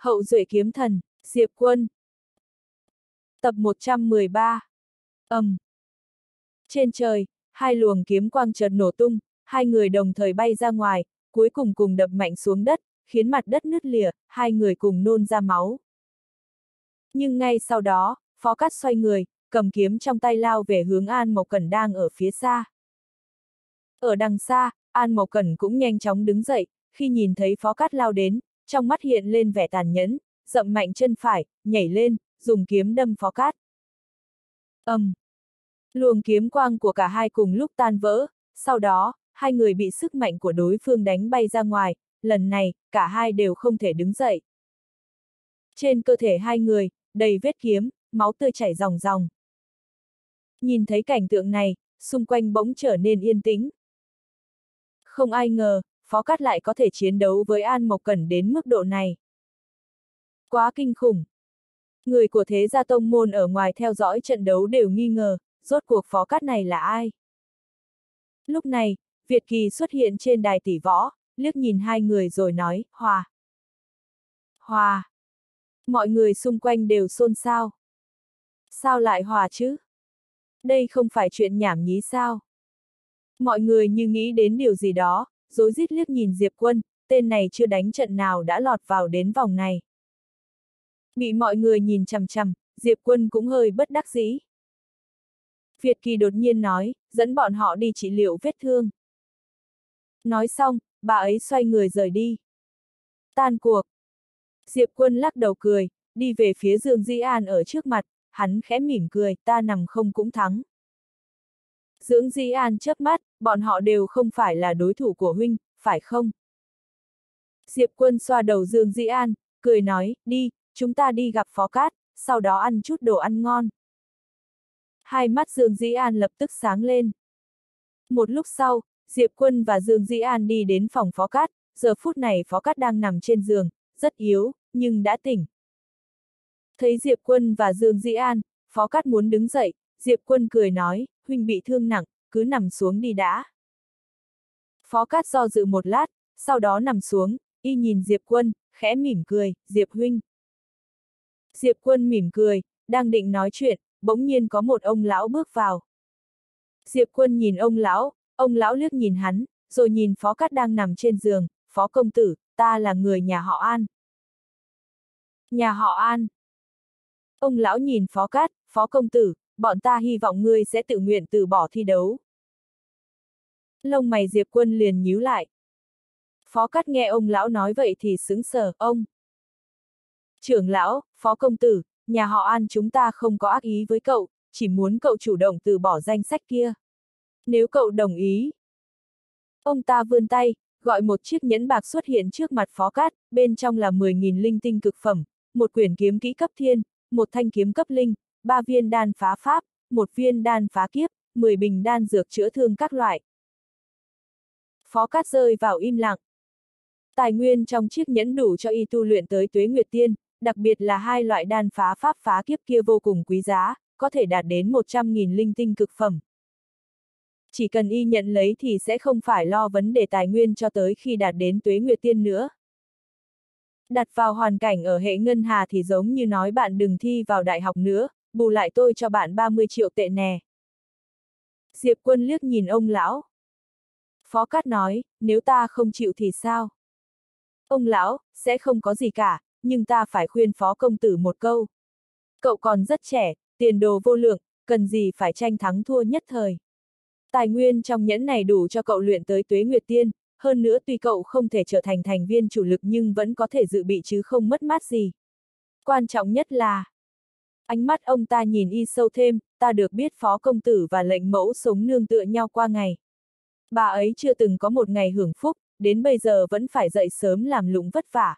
Hậu duệ kiếm thần, Diệp Quân. Tập 113. Ầm. Um. Trên trời, hai luồng kiếm quang chợt nổ tung, hai người đồng thời bay ra ngoài, cuối cùng cùng đập mạnh xuống đất, khiến mặt đất nứt lìa, hai người cùng nôn ra máu. Nhưng ngay sau đó, Phó Cát xoay người, cầm kiếm trong tay lao về hướng An Mộc Cẩn đang ở phía xa. Ở đằng xa, An Mộc Cẩn cũng nhanh chóng đứng dậy, khi nhìn thấy Phó Cát lao đến, trong mắt hiện lên vẻ tàn nhẫn, dậm mạnh chân phải, nhảy lên, dùng kiếm đâm Phó Cát. ầm, um. Luồng kiếm quang của cả hai cùng lúc tan vỡ, sau đó, hai người bị sức mạnh của đối phương đánh bay ra ngoài, lần này, cả hai đều không thể đứng dậy. Trên cơ thể hai người, đầy vết kiếm, máu tươi chảy ròng ròng. Nhìn thấy cảnh tượng này, xung quanh bỗng trở nên yên tĩnh. Không ai ngờ, Phó Cát lại có thể chiến đấu với An Mộc Cẩn đến mức độ này. Quá kinh khủng. Người của thế gia tông môn ở ngoài theo dõi trận đấu đều nghi ngờ, rốt cuộc Phó Cát này là ai? Lúc này, Việt Kỳ xuất hiện trên đài tỷ võ, liếc nhìn hai người rồi nói, hòa. Hòa. Mọi người xung quanh đều xôn xao. Sao lại hòa chứ? Đây không phải chuyện nhảm nhí sao? Mọi người như nghĩ đến điều gì đó, dối rít liếc nhìn Diệp Quân, tên này chưa đánh trận nào đã lọt vào đến vòng này. Bị mọi người nhìn chằm chằm, Diệp Quân cũng hơi bất đắc dĩ. Việt Kỳ đột nhiên nói, dẫn bọn họ đi trị liệu vết thương. Nói xong, bà ấy xoay người rời đi. Tan cuộc. Diệp Quân lắc đầu cười, đi về phía Dương Di An ở trước mặt, hắn khẽ mỉm cười, ta nằm không cũng thắng. Dưỡng Di An chớp mắt, bọn họ đều không phải là đối thủ của huynh, phải không? Diệp quân xoa đầu Dương Di An, cười nói, đi, chúng ta đi gặp Phó Cát, sau đó ăn chút đồ ăn ngon. Hai mắt Dương Di An lập tức sáng lên. Một lúc sau, Diệp Quân và Dương Di An đi đến phòng Phó Cát, giờ phút này Phó Cát đang nằm trên giường, rất yếu, nhưng đã tỉnh. Thấy Diệp Quân và Dương Di An, Phó Cát muốn đứng dậy, Diệp Quân cười nói, huynh bị thương nặng, cứ nằm xuống đi đã. Phó Cát do dự một lát, sau đó nằm xuống, y nhìn Diệp Quân, khẽ mỉm cười, Diệp huynh. Diệp Quân mỉm cười, đang định nói chuyện, bỗng nhiên có một ông lão bước vào. Diệp Quân nhìn ông lão, ông lão liếc nhìn hắn, rồi nhìn Phó Cát đang nằm trên giường, Phó công tử, ta là người nhà họ An. Nhà họ An. Ông lão nhìn Phó Cát, Phó công tử, bọn ta hy vọng ngươi sẽ tự nguyện từ bỏ thi đấu. Lông mày Diệp Quân liền nhíu lại. Phó Cát nghe ông lão nói vậy thì sững sờ, ông. Trưởng lão, Phó công tử, nhà họ An chúng ta không có ác ý với cậu, chỉ muốn cậu chủ động từ bỏ danh sách kia. Nếu cậu đồng ý. Ông ta vươn tay, gọi một chiếc nhẫn bạc xuất hiện trước mặt Phó Cát, bên trong là 10.000 linh tinh cực phẩm, một quyển kiếm kỹ cấp thiên, một thanh kiếm cấp linh, ba viên đan phá pháp, một viên đan phá kiếp, 10 bình đan dược chữa thương các loại. Phó Cát rơi vào im lặng. Tài nguyên trong chiếc nhẫn đủ cho y tu luyện tới tuế nguyệt tiên, đặc biệt là hai loại đan phá pháp phá kiếp kia vô cùng quý giá, có thể đạt đến 100.000 linh tinh cực phẩm. Chỉ cần y nhận lấy thì sẽ không phải lo vấn đề tài nguyên cho tới khi đạt đến tuế nguyệt tiên nữa. Đặt vào hoàn cảnh ở hệ ngân hà thì giống như nói bạn đừng thi vào đại học nữa, bù lại tôi cho bạn 30 triệu tệ nè. Diệp quân liếc nhìn ông lão. Phó Cát nói, nếu ta không chịu thì sao? Ông lão, sẽ không có gì cả, nhưng ta phải khuyên phó công tử một câu. Cậu còn rất trẻ, tiền đồ vô lượng, cần gì phải tranh thắng thua nhất thời. Tài nguyên trong nhẫn này đủ cho cậu luyện tới tuế nguyệt tiên, hơn nữa tuy cậu không thể trở thành thành viên chủ lực nhưng vẫn có thể dự bị chứ không mất mát gì. Quan trọng nhất là, ánh mắt ông ta nhìn y sâu thêm, ta được biết phó công tử và lệnh mẫu sống nương tựa nhau qua ngày. Bà ấy chưa từng có một ngày hưởng phúc, đến bây giờ vẫn phải dậy sớm làm lũng vất vả.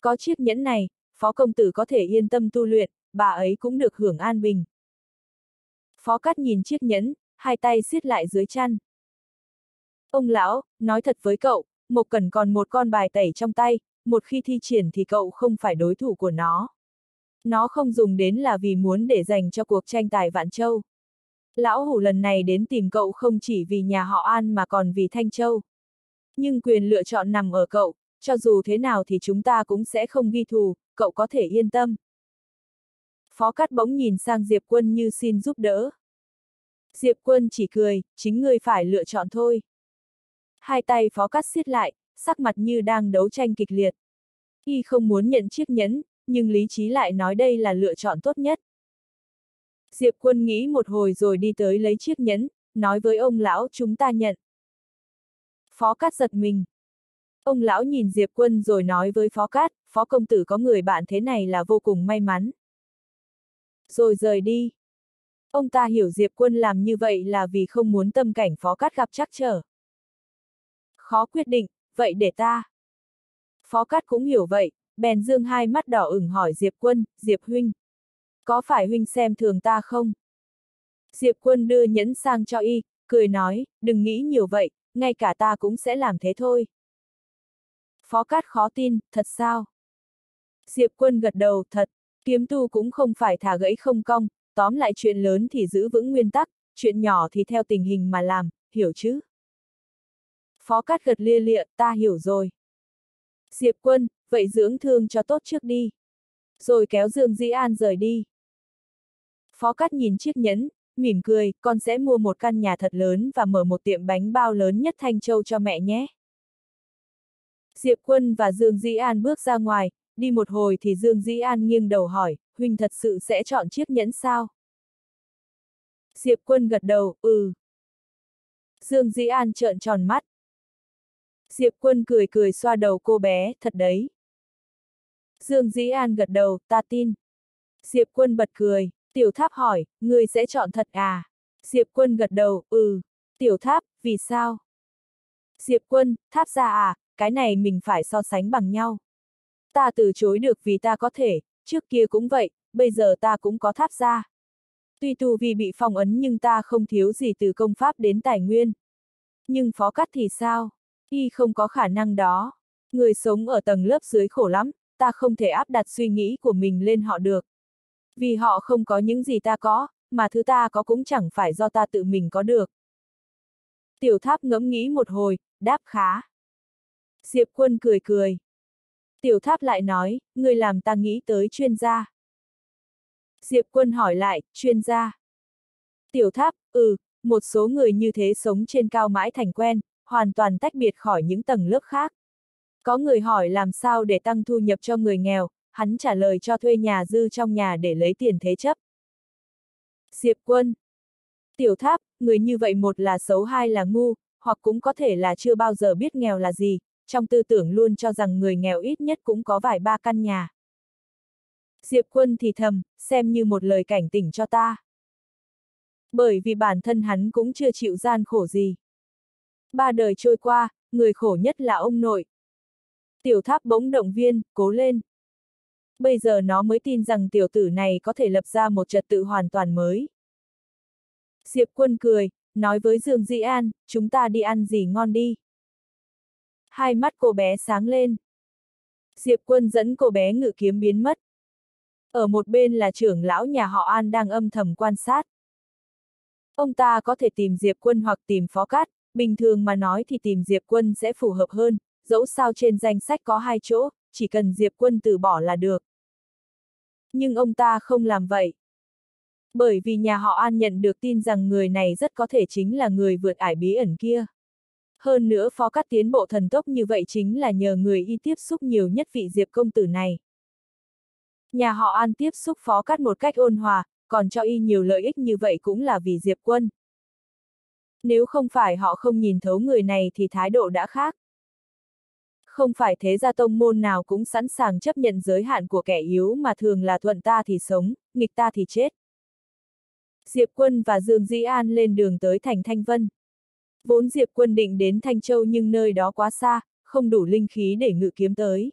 Có chiếc nhẫn này, phó công tử có thể yên tâm tu luyện, bà ấy cũng được hưởng an bình. Phó Cát nhìn chiếc nhẫn, hai tay siết lại dưới chăn. Ông lão, nói thật với cậu, Mộc Cẩn còn một con bài tẩy trong tay, một khi thi triển thì cậu không phải đối thủ của nó. Nó không dùng đến là vì muốn để dành cho cuộc tranh tài Vạn Châu. Lão hủ lần này đến tìm cậu không chỉ vì nhà họ An mà còn vì Thanh Châu. Nhưng quyền lựa chọn nằm ở cậu, cho dù thế nào thì chúng ta cũng sẽ không ghi thù, cậu có thể yên tâm. Phó Cát bỗng nhìn sang Diệp Quân như xin giúp đỡ. Diệp Quân chỉ cười, chính ngươi phải lựa chọn thôi. Hai tay Phó Cát siết lại, sắc mặt như đang đấu tranh kịch liệt. Y không muốn nhận chiếc nhẫn, nhưng lý trí lại nói đây là lựa chọn tốt nhất. Diệp Quân nghĩ một hồi rồi đi tới lấy chiếc nhẫn, nói với ông lão chúng ta nhận. Phó Cát giật mình. Ông lão nhìn Diệp Quân rồi nói với Phó Cát, Phó Công Tử có người bạn thế này là vô cùng may mắn. Rồi rời đi. Ông ta hiểu Diệp Quân làm như vậy là vì không muốn tâm cảnh Phó Cát gặp chắc trở. Khó quyết định, vậy để ta. Phó Cát cũng hiểu vậy, bèn dương hai mắt đỏ ửng hỏi Diệp Quân, Diệp Huynh. Có phải Huynh xem thường ta không? Diệp Quân đưa nhẫn sang cho y, cười nói, đừng nghĩ nhiều vậy, ngay cả ta cũng sẽ làm thế thôi. Phó Cát khó tin, thật sao? Diệp Quân gật đầu, thật, kiếm tu cũng không phải thả gãy không cong, tóm lại chuyện lớn thì giữ vững nguyên tắc, chuyện nhỏ thì theo tình hình mà làm, hiểu chứ? Phó Cát gật lia lịa, ta hiểu rồi. Diệp Quân, vậy dưỡng thương cho tốt trước đi. Rồi kéo Dương Dĩ An rời đi. Phó Cát nhìn chiếc nhẫn, mỉm cười, con sẽ mua một căn nhà thật lớn và mở một tiệm bánh bao lớn nhất Thanh Châu cho mẹ nhé. Diệp Quân và Dương Dĩ An bước ra ngoài, đi một hồi thì Dương Dĩ An nghiêng đầu hỏi, Huynh thật sự sẽ chọn chiếc nhẫn sao? Diệp Quân gật đầu, ừ. Dương Dĩ An trợn tròn mắt. Diệp Quân cười cười xoa đầu cô bé, thật đấy. Dương Dĩ An gật đầu, ta tin. Diệp Quân bật cười, Tiểu Tháp hỏi, người sẽ chọn thật à? Diệp Quân gật đầu, ừ. Tiểu Tháp, vì sao? Diệp Quân, Tháp ra à, cái này mình phải so sánh bằng nhau. Ta từ chối được vì ta có thể, trước kia cũng vậy, bây giờ ta cũng có tháp ra. Tuy tu vì bị phong ấn nhưng ta không thiếu gì từ công pháp đến tài nguyên. Nhưng phó cắt thì sao? Y không có khả năng đó. Người sống ở tầng lớp dưới khổ lắm, ta không thể áp đặt suy nghĩ của mình lên họ được. Vì họ không có những gì ta có, mà thứ ta có cũng chẳng phải do ta tự mình có được. Tiểu tháp ngẫm nghĩ một hồi, đáp khá. Diệp quân cười cười. Tiểu tháp lại nói, người làm ta nghĩ tới chuyên gia. Diệp quân hỏi lại, chuyên gia. Tiểu tháp, ừ, một số người như thế sống trên cao mãi thành quen, hoàn toàn tách biệt khỏi những tầng lớp khác. Có người hỏi làm sao để tăng thu nhập cho người nghèo, hắn trả lời cho thuê nhà dư trong nhà để lấy tiền thế chấp. Diệp quân. Tiểu tháp, người như vậy một là xấu hai là ngu, hoặc cũng có thể là chưa bao giờ biết nghèo là gì, trong tư tưởng luôn cho rằng người nghèo ít nhất cũng có vài ba căn nhà. Diệp quân thì thầm, xem như một lời cảnh tỉnh cho ta. Bởi vì bản thân hắn cũng chưa chịu gian khổ gì. Ba đời trôi qua, người khổ nhất là ông nội. Tiểu tháp bỗng động viên, cố lên. Bây giờ nó mới tin rằng tiểu tử này có thể lập ra một trật tự hoàn toàn mới. Diệp quân cười, nói với Dương Dĩ An, chúng ta đi ăn gì ngon đi. Hai mắt cô bé sáng lên. Diệp quân dẫn cô bé ngự kiếm biến mất. Ở một bên là trưởng lão nhà họ An đang âm thầm quan sát. Ông ta có thể tìm Diệp quân hoặc tìm phó cát, bình thường mà nói thì tìm Diệp quân sẽ phù hợp hơn, dẫu sao trên danh sách có hai chỗ, chỉ cần Diệp quân từ bỏ là được. Nhưng ông ta không làm vậy. Bởi vì nhà họ An nhận được tin rằng người này rất có thể chính là người vượt ải bí ẩn kia. Hơn nữa phó cắt tiến bộ thần tốc như vậy chính là nhờ người y tiếp xúc nhiều nhất vị Diệp công tử này. Nhà họ An tiếp xúc phó cắt một cách ôn hòa, còn cho y nhiều lợi ích như vậy cũng là vì Diệp quân. Nếu không phải họ không nhìn thấu người này thì thái độ đã khác. Không phải thế gia tông môn nào cũng sẵn sàng chấp nhận giới hạn của kẻ yếu mà thường là thuận ta thì sống, nghịch ta thì chết. Diệp Quân và Dương Dĩ An lên đường tới thành Thanh Vân. Vốn Diệp Quân định đến Thanh Châu nhưng nơi đó quá xa, không đủ linh khí để ngự kiếm tới.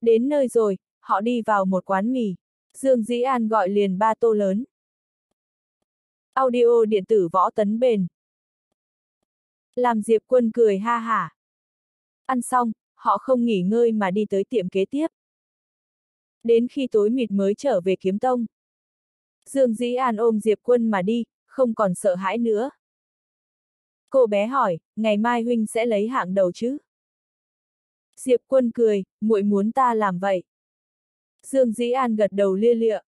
Đến nơi rồi, họ đi vào một quán mì. Dương Dĩ An gọi liền ba tô lớn. Audio điện tử võ tấn bền. Làm Diệp Quân cười ha hả. Ăn xong, họ không nghỉ ngơi mà đi tới tiệm kế tiếp. Đến khi tối mịt mới trở về kiếm tông. Dương Dĩ An ôm Diệp Quân mà đi, không còn sợ hãi nữa. Cô bé hỏi, ngày mai huynh sẽ lấy hạng đầu chứ? Diệp quân cười, muội muốn ta làm vậy. Dương Dĩ An gật đầu lia lịa.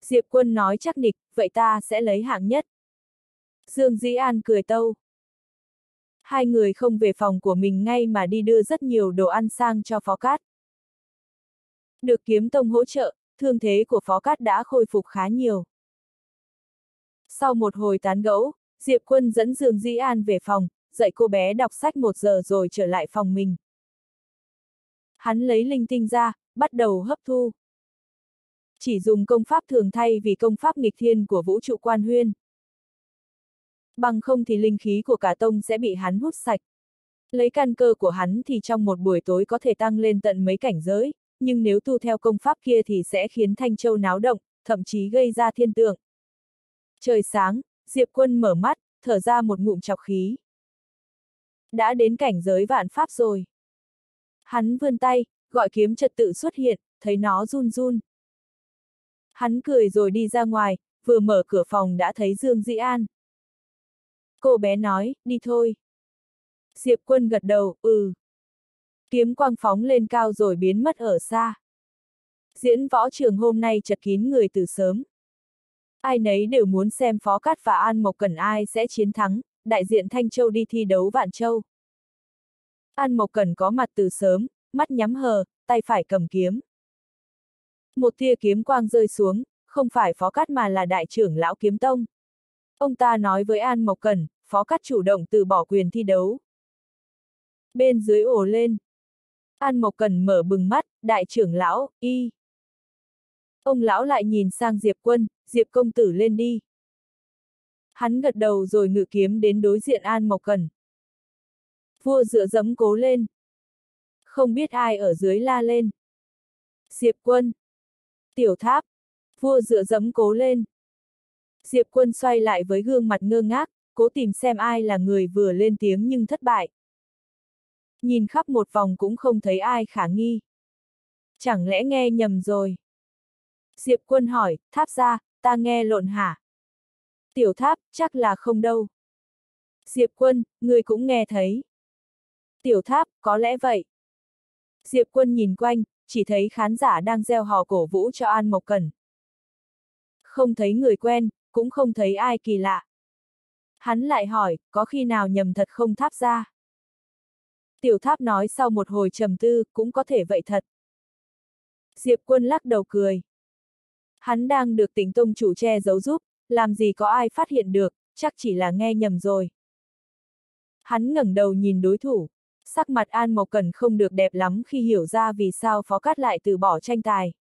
Diệp quân nói chắc nịch, vậy ta sẽ lấy hạng nhất. Dương Dĩ An cười tâu. Hai người không về phòng của mình ngay mà đi đưa rất nhiều đồ ăn sang cho Phó Cát. Được kiếm tông hỗ trợ, thương thế của Phó Cát đã khôi phục khá nhiều. Sau một hồi tán gẫu, Diệp Quân dẫn Dương Dĩ An về phòng, dạy cô bé đọc sách một giờ rồi trở lại phòng mình. Hắn lấy linh tinh ra, bắt đầu hấp thu. Chỉ dùng công pháp thường thay vì công pháp nghịch thiên của vũ trụ quan huyên. Bằng không thì linh khí của cả tông sẽ bị hắn hút sạch. Lấy căn cơ của hắn thì trong một buổi tối có thể tăng lên tận mấy cảnh giới, nhưng nếu tu theo công pháp kia thì sẽ khiến Thanh Châu náo động, thậm chí gây ra thiên tượng. Trời sáng, Diệp Quân mở mắt, thở ra một ngụm chọc khí. Đã đến cảnh giới vạn pháp rồi. Hắn vươn tay, gọi kiếm trật tự xuất hiện, thấy nó run run. Hắn cười rồi đi ra ngoài, vừa mở cửa phòng đã thấy Dương Dĩ An. Cô bé nói, đi thôi. Diệp quân gật đầu, ừ. Kiếm quang phóng lên cao rồi biến mất ở xa. Diễn võ trường hôm nay chật kín người từ sớm. Ai nấy đều muốn xem Phó Cát và An Mộc Cẩn ai sẽ chiến thắng, đại diện Thanh Châu đi thi đấu Vạn Châu. An Mộc Cẩn có mặt từ sớm, mắt nhắm hờ, tay phải cầm kiếm. Một tia kiếm quang rơi xuống, không phải Phó Cát mà là đại trưởng lão kiếm tông. Ông ta nói với An Mộc Cẩn, Phó cắt chủ động từ bỏ quyền thi đấu. Bên dưới ổ lên. An Mộc Cẩn mở bừng mắt, đại trưởng lão, y. Ông lão lại nhìn sang Diệp Quân, Diệp công tử lên đi. Hắn gật đầu rồi ngự kiếm đến đối diện An Mộc Cẩn. Vua dựa dẫm cố lên. Không biết ai ở dưới la lên. Diệp Quân. Tiểu tháp. Vua dựa dẫm cố lên. Diệp Quân xoay lại với gương mặt ngơ ngác, cố tìm xem ai là người vừa lên tiếng nhưng thất bại. Nhìn khắp một vòng cũng không thấy ai khả nghi. Chẳng lẽ nghe nhầm rồi? Diệp Quân hỏi, tháp ra, ta nghe lộn hả? Tiểu tháp, chắc là không đâu. Diệp Quân, người cũng nghe thấy. Tiểu tháp, có lẽ vậy. Diệp Quân nhìn quanh, chỉ thấy khán giả đang gieo hò cổ vũ cho An Mộc Cẩn. Không thấy người quen, cũng không thấy ai kỳ lạ. Hắn lại hỏi, có khi nào nhầm thật không tháp ra? Tiểu tháp nói sau một hồi trầm tư, cũng có thể vậy thật. Diệp quân lắc đầu cười. Hắn đang được tỉnh tông chủ che giấu giúp, làm gì có ai phát hiện được, chắc chỉ là nghe nhầm rồi. Hắn ngẩng đầu nhìn đối thủ, sắc mặt An Mộc Cần không được đẹp lắm khi hiểu ra vì sao Phó Cát lại từ bỏ tranh tài.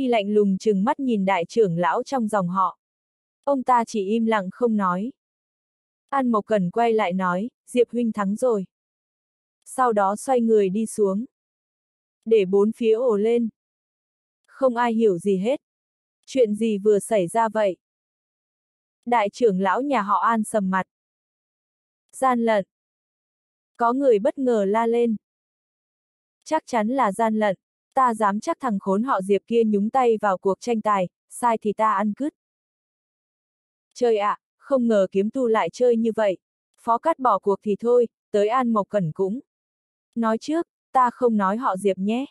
Y lạnh lùng chừng mắt nhìn đại trưởng lão trong dòng họ. Ông ta chỉ im lặng không nói. An Mộc Cần quay lại nói, Diệp huynh thắng rồi. Sau đó xoay người đi xuống. Để bốn phía ổ lên. Không ai hiểu gì hết. Chuyện gì vừa xảy ra vậy? Đại trưởng lão nhà họ An sầm mặt. Gian lận. Có người bất ngờ la lên. Chắc chắn là gian lận ta dám chắc thằng khốn họ Diệp kia nhúng tay vào cuộc tranh tài, sai thì ta ăn cứt. Chơi ạ, à, không ngờ kiếm tu lại chơi như vậy. Phó cắt bỏ cuộc thì thôi, tới An Mộc Cẩn cũng. Nói trước, ta không nói họ Diệp nhé.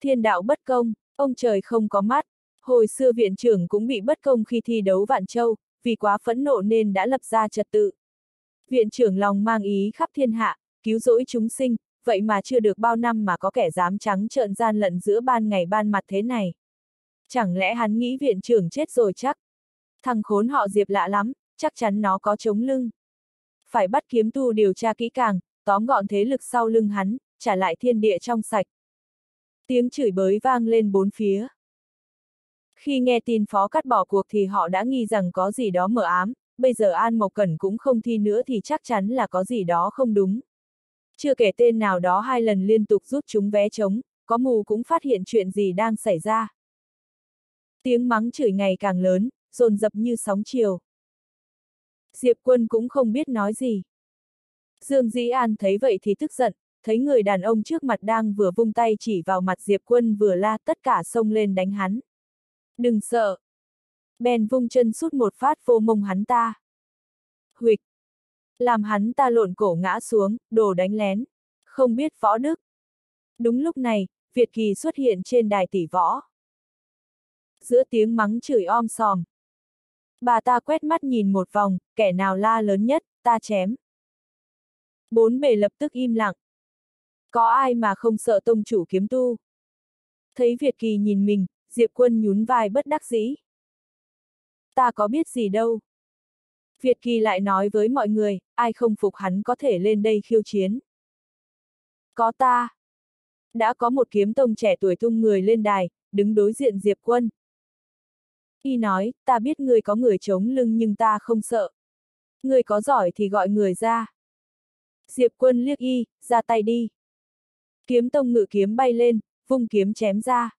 Thiên đạo bất công, ông trời không có mắt. Hồi xưa viện trưởng cũng bị bất công khi thi đấu Vạn Châu, vì quá phẫn nộ nên đã lập ra trật tự. Viện trưởng lòng mang ý khắp thiên hạ, cứu rỗi chúng sinh, vậy mà chưa được bao năm mà có kẻ dám trắng trợn gian lận giữa ban ngày ban mặt thế này. Chẳng lẽ hắn nghĩ viện trưởng chết rồi chắc? Thằng khốn họ Diệp lạ lắm, chắc chắn nó có chống lưng. Phải bắt kiếm tu điều tra kỹ càng, tóm gọn thế lực sau lưng hắn, trả lại thiên địa trong sạch. Tiếng chửi bới vang lên bốn phía. Khi nghe tin phó cắt bỏ cuộc thì họ đã nghi rằng có gì đó mở ám, bây giờ An Mộc Cẩn cũng không thi nữa thì chắc chắn là có gì đó không đúng. Chưa kể tên nào đó hai lần liên tục rút chúng vé trống, có mù cũng phát hiện chuyện gì đang xảy ra. Tiếng mắng chửi ngày càng lớn, dồn dập như sóng chiều. Diệp quân cũng không biết nói gì. Dương Dĩ An thấy vậy thì tức giận, thấy người đàn ông trước mặt đang vừa vung tay chỉ vào mặt Diệp quân vừa la tất cả xông lên đánh hắn. Đừng sợ. Bèn vung chân sút một phát vô mông hắn ta. Huịch làm hắn ta lộn cổ ngã xuống, đồ đánh lén. không biết võ đức. Đúng lúc này, Việt Kỳ xuất hiện trên đài tỷ võ. Giữa tiếng mắng chửi om sòm. Bà ta quét mắt nhìn một vòng, kẻ nào la lớn nhất, ta chém. Bốn bề lập tức im lặng. Có ai mà không sợ tông chủ kiếm tu? Thấy Việt Kỳ nhìn mình, Diệp Quân nhún vai bất đắc dĩ. Ta có biết gì đâu. Việt Kỳ lại nói với mọi người, ai không phục hắn có thể lên đây khiêu chiến. Có ta. Đã có một kiếm tông trẻ tuổi tung người lên đài, đứng đối diện Diệp Quân. Y nói, ta biết người có người chống lưng nhưng ta không sợ. Người có giỏi thì gọi người ra. Diệp Quân liếc y, ra tay đi. Kiếm tông ngự kiếm bay lên, vung kiếm chém ra.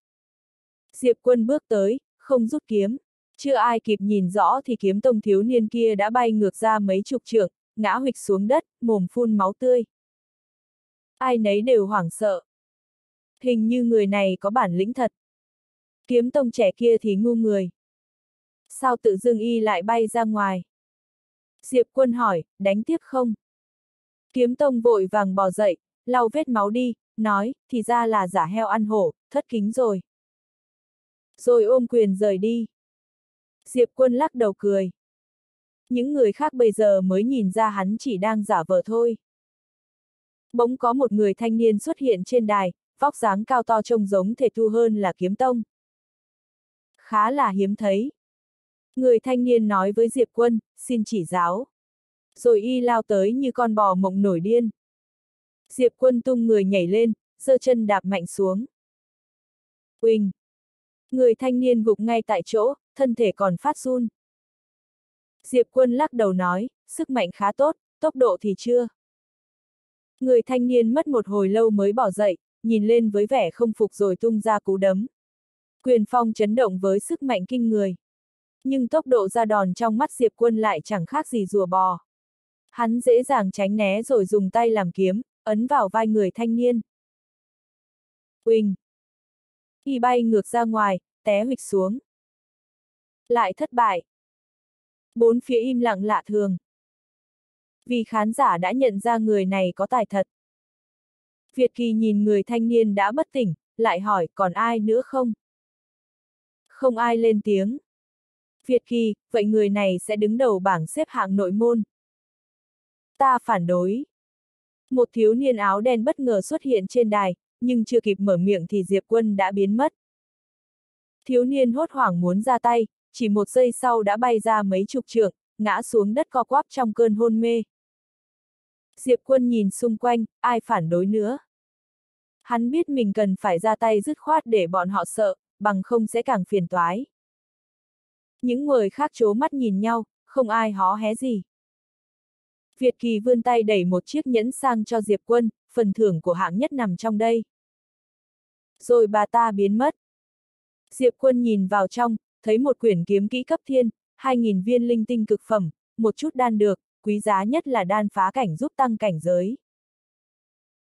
Diệp Quân bước tới, không rút kiếm. Chưa ai kịp nhìn rõ thì kiếm tông thiếu niên kia đã bay ngược ra mấy chục trượng, ngã huịch xuống đất, mồm phun máu tươi. Ai nấy đều hoảng sợ. Hình như người này có bản lĩnh thật. Kiếm tông trẻ kia thì ngu người. Sao tự dưng y lại bay ra ngoài? Diệp quân hỏi, đánh tiếp không? Kiếm tông vội vàng bò dậy, lau vết máu đi, nói, thì ra là giả heo ăn hổ, thất kính rồi. Rồi ôm quyền rời đi. Diệp quân lắc đầu cười. Những người khác bây giờ mới nhìn ra hắn chỉ đang giả vờ thôi. Bỗng có một người thanh niên xuất hiện trên đài, vóc dáng cao to trông giống thể thu hơn là kiếm tông. Khá là hiếm thấy. Người thanh niên nói với Diệp quân, xin chỉ giáo. Rồi y lao tới như con bò mộng nổi điên. Diệp quân tung người nhảy lên, giơ chân đạp mạnh xuống. Quỳnh! Người thanh niên gục ngay tại chỗ, thân thể còn phát run. Diệp quân lắc đầu nói, sức mạnh khá tốt, tốc độ thì chưa. Người thanh niên mất một hồi lâu mới bỏ dậy, nhìn lên với vẻ không phục rồi tung ra cú đấm. Quyền phong chấn động với sức mạnh kinh người. Nhưng tốc độ ra đòn trong mắt Diệp quân lại chẳng khác gì rùa bò. Hắn dễ dàng tránh né rồi dùng tay làm kiếm, ấn vào vai người thanh niên. Quỳnh! Y bay ngược ra ngoài, té hụt xuống. Lại thất bại. Bốn phía im lặng lạ thường. Vì khán giả đã nhận ra người này có tài thật. Việt Kỳ nhìn người thanh niên đã bất tỉnh, lại hỏi còn ai nữa không? Không ai lên tiếng. Việt Kỳ, vậy người này sẽ đứng đầu bảng xếp hạng nội môn. Ta phản đối. Một thiếu niên áo đen bất ngờ xuất hiện trên đài, nhưng chưa kịp mở miệng thì Diệp Quân đã biến mất. Thiếu niên hốt hoảng muốn ra tay, chỉ một giây sau đã bay ra mấy chục trượng, ngã xuống đất co quắp trong cơn hôn mê. Diệp Quân nhìn xung quanh, ai phản đối nữa. Hắn biết mình cần phải ra tay dứt khoát để bọn họ sợ, bằng không sẽ càng phiền toái. Những người khác chố mắt nhìn nhau, không ai hó hé gì. Việt Kỳ vươn tay đẩy một chiếc nhẫn sang cho Diệp Quân, phần thưởng của hạng nhất nằm trong đây. Rồi bà ta biến mất. Diệp Quân nhìn vào trong, thấy một quyển kiếm kỹ cấp thiên, 2.000 viên linh tinh cực phẩm, một chút đan được, quý giá nhất là đan phá cảnh giúp tăng cảnh giới.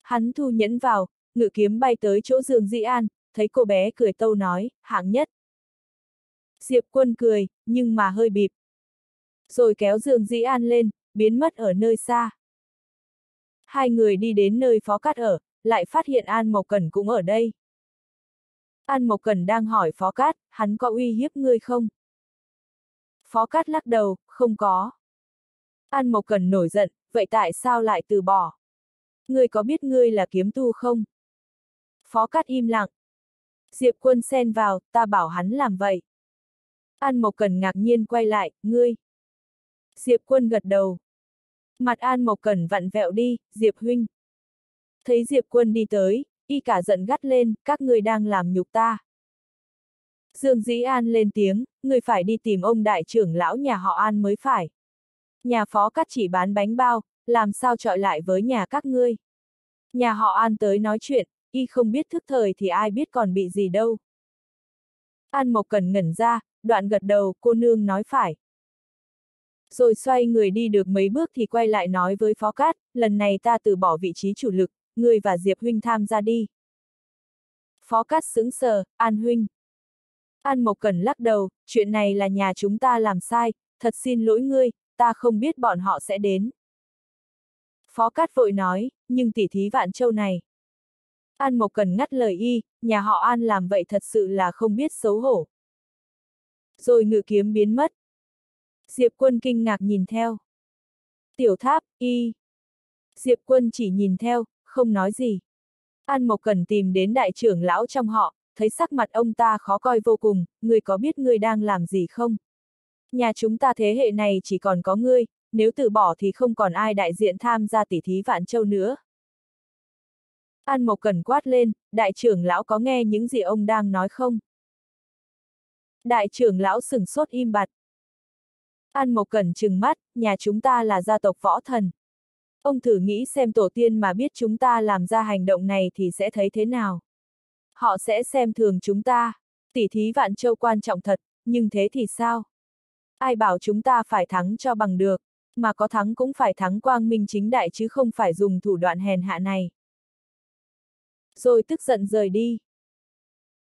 Hắn thu nhẫn vào, ngự kiếm bay tới chỗ Dương Dĩ An, thấy cô bé cười tâu nói, hạng nhất. Diệp quân cười, nhưng mà hơi bịp. Rồi kéo Dương Dĩ An lên, biến mất ở nơi xa. Hai người đi đến nơi Phó cắt ở, lại phát hiện An Mộc Cẩn cũng ở đây. An Mộc Cẩn đang hỏi Phó Cát, hắn có uy hiếp ngươi không? Phó Cát lắc đầu, không có. An Mộc Cẩn nổi giận, vậy tại sao lại từ bỏ? Ngươi có biết ngươi là kiếm tu không? Phó Cát im lặng. Diệp quân xen vào, ta bảo hắn làm vậy. An Mộc Cẩn ngạc nhiên quay lại, ngươi. Diệp quân gật đầu. Mặt An Mộc Cẩn vặn vẹo đi, Diệp huynh. Thấy Diệp quân đi tới, y cả giận gắt lên, các ngươi đang làm nhục ta. Dương Dĩ An lên tiếng, người phải đi tìm ông đại trưởng lão nhà họ An mới phải. Nhà phó cắt chỉ bán bánh bao, làm sao trọi lại với nhà các ngươi. Nhà họ An tới nói chuyện, y không biết thức thời thì ai biết còn bị gì đâu. An Mộc Cần ngẩn ra, đoạn gật đầu, cô nương nói phải. Rồi xoay người đi được mấy bước thì quay lại nói với Phó Cát, lần này ta từ bỏ vị trí chủ lực, người và Diệp Huynh tham gia đi. Phó Cát sững sờ, An Huynh. An Mộc cẩn lắc đầu, chuyện này là nhà chúng ta làm sai, thật xin lỗi ngươi, ta không biết bọn họ sẽ đến. Phó Cát vội nói, nhưng tỷ thí vạn châu này. An Mộc Cần ngắt lời y, nhà họ An làm vậy thật sự là không biết xấu hổ. Rồi ngự kiếm biến mất. Diệp quân kinh ngạc nhìn theo. Tiểu tháp, y. Diệp quân chỉ nhìn theo, không nói gì. An Mộc Cần tìm đến đại trưởng lão trong họ, thấy sắc mặt ông ta khó coi vô cùng, người có biết người đang làm gì không? Nhà chúng ta thế hệ này chỉ còn có ngươi, nếu từ bỏ thì không còn ai đại diện tham gia tỷ thí vạn châu nữa. An Mộc Cần quát lên, đại trưởng lão có nghe những gì ông đang nói không? Đại trưởng lão sừng sốt im bặt. An Mộc Cần trừng mắt, nhà chúng ta là gia tộc võ thần. Ông thử nghĩ xem tổ tiên mà biết chúng ta làm ra hành động này thì sẽ thấy thế nào. Họ sẽ xem thường chúng ta. Tỷ thí vạn châu quan trọng thật, nhưng thế thì sao? Ai bảo chúng ta phải thắng cho bằng được, mà có thắng cũng phải thắng quang minh chính đại chứ không phải dùng thủ đoạn hèn hạ này. Rồi tức giận rời đi.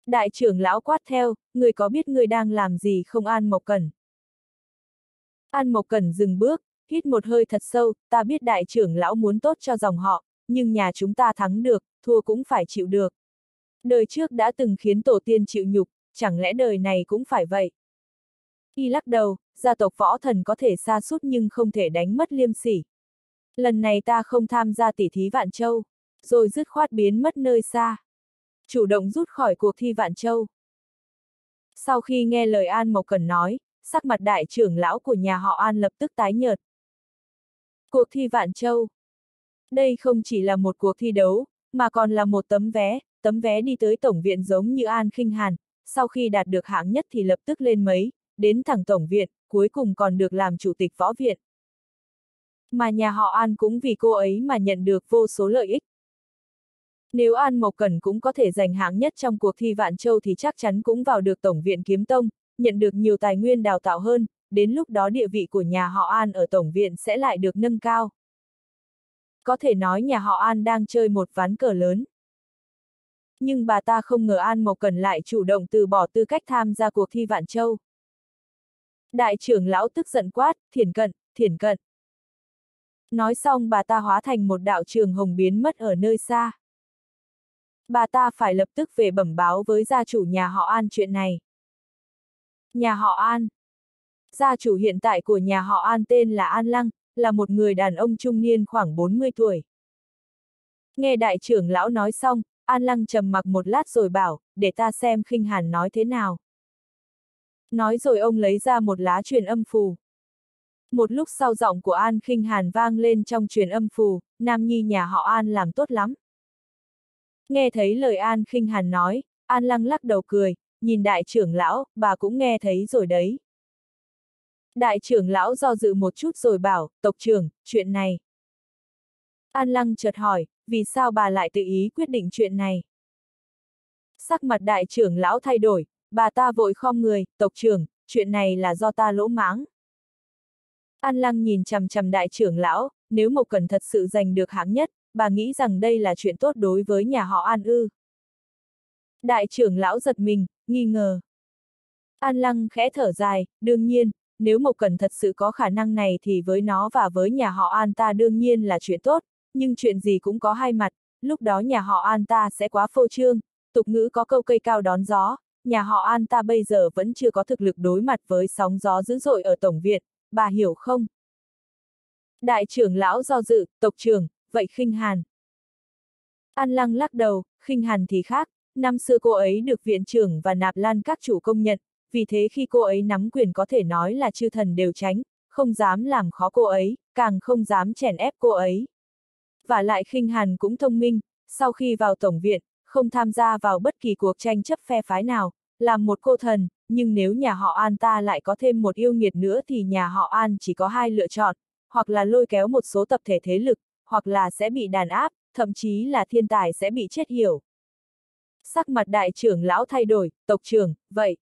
Đại trưởng lão quát theo, người có biết người đang làm gì không An Mộc Cẩn? An Mộc Cẩn dừng bước, hít một hơi thật sâu, ta biết đại trưởng lão muốn tốt cho dòng họ, nhưng nhà chúng ta thắng được, thua cũng phải chịu được. Đời trước đã từng khiến tổ tiên chịu nhục, chẳng lẽ đời này cũng phải vậy? Y lắc đầu, gia tộc võ thần có thể xa suốt nhưng không thể đánh mất liêm sỉ. Lần này ta không tham gia tỷ thí Vạn Châu, rồi dứt khoát biến mất nơi xa. Chủ động rút khỏi cuộc thi Vạn Châu. Sau khi nghe lời An Mộc Cần nói, sắc mặt đại trưởng lão của nhà họ An lập tức tái nhợt. Cuộc thi Vạn Châu. Đây không chỉ là một cuộc thi đấu, mà còn là một tấm vé, tấm vé đi tới tổng viện giống như An khinh Hàn, sau khi đạt được hạng nhất thì lập tức lên mấy, đến thẳng tổng viện, cuối cùng còn được làm chủ tịch võ viện. Mà nhà họ An cũng vì cô ấy mà nhận được vô số lợi ích. Nếu An Mộc Cẩn cũng có thể giành hạng nhất trong cuộc thi Vạn Châu thì chắc chắn cũng vào được Tổng viện Kiếm Tông, nhận được nhiều tài nguyên đào tạo hơn, đến lúc đó địa vị của nhà họ An ở Tổng viện sẽ lại được nâng cao. Có thể nói nhà họ An đang chơi một ván cờ lớn. Nhưng bà ta không ngờ An Mộc cần lại chủ động từ bỏ tư cách tham gia cuộc thi Vạn Châu. Đại trưởng lão tức giận quát, thiền cận, thiền cận. Nói xong bà ta hóa thành một đạo trường hồng biến mất ở nơi xa. Bà ta phải lập tức về bẩm báo với gia chủ nhà họ An chuyện này. Nhà họ An Gia chủ hiện tại của nhà họ An tên là An Lăng, là một người đàn ông trung niên khoảng 40 tuổi. Nghe đại trưởng lão nói xong, An Lăng trầm mặc một lát rồi bảo, để ta xem khinh hàn nói thế nào. Nói rồi ông lấy ra một lá truyền âm phù. Một lúc sau giọng của An khinh hàn vang lên trong truyền âm phù, Nam Nhi nhà họ An làm tốt lắm. Nghe thấy lời An khinh hàn nói, An lăng lắc đầu cười, nhìn đại trưởng lão, bà cũng nghe thấy rồi đấy. Đại trưởng lão do dự một chút rồi bảo, tộc trưởng, chuyện này. An lăng chợt hỏi, vì sao bà lại tự ý quyết định chuyện này? Sắc mặt đại trưởng lão thay đổi, bà ta vội khom người, tộc trưởng, chuyện này là do ta lỗ mãng. An lăng nhìn chằm chằm đại trưởng lão, nếu Mộc Cần thật sự giành được hạng nhất, bà nghĩ rằng đây là chuyện tốt đối với nhà họ An ư. Đại trưởng lão giật mình, nghi ngờ. An lăng khẽ thở dài, đương nhiên, nếu Mộc Cần thật sự có khả năng này thì với nó và với nhà họ An ta đương nhiên là chuyện tốt, nhưng chuyện gì cũng có hai mặt, lúc đó nhà họ An ta sẽ quá phô trương, tục ngữ có câu cây cao đón gió, nhà họ An ta bây giờ vẫn chưa có thực lực đối mặt với sóng gió dữ dội ở Tổng Việt, bà hiểu không? Đại trưởng lão do dự, tộc trưởng, vậy khinh hàn. An lăng lắc đầu, khinh hàn thì khác, năm xưa cô ấy được viện trưởng và nạp lan các chủ công nhận, vì thế khi cô ấy nắm quyền có thể nói là chư thần đều tránh, không dám làm khó cô ấy, càng không dám chèn ép cô ấy. Và lại khinh hàn cũng thông minh, sau khi vào tổng viện, không tham gia vào bất kỳ cuộc tranh chấp phe phái nào, làm một cô thần, nhưng nếu nhà họ An ta lại có thêm một yêu nghiệt nữa thì nhà họ An chỉ có hai lựa chọn, hoặc là lôi kéo một số tập thể thế lực, hoặc là sẽ bị đàn áp, thậm chí là thiên tài sẽ bị chết hiểu. Sắc mặt đại trưởng lão thay đổi, tộc trưởng, vậy.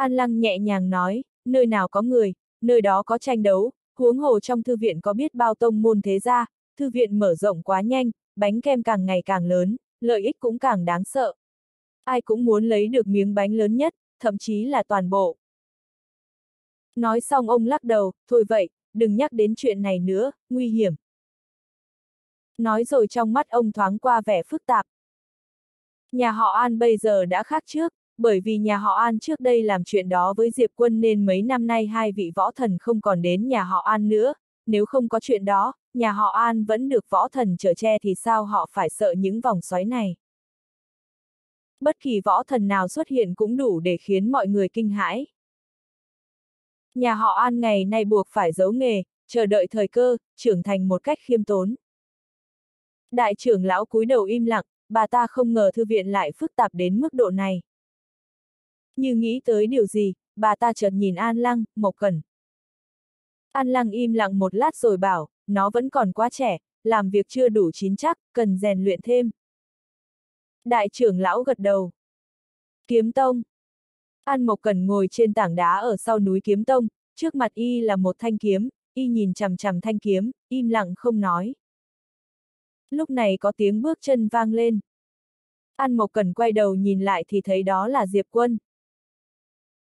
An Lăng nhẹ nhàng nói, nơi nào có người, nơi đó có tranh đấu, huống hồ trong thư viện có biết bao tông môn thế gia, thư viện mở rộng quá nhanh, bánh kem càng ngày càng lớn, lợi ích cũng càng đáng sợ. Ai cũng muốn lấy được miếng bánh lớn nhất, thậm chí là toàn bộ. Nói xong ông lắc đầu, thôi vậy, đừng nhắc đến chuyện này nữa, nguy hiểm. Nói rồi trong mắt ông thoáng qua vẻ phức tạp. Nhà họ An bây giờ đã khác trước, bởi vì nhà họ An trước đây làm chuyện đó với Diệp Quân nên mấy năm nay hai vị võ thần không còn đến nhà họ An nữa, nếu không có chuyện đó, nhà họ An vẫn được võ thần trở che thì sao họ phải sợ những vòng xoáy này. Bất kỳ võ thần nào xuất hiện cũng đủ để khiến mọi người kinh hãi. Nhà họ An ngày nay buộc phải giấu nghề, chờ đợi thời cơ, trưởng thành một cách khiêm tốn. Đại trưởng lão cúi đầu im lặng, bà ta không ngờ thư viện lại phức tạp đến mức độ này. Như nghĩ tới điều gì, bà ta chợt nhìn An Lăng, Mộc Cẩn. An Lăng im lặng một lát rồi bảo, nó vẫn còn quá trẻ, làm việc chưa đủ chín chắc, cần rèn luyện thêm. Đại trưởng lão gật đầu. Kiếm Tông. An Mộc Cẩn ngồi trên tảng đá ở sau núi Kiếm Tông, trước mặt y là một thanh kiếm, y nhìn chằm chằm thanh kiếm, im lặng không nói. Lúc này có tiếng bước chân vang lên. An Mộc Cẩn quay đầu nhìn lại thì thấy đó là Diệp Quân.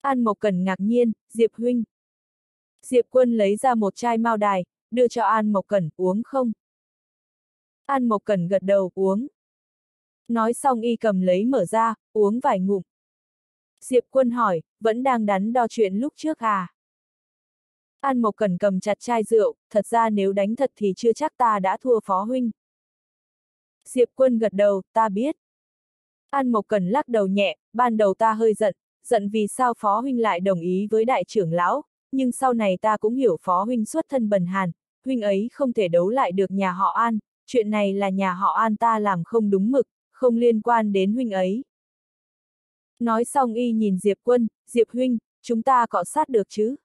An Mộc Cẩn ngạc nhiên, Diệp Huynh. Diệp Quân lấy ra một chai mao đài, đưa cho An Mộc Cẩn, uống không? An Mộc Cẩn gật đầu, uống. Nói xong y cầm lấy mở ra, uống vài ngụm. Diệp Quân hỏi, vẫn đang đắn đo chuyện lúc trước à? An Mộc Cẩn cầm chặt chai rượu, thật ra nếu đánh thật thì chưa chắc ta đã thua Phó Huynh. Diệp Quân gật đầu, ta biết. An Mộc Cẩn lắc đầu nhẹ, ban đầu ta hơi giận, giận vì sao Phó Huynh lại đồng ý với đại trưởng lão, nhưng sau này ta cũng hiểu Phó Huynh xuất thân bần hàn, Huynh ấy không thể đấu lại được nhà họ An, chuyện này là nhà họ An ta làm không đúng mực, không liên quan đến Huynh ấy. Nói xong y nhìn Diệp Quân, Diệp Huynh, chúng ta cọ sát được chứ?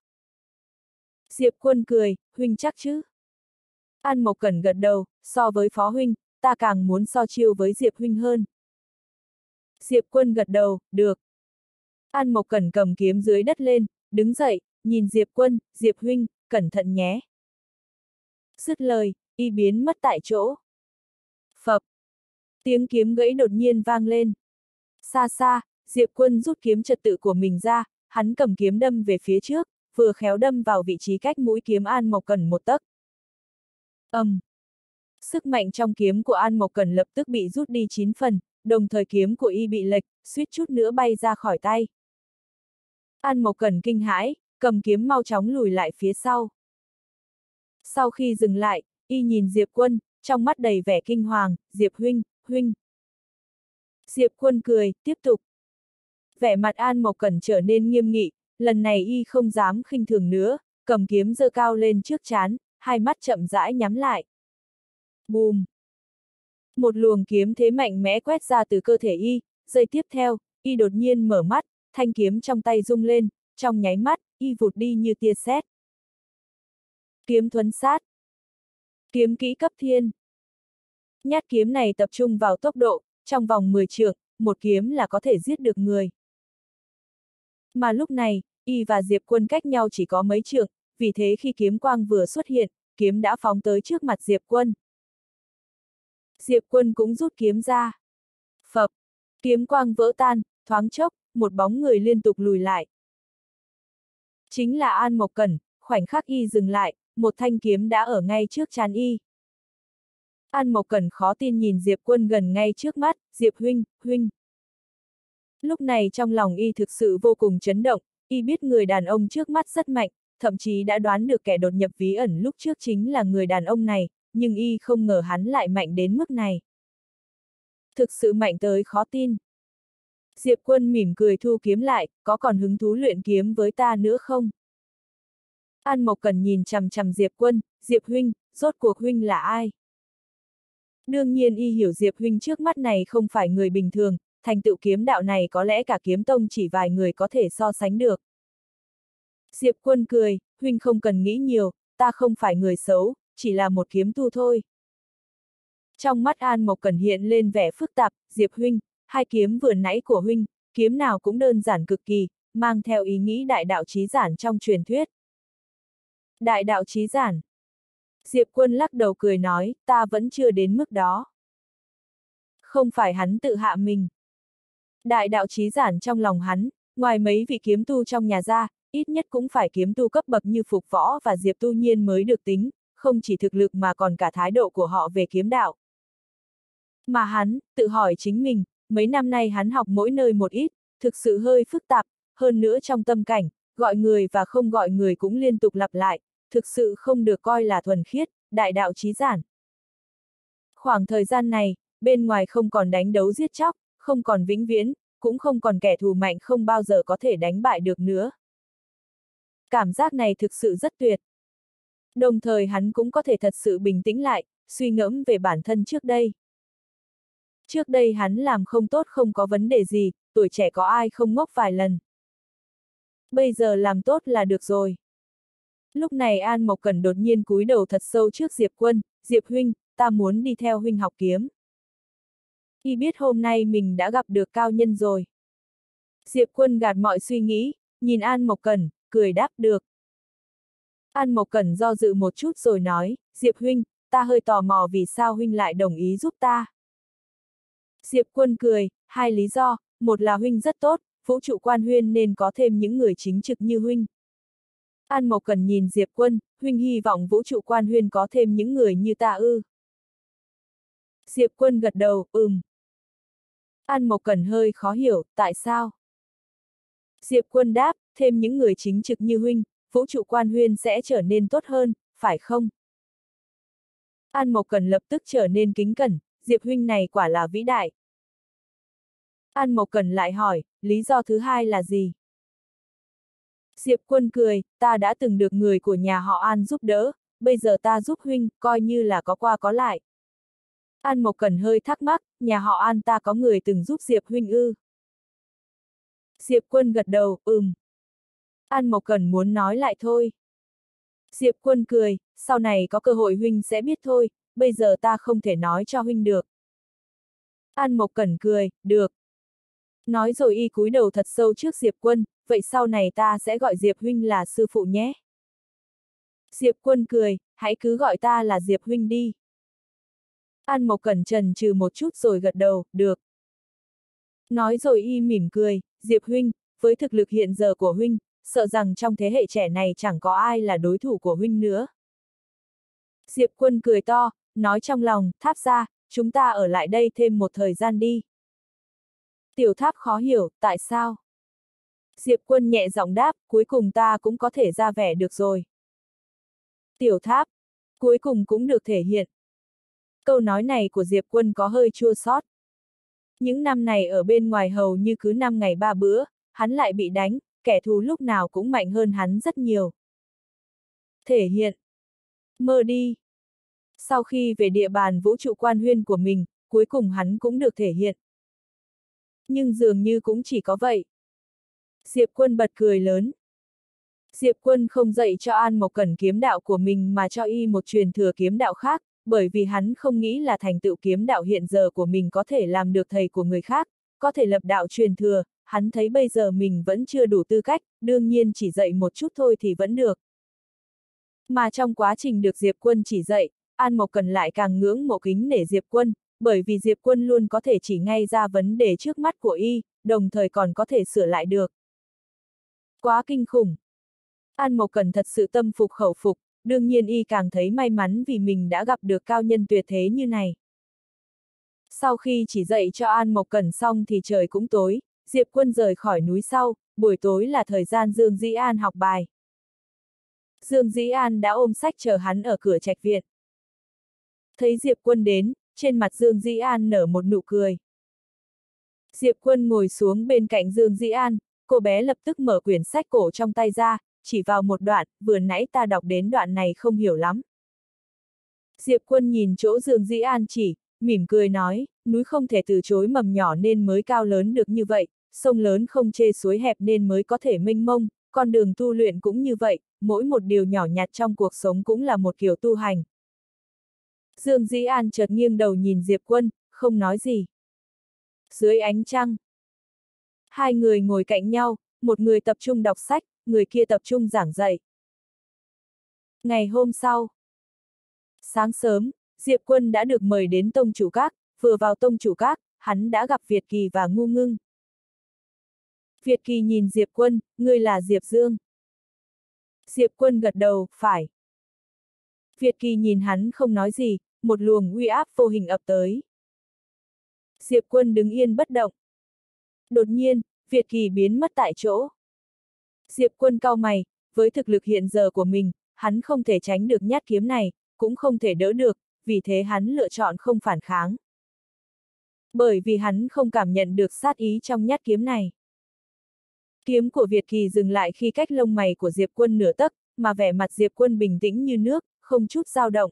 Diệp Quân cười, Huynh chắc chứ? An Mộc Cẩn gật đầu, so với Phó Huynh, ta càng muốn so chiêu với Diệp Huynh hơn. Diệp Quân gật đầu, được. An Mộc Cẩn cầm kiếm dưới đất lên, đứng dậy, nhìn Diệp Quân, Diệp Huynh, cẩn thận nhé. Dứt lời, y biến mất tại chỗ. Phập. Tiếng kiếm gãy đột nhiên vang lên. Xa xa, Diệp Quân rút kiếm trật tự của mình ra, hắn cầm kiếm đâm về phía trước, vừa khéo đâm vào vị trí cách mũi kiếm An Mộc Cẩn một tấc. ầm. Um. Sức mạnh trong kiếm của An Mộc Cẩn lập tức bị rút đi 9 phần, đồng thời kiếm của y bị lệch, suýt chút nữa bay ra khỏi tay. An Mộc Cẩn kinh hãi, cầm kiếm mau chóng lùi lại phía sau. Sau khi dừng lại, y nhìn Diệp Quân, trong mắt đầy vẻ kinh hoàng, Diệp Huynh, Huynh. Diệp Quân cười, tiếp tục. Vẻ mặt An Mộc Cẩn trở nên nghiêm nghị, lần này y không dám khinh thường nữa, cầm kiếm giơ cao lên trước chán, hai mắt chậm rãi nhắm lại. Bùm! Một luồng kiếm thế mạnh mẽ quét ra từ cơ thể y, giây tiếp theo, y đột nhiên mở mắt, thanh kiếm trong tay rung lên, trong nháy mắt, y vụt đi như tia sét. Kiếm thuấn sát. Kiếm kỹ cấp thiên. Nhát kiếm này tập trung vào tốc độ, trong vòng 10 trượng, một kiếm là có thể giết được người. Mà lúc này, y và Diệp Quân cách nhau chỉ có mấy trượng, vì thế khi kiếm quang vừa xuất hiện, kiếm đã phóng tới trước mặt Diệp Quân. Diệp Quân cũng rút kiếm ra. Phập, kiếm quang vỡ tan, thoáng chốc, một bóng người liên tục lùi lại. Chính là An Mộc Cẩn, khoảnh khắc y dừng lại, một thanh kiếm đã ở ngay trước chán y. An Mộc Cẩn khó tin nhìn Diệp Quân gần ngay trước mắt, Diệp Huynh, Huynh. Lúc này trong lòng y thực sự vô cùng chấn động, y biết người đàn ông trước mắt rất mạnh, thậm chí đã đoán được kẻ đột nhập ví ẩn lúc trước chính là người đàn ông này, nhưng y không ngờ hắn lại mạnh đến mức này. Thực sự mạnh tới khó tin. Diệp quân mỉm cười thu kiếm lại, có còn hứng thú luyện kiếm với ta nữa không? An Mộc Cần nhìn chằm chằm Diệp quân, Diệp huynh, rốt cuộc huynh là ai? Đương nhiên y hiểu Diệp huynh trước mắt này không phải người bình thường, thành tựu kiếm đạo này có lẽ cả kiếm tông chỉ vài người có thể so sánh được. Diệp quân cười, huynh không cần nghĩ nhiều, ta không phải người xấu, chỉ là một kiếm tu thôi. Trong mắt An Mộc Cần hiện lên vẻ phức tạp, Diệp Huynh, hai kiếm vừa nãy của Huynh, kiếm nào cũng đơn giản cực kỳ, mang theo ý nghĩ đại đạo trí giản trong truyền thuyết. Đại đạo trí giản. Diệp Quân lắc đầu cười nói, ta vẫn chưa đến mức đó. Không phải hắn tự hạ mình. Đại đạo trí giản trong lòng hắn, ngoài mấy vị kiếm tu trong nhà ra, ít nhất cũng phải kiếm tu cấp bậc như Phục Võ và Diệp Tu Nhiên mới được tính, không chỉ thực lực mà còn cả thái độ của họ về kiếm đạo. Mà hắn, tự hỏi chính mình, mấy năm nay hắn học mỗi nơi một ít, thực sự hơi phức tạp, hơn nữa trong tâm cảnh, gọi người và không gọi người cũng liên tục lặp lại, thực sự không được coi là thuần khiết, đại đạo trí giản. Khoảng thời gian này, bên ngoài không còn đánh đấu giết chóc, không còn vĩnh viễn, cũng không còn kẻ thù mạnh không bao giờ có thể đánh bại được nữa. Cảm giác này thực sự rất tuyệt. Đồng thời hắn cũng có thể thật sự bình tĩnh lại, suy ngẫm về bản thân trước đây. Trước đây hắn làm không tốt không có vấn đề gì, tuổi trẻ có ai không ngốc vài lần. Bây giờ làm tốt là được rồi. Lúc này An Mộc Cẩn đột nhiên cúi đầu thật sâu trước Diệp Quân, Diệp Huynh, ta muốn đi theo Huynh học kiếm. Y biết hôm nay mình đã gặp được cao nhân rồi. Diệp Quân gạt mọi suy nghĩ, nhìn An Mộc Cẩn, cười đáp được. An Mộc Cẩn do dự một chút rồi nói, Diệp Huynh, ta hơi tò mò vì sao Huynh lại đồng ý giúp ta. Diệp Quân cười, hai lý do, một là Huynh rất tốt, vũ trụ quan huyên nên có thêm những người chính trực như Huynh. An Mộc Cần nhìn Diệp Quân, Huynh hy vọng vũ trụ quan huyên có thêm những người như ta ư. Diệp Quân gật đầu, ừm. An Mộc Cần hơi khó hiểu, tại sao? Diệp Quân đáp, thêm những người chính trực như huynh, vũ trụ quan huyên sẽ trở nên tốt hơn, phải không? An Mộc Cần lập tức trở nên kính cẩn, Diệp huynh này quả là vĩ đại. An Mộc Cần lại hỏi, lý do thứ hai là gì? Diệp Quân cười, ta đã từng được người của nhà họ An giúp đỡ, bây giờ ta giúp huynh, coi như là có qua có lại. An Mộc Cần hơi thắc mắc, nhà họ An ta có người từng giúp Diệp huynh ư. Diệp Quân gật đầu, ừm. An Mộc Cần muốn nói lại thôi. Diệp Quân cười, sau này có cơ hội huynh sẽ biết thôi, bây giờ ta không thể nói cho huynh được. An Mộc Cẩn cười, được. Nói rồi y cúi đầu thật sâu trước Diệp Quân, vậy sau này ta sẽ gọi Diệp huynh là sư phụ nhé. Diệp Quân cười, hãy cứ gọi ta là Diệp huynh đi. An Mộc Cẩn trần trừ một chút rồi gật đầu, được. Nói rồi y mỉm cười, Diệp huynh, với thực lực hiện giờ của huynh, sợ rằng trong thế hệ trẻ này chẳng có ai là đối thủ của huynh nữa. Diệp quân cười to, nói trong lòng, tháp ra, chúng ta ở lại đây thêm một thời gian đi. Tiểu tháp khó hiểu, tại sao? Diệp quân nhẹ giọng đáp, cuối cùng ta cũng có thể ra vẻ được rồi. Tiểu tháp, cuối cùng cũng được thể hiện. Câu nói này của Diệp quân có hơi chua sót. Những năm này ở bên ngoài hầu như cứ năm ngày ba bữa, hắn lại bị đánh, kẻ thù lúc nào cũng mạnh hơn hắn rất nhiều. Thể hiện. Mơ đi. Sau khi về địa bàn vũ trụ quan huyên của mình, cuối cùng hắn cũng được thể hiện. Nhưng dường như cũng chỉ có vậy. Diệp quân bật cười lớn. Diệp quân không dạy cho An Mộc Cẩn kiếm đạo của mình mà cho y một truyền thừa kiếm đạo khác, bởi vì hắn không nghĩ là thành tựu kiếm đạo hiện giờ của mình có thể làm được thầy của người khác, có thể lập đạo truyền thừa, hắn thấy bây giờ mình vẫn chưa đủ tư cách, đương nhiên chỉ dạy một chút thôi thì vẫn được. Mà trong quá trình được Diệp Quân chỉ dạy, An Mộc Cần lại càng ngưỡng mộ kính nể Diệp Quân, bởi vì Diệp Quân luôn có thể chỉ ngay ra vấn đề trước mắt của y, đồng thời còn có thể sửa lại được. Quá kinh khủng! An Mộc Cần thật sự tâm phục khẩu phục, đương nhiên y càng thấy may mắn vì mình đã gặp được cao nhân tuyệt thế như này. Sau khi chỉ dạy cho An Mộc Cần xong thì trời cũng tối, Diệp Quân rời khỏi núi sau, buổi tối là thời gian Dương Dĩ An học bài. Dương Dĩ An đã ôm sách chờ hắn ở cửa trạch viện. Thấy Diệp Quân đến, trên mặt Dương Dĩ An nở một nụ cười. Diệp Quân ngồi xuống bên cạnh Dương Dĩ An, cô bé lập tức mở quyển sách cổ trong tay ra, chỉ vào một đoạn, vừa nãy ta đọc đến đoạn này không hiểu lắm. Diệp Quân nhìn chỗ Dương Dĩ An chỉ, mỉm cười nói, núi không thể từ chối mầm nhỏ nên mới cao lớn được như vậy, sông lớn không chê suối hẹp nên mới có thể mênh mông, con đường tu luyện cũng như vậy, mỗi một điều nhỏ nhặt trong cuộc sống cũng là một kiểu tu hành. Dương Dĩ An chợt nghiêng đầu nhìn Diệp Quân, không nói gì. Dưới ánh trăng, hai người ngồi cạnh nhau, một người tập trung đọc sách, người kia tập trung giảng dạy. Ngày hôm sau, sáng sớm, Diệp Quân đã được mời đến Tông Chủ Các, vừa vào Tông Chủ Các, hắn đã gặp Việt Kỳ và Ngu Ngưng. Việt Kỳ nhìn Diệp Quân, ngươi là Diệp Dương. Diệp quân gật đầu, phải. Việt Kỳ nhìn hắn không nói gì, một luồng uy áp vô hình ập tới. Diệp quân đứng yên bất động. Đột nhiên, Việt Kỳ biến mất tại chỗ. Diệp quân cao mày, với thực lực hiện giờ của mình, hắn không thể tránh được nhát kiếm này, cũng không thể đỡ được, vì thế hắn lựa chọn không phản kháng. Bởi vì hắn không cảm nhận được sát ý trong nhát kiếm này. Kiếm của Việt Kỳ dừng lại khi cách lông mày của Diệp Quân nửa tấc, mà vẻ mặt Diệp Quân bình tĩnh như nước, không chút dao động.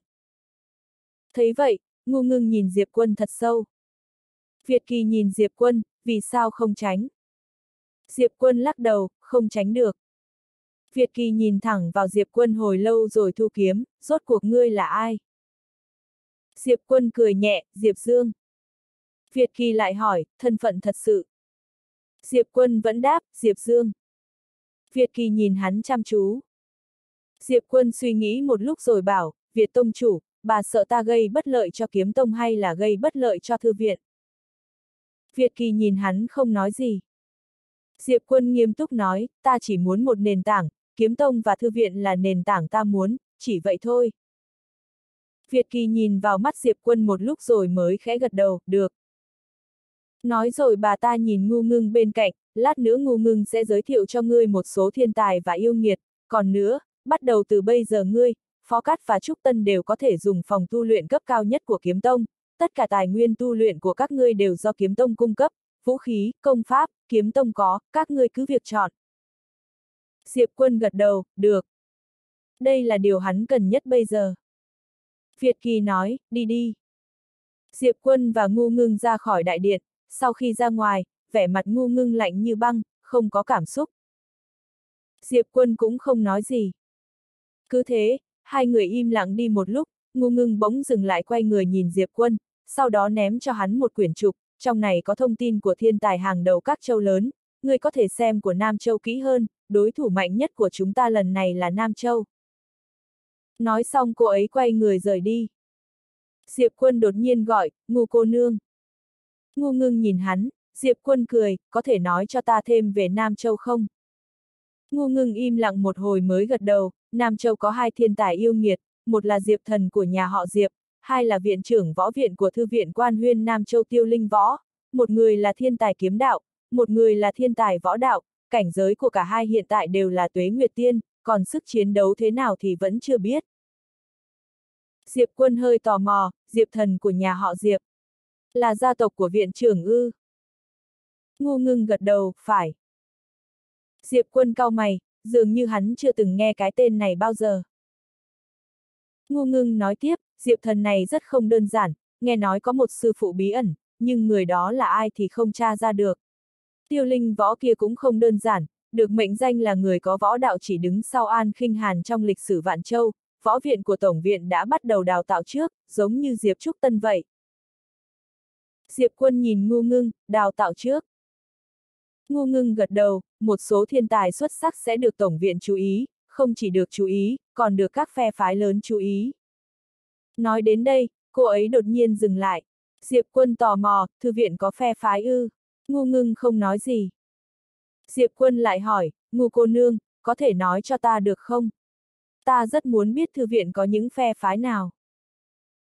Thấy vậy, ngu ngưng nhìn Diệp Quân thật sâu. Việt Kỳ nhìn Diệp Quân, vì sao không tránh? Diệp Quân lắc đầu, không tránh được. Việt Kỳ nhìn thẳng vào Diệp Quân hồi lâu rồi thu kiếm, rốt cuộc ngươi là ai? Diệp Quân cười nhẹ, Diệp Dương. Việt Kỳ lại hỏi, thân phận thật sự. Diệp Quân vẫn đáp, Diệp Dương. Việt Kỳ nhìn hắn chăm chú. Diệp Quân suy nghĩ một lúc rồi bảo, Việt Tông chủ, bà sợ ta gây bất lợi cho kiếm tông hay là gây bất lợi cho thư viện? Việt Kỳ nhìn hắn không nói gì. Diệp Quân nghiêm túc nói, ta chỉ muốn một nền tảng, kiếm tông và thư viện là nền tảng ta muốn, chỉ vậy thôi. Việt Kỳ nhìn vào mắt Diệp Quân một lúc rồi mới khẽ gật đầu, được. Nói rồi bà ta nhìn ngu ngưng bên cạnh, lát nữa ngu ngưng sẽ giới thiệu cho ngươi một số thiên tài và yêu nghiệt, còn nữa, bắt đầu từ bây giờ ngươi, Phó Cát và Trúc Tân đều có thể dùng phòng tu luyện cấp cao nhất của kiếm tông, tất cả tài nguyên tu luyện của các ngươi đều do kiếm tông cung cấp, vũ khí, công pháp, kiếm tông có, các ngươi cứ việc chọn. Diệp quân gật đầu, được. Đây là điều hắn cần nhất bây giờ. Việt Kỳ nói, đi đi. Diệp quân và ngu ngưng ra khỏi đại điện, sau khi ra ngoài, vẻ mặt ngu ngưng lạnh như băng, không có cảm xúc. Diệp quân cũng không nói gì. Cứ thế, hai người im lặng đi một lúc, ngu ngưng bỗng dừng lại quay người nhìn Diệp quân, sau đó ném cho hắn một quyển trục, trong này có thông tin của thiên tài hàng đầu các châu lớn, người có thể xem của Nam Châu kỹ hơn, đối thủ mạnh nhất của chúng ta lần này là Nam Châu. Nói xong cô ấy quay người rời đi. Diệp quân đột nhiên gọi, ngu cô nương. Ngu ngưng nhìn hắn, Diệp quân cười, có thể nói cho ta thêm về Nam Châu không? Ngu ngưng im lặng một hồi mới gật đầu, Nam Châu có hai thiên tài yêu nghiệt, một là Diệp thần của nhà họ Diệp, hai là viện trưởng võ viện của Thư viện Quan Huyên Nam Châu Tiêu Linh Võ, một người là thiên tài kiếm đạo, một người là thiên tài võ đạo, cảnh giới của cả hai hiện tại đều là tuế nguyệt tiên, còn sức chiến đấu thế nào thì vẫn chưa biết. Diệp quân hơi tò mò, Diệp thần của nhà họ Diệp. Là gia tộc của viện trưởng ư. Ngô ngưng gật đầu, phải. Diệp quân cao mày, dường như hắn chưa từng nghe cái tên này bao giờ. Ngô ngưng nói tiếp, Diệp thần này rất không đơn giản, nghe nói có một sư phụ bí ẩn, nhưng người đó là ai thì không tra ra được. Tiêu linh võ kia cũng không đơn giản, được mệnh danh là người có võ đạo chỉ đứng sau An khinh Hàn trong lịch sử Vạn Châu, võ viện của Tổng viện đã bắt đầu đào tạo trước, giống như Diệp Trúc Tân vậy. Diệp quân nhìn ngu ngưng, đào tạo trước. Ngô ngưng gật đầu, một số thiên tài xuất sắc sẽ được Tổng viện chú ý, không chỉ được chú ý, còn được các phe phái lớn chú ý. Nói đến đây, cô ấy đột nhiên dừng lại. Diệp quân tò mò, thư viện có phe phái ư. Ngu ngưng không nói gì. Diệp quân lại hỏi, ngu cô nương, có thể nói cho ta được không? Ta rất muốn biết thư viện có những phe phái nào.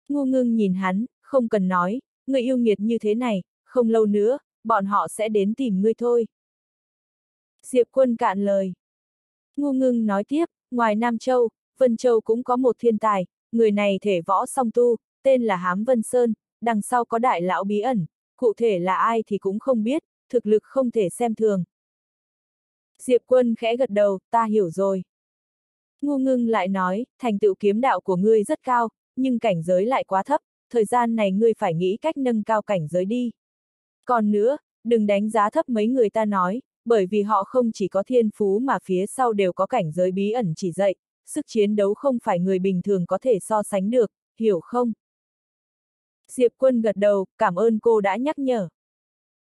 Ngu ngưng nhìn hắn, không cần nói, người yêu nghiệt như thế này, không lâu nữa, bọn họ sẽ đến tìm ngươi thôi. Diệp quân cạn lời. Ngu ngưng nói tiếp, ngoài Nam Châu, Vân Châu cũng có một thiên tài, người này thể võ song tu, tên là Hám Vân Sơn, đằng sau có đại lão bí ẩn, cụ thể là ai thì cũng không biết, thực lực không thể xem thường. Diệp quân khẽ gật đầu, ta hiểu rồi. Ngu ngưng lại nói, thành tựu kiếm đạo của ngươi rất cao, nhưng cảnh giới lại quá thấp, thời gian này ngươi phải nghĩ cách nâng cao cảnh giới đi. Còn nữa, đừng đánh giá thấp mấy người ta nói, bởi vì họ không chỉ có thiên phú mà phía sau đều có cảnh giới bí ẩn chỉ dạy, sức chiến đấu không phải người bình thường có thể so sánh được, hiểu không? Diệp quân gật đầu, cảm ơn cô đã nhắc nhở.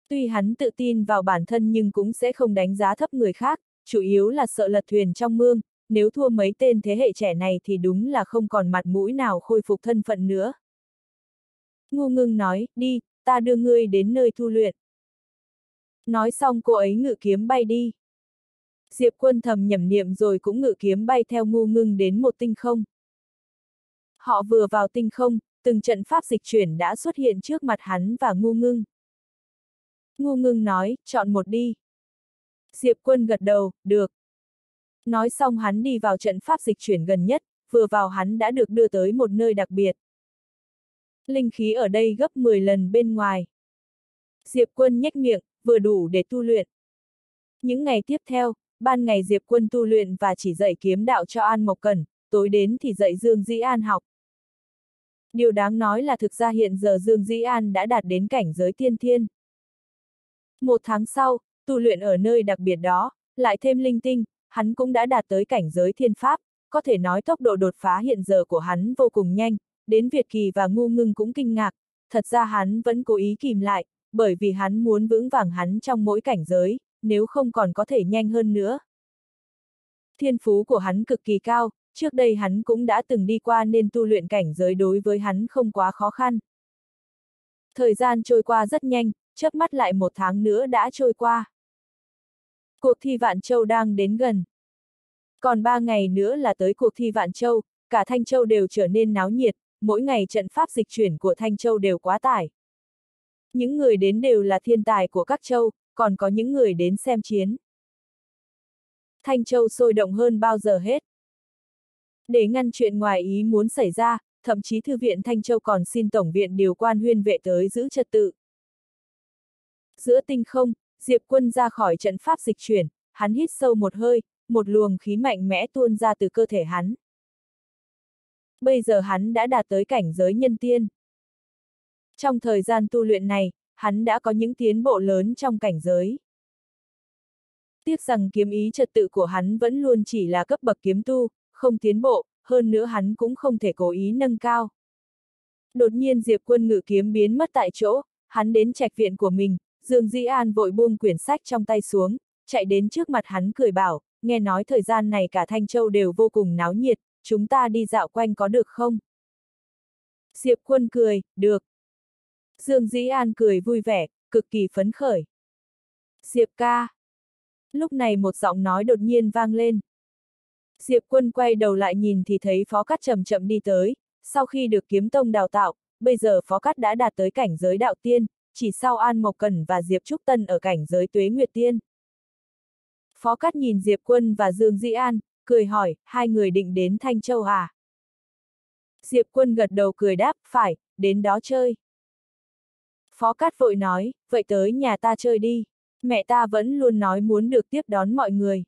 Tuy hắn tự tin vào bản thân nhưng cũng sẽ không đánh giá thấp người khác, chủ yếu là sợ lật thuyền trong mương, nếu thua mấy tên thế hệ trẻ này thì đúng là không còn mặt mũi nào khôi phục thân phận nữa. Ngô ngưng nói, đi, ta đưa ngươi đến nơi thu luyện. Nói xong cô ấy ngự kiếm bay đi. Diệp quân thầm nhẩm niệm rồi cũng ngự kiếm bay theo ngu ngưng đến một tinh không. Họ vừa vào tinh không, từng trận pháp dịch chuyển đã xuất hiện trước mặt hắn và ngu ngưng. Ngu ngưng nói, chọn một đi. Diệp quân gật đầu, được. Nói xong hắn đi vào trận pháp dịch chuyển gần nhất, vừa vào hắn đã được đưa tới một nơi đặc biệt. Linh khí ở đây gấp 10 lần bên ngoài. Diệp quân nhếch miệng, vừa đủ để tu luyện. Những ngày tiếp theo, ban ngày Diệp quân tu luyện và chỉ dạy kiếm đạo cho An Mộc Cẩn, tối đến thì dạy Dương Dĩ An học. Điều đáng nói là thực ra hiện giờ Dương Dĩ An đã đạt đến cảnh giới tiên thiên. Một tháng sau, tu luyện ở nơi đặc biệt đó, lại thêm linh tinh, hắn cũng đã đạt tới cảnh giới thiên pháp, có thể nói tốc độ đột phá hiện giờ của hắn vô cùng nhanh, đến Việt Kỳ và Ngu Ngưng cũng kinh ngạc, thật ra hắn vẫn cố ý kìm lại, bởi vì hắn muốn vững vàng hắn trong mỗi cảnh giới, nếu không còn có thể nhanh hơn nữa. Thiên phú của hắn cực kỳ cao, trước đây hắn cũng đã từng đi qua nên tu luyện cảnh giới đối với hắn không quá khó khăn. Thời gian trôi qua rất nhanh, chớp mắt lại một tháng nữa đã trôi qua. Cuộc thi Vạn Châu đang đến gần. Còn ba ngày nữa là tới cuộc thi Vạn Châu, cả Thanh Châu đều trở nên náo nhiệt, mỗi ngày trận pháp dịch chuyển của Thanh Châu đều quá tải. Những người đến đều là thiên tài của các châu, còn có những người đến xem chiến. Thanh Châu sôi động hơn bao giờ hết. Để ngăn chuyện ngoài ý muốn xảy ra, thậm chí Thư viện Thanh Châu còn xin Tổng viện điều quan huyên vệ tới giữ trật tự. Giữa tinh không, Diệp quân ra khỏi trận pháp dịch chuyển, hắn hít sâu một hơi, một luồng khí mạnh mẽ tuôn ra từ cơ thể hắn. Bây giờ hắn đã đạt tới cảnh giới nhân tiên. Trong thời gian tu luyện này, hắn đã có những tiến bộ lớn trong cảnh giới. Tiếc rằng kiếm ý trật tự của hắn vẫn luôn chỉ là cấp bậc kiếm tu, không tiến bộ, hơn nữa hắn cũng không thể cố ý nâng cao. Đột nhiên Diệp quân ngự kiếm biến mất tại chỗ, hắn đến trạch viện của mình, Dương Dĩ An vội buông quyển sách trong tay xuống, chạy đến trước mặt hắn cười bảo, nghe nói thời gian này cả Thanh Châu đều vô cùng náo nhiệt, chúng ta đi dạo quanh có được không? Diệp quân cười, được. Dương Dĩ An cười vui vẻ, cực kỳ phấn khởi. Diệp ca. Lúc này một giọng nói đột nhiên vang lên. Diệp quân quay đầu lại nhìn thì thấy phó cắt chậm chậm đi tới, sau khi được kiếm tông đào tạo, bây giờ phó cắt đã đạt tới cảnh giới đạo tiên, chỉ sau An Mộc Cần và Diệp Trúc Tân ở cảnh giới tuế nguyệt tiên. Phó cắt nhìn Diệp quân và Dương Dĩ An, cười hỏi, hai người định đến Thanh Châu à? Diệp quân gật đầu cười đáp, phải, đến đó chơi. Phó Cát vội nói, vậy tới nhà ta chơi đi. Mẹ ta vẫn luôn nói muốn được tiếp đón mọi người.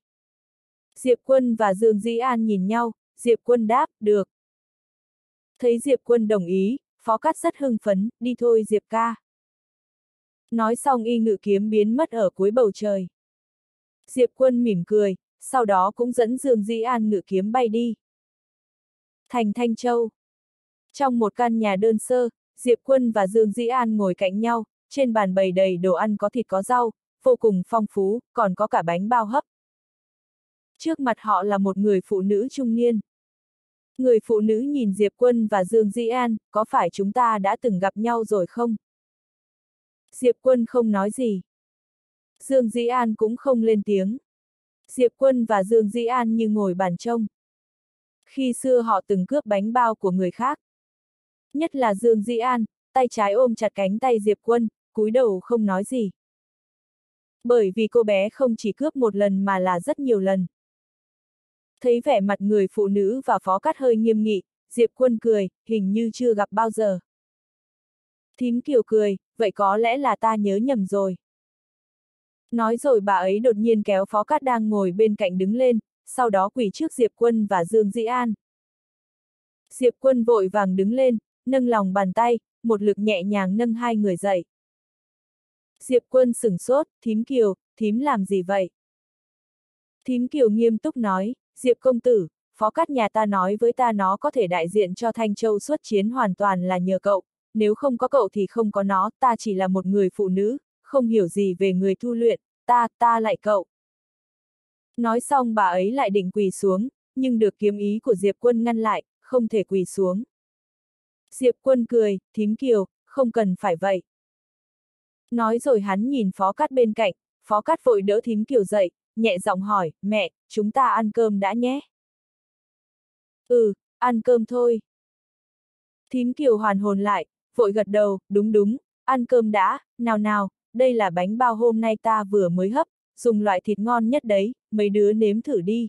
Diệp Quân và Dương Dĩ An nhìn nhau, Diệp Quân đáp, được. Thấy Diệp Quân đồng ý, Phó Cát rất hưng phấn, đi thôi Diệp ca. Nói xong y ngự kiếm biến mất ở cuối bầu trời. Diệp Quân mỉm cười, sau đó cũng dẫn Dương Dĩ An ngự kiếm bay đi. Thành Thanh Châu. Trong một căn nhà đơn sơ, Diệp Quân và Dương Dĩ An ngồi cạnh nhau, trên bàn bày đầy đồ ăn có thịt có rau, vô cùng phong phú, còn có cả bánh bao hấp. Trước mặt họ là một người phụ nữ trung niên. Người phụ nữ nhìn Diệp Quân và Dương Dĩ An, có phải chúng ta đã từng gặp nhau rồi không? Diệp Quân không nói gì. Dương Dĩ An cũng không lên tiếng. Diệp Quân và Dương Dĩ An như ngồi bàn trông. Khi xưa họ từng cướp bánh bao của người khác. Nhất là Dương Dĩ An, tay trái ôm chặt cánh tay Diệp Quân, cúi đầu không nói gì. Bởi vì cô bé không chỉ cướp một lần mà là rất nhiều lần. Thấy vẻ mặt người phụ nữ và phó cát hơi nghiêm nghị, Diệp Quân cười, hình như chưa gặp bao giờ. Thím Kiều cười, vậy có lẽ là ta nhớ nhầm rồi. Nói rồi bà ấy đột nhiên kéo phó cát đang ngồi bên cạnh đứng lên, sau đó quỳ trước Diệp Quân và Dương Dĩ An. Diệp Quân vội vàng đứng lên, nâng lòng bàn tay, một lực nhẹ nhàng nâng hai người dậy. Diệp quân sửng sốt, thím kiều, thím làm gì vậy? Thím kiều nghiêm túc nói, Diệp công tử, phó cát nhà ta nói với ta nó có thể đại diện cho Thanh Châu xuất chiến hoàn toàn là nhờ cậu, nếu không có cậu thì không có nó, ta chỉ là một người phụ nữ, không hiểu gì về người thu luyện, ta, ta lại cậu. Nói xong bà ấy lại định quỳ xuống, nhưng được kiếm ý của Diệp quân ngăn lại, không thể quỳ xuống. Diệp quân cười, thím kiều, không cần phải vậy. Nói rồi hắn nhìn phó cát bên cạnh, phó cát vội đỡ thím kiều dậy, nhẹ giọng hỏi, mẹ, chúng ta ăn cơm đã nhé. Ừ, ăn cơm thôi. Thím Kiều hoàn hồn lại, vội gật đầu, đúng đúng, ăn cơm đã, nào nào, đây là bánh bao hôm nay ta vừa mới hấp, dùng loại thịt ngon nhất đấy, mấy đứa nếm thử đi.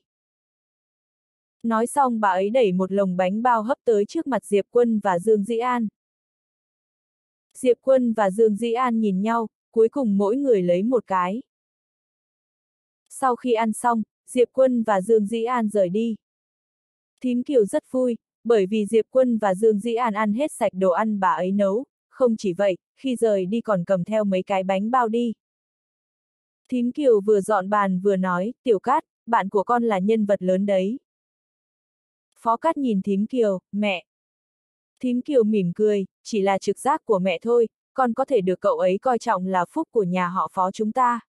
Nói xong bà ấy đẩy một lồng bánh bao hấp tới trước mặt Diệp Quân và Dương Dĩ An. Diệp Quân và Dương Dĩ An nhìn nhau, cuối cùng mỗi người lấy một cái. Sau khi ăn xong, Diệp Quân và Dương Dĩ An rời đi. Thím Kiều rất vui, bởi vì Diệp Quân và Dương Dĩ An ăn hết sạch đồ ăn bà ấy nấu, không chỉ vậy, khi rời đi còn cầm theo mấy cái bánh bao đi. Thím Kiều vừa dọn bàn vừa nói, Tiểu Cát, bạn của con là nhân vật lớn đấy. Phó Cát nhìn Thím Kiều, mẹ. Thím Kiều mỉm cười, chỉ là trực giác của mẹ thôi, con có thể được cậu ấy coi trọng là phúc của nhà họ Phó chúng ta.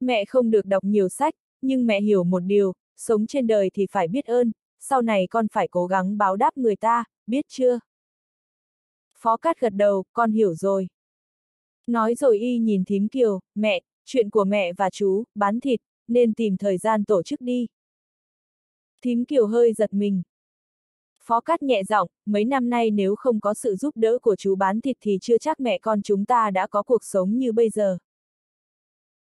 Mẹ không được đọc nhiều sách, nhưng mẹ hiểu một điều, sống trên đời thì phải biết ơn, sau này con phải cố gắng báo đáp người ta, biết chưa? Phó Cát gật đầu, con hiểu rồi. Nói rồi y nhìn thím Kiều, mẹ, chuyện của mẹ và chú, bán thịt, nên tìm thời gian tổ chức đi. Thím Kiều hơi giật mình. Phó Cát nhẹ giọng, mấy năm nay nếu không có sự giúp đỡ của chú bán thịt thì chưa chắc mẹ con chúng ta đã có cuộc sống như bây giờ.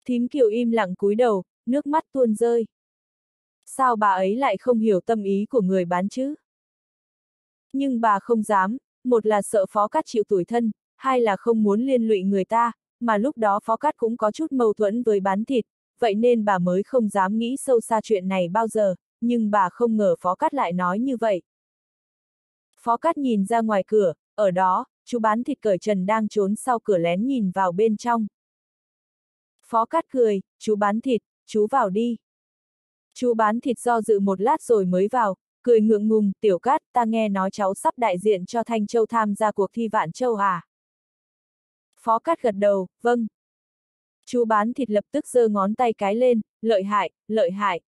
Thím Kiều im lặng cúi đầu, nước mắt tuôn rơi. Sao bà ấy lại không hiểu tâm ý của người bán chứ? Nhưng bà không dám, một là sợ Phó Cát chịu tuổi thân, hai là không muốn liên lụy người ta, mà lúc đó Phó Cát cũng có chút mâu thuẫn với bán thịt, vậy nên bà mới không dám nghĩ sâu xa chuyện này bao giờ, nhưng bà không ngờ Phó Cát lại nói như vậy. Phó Cát nhìn ra ngoài cửa, ở đó, chú bán thịt cởi trần đang trốn sau cửa lén nhìn vào bên trong. Phó Cát cười, chú bán thịt, chú vào đi. Chú bán thịt do dự một lát rồi mới vào, cười ngượng ngùng, tiểu cát, ta nghe nói cháu sắp đại diện cho Thanh Châu tham gia cuộc thi Vạn Châu à? Phó Cát gật đầu, vâng. Chú bán thịt lập tức giơ ngón tay cái lên, lợi hại, lợi hại.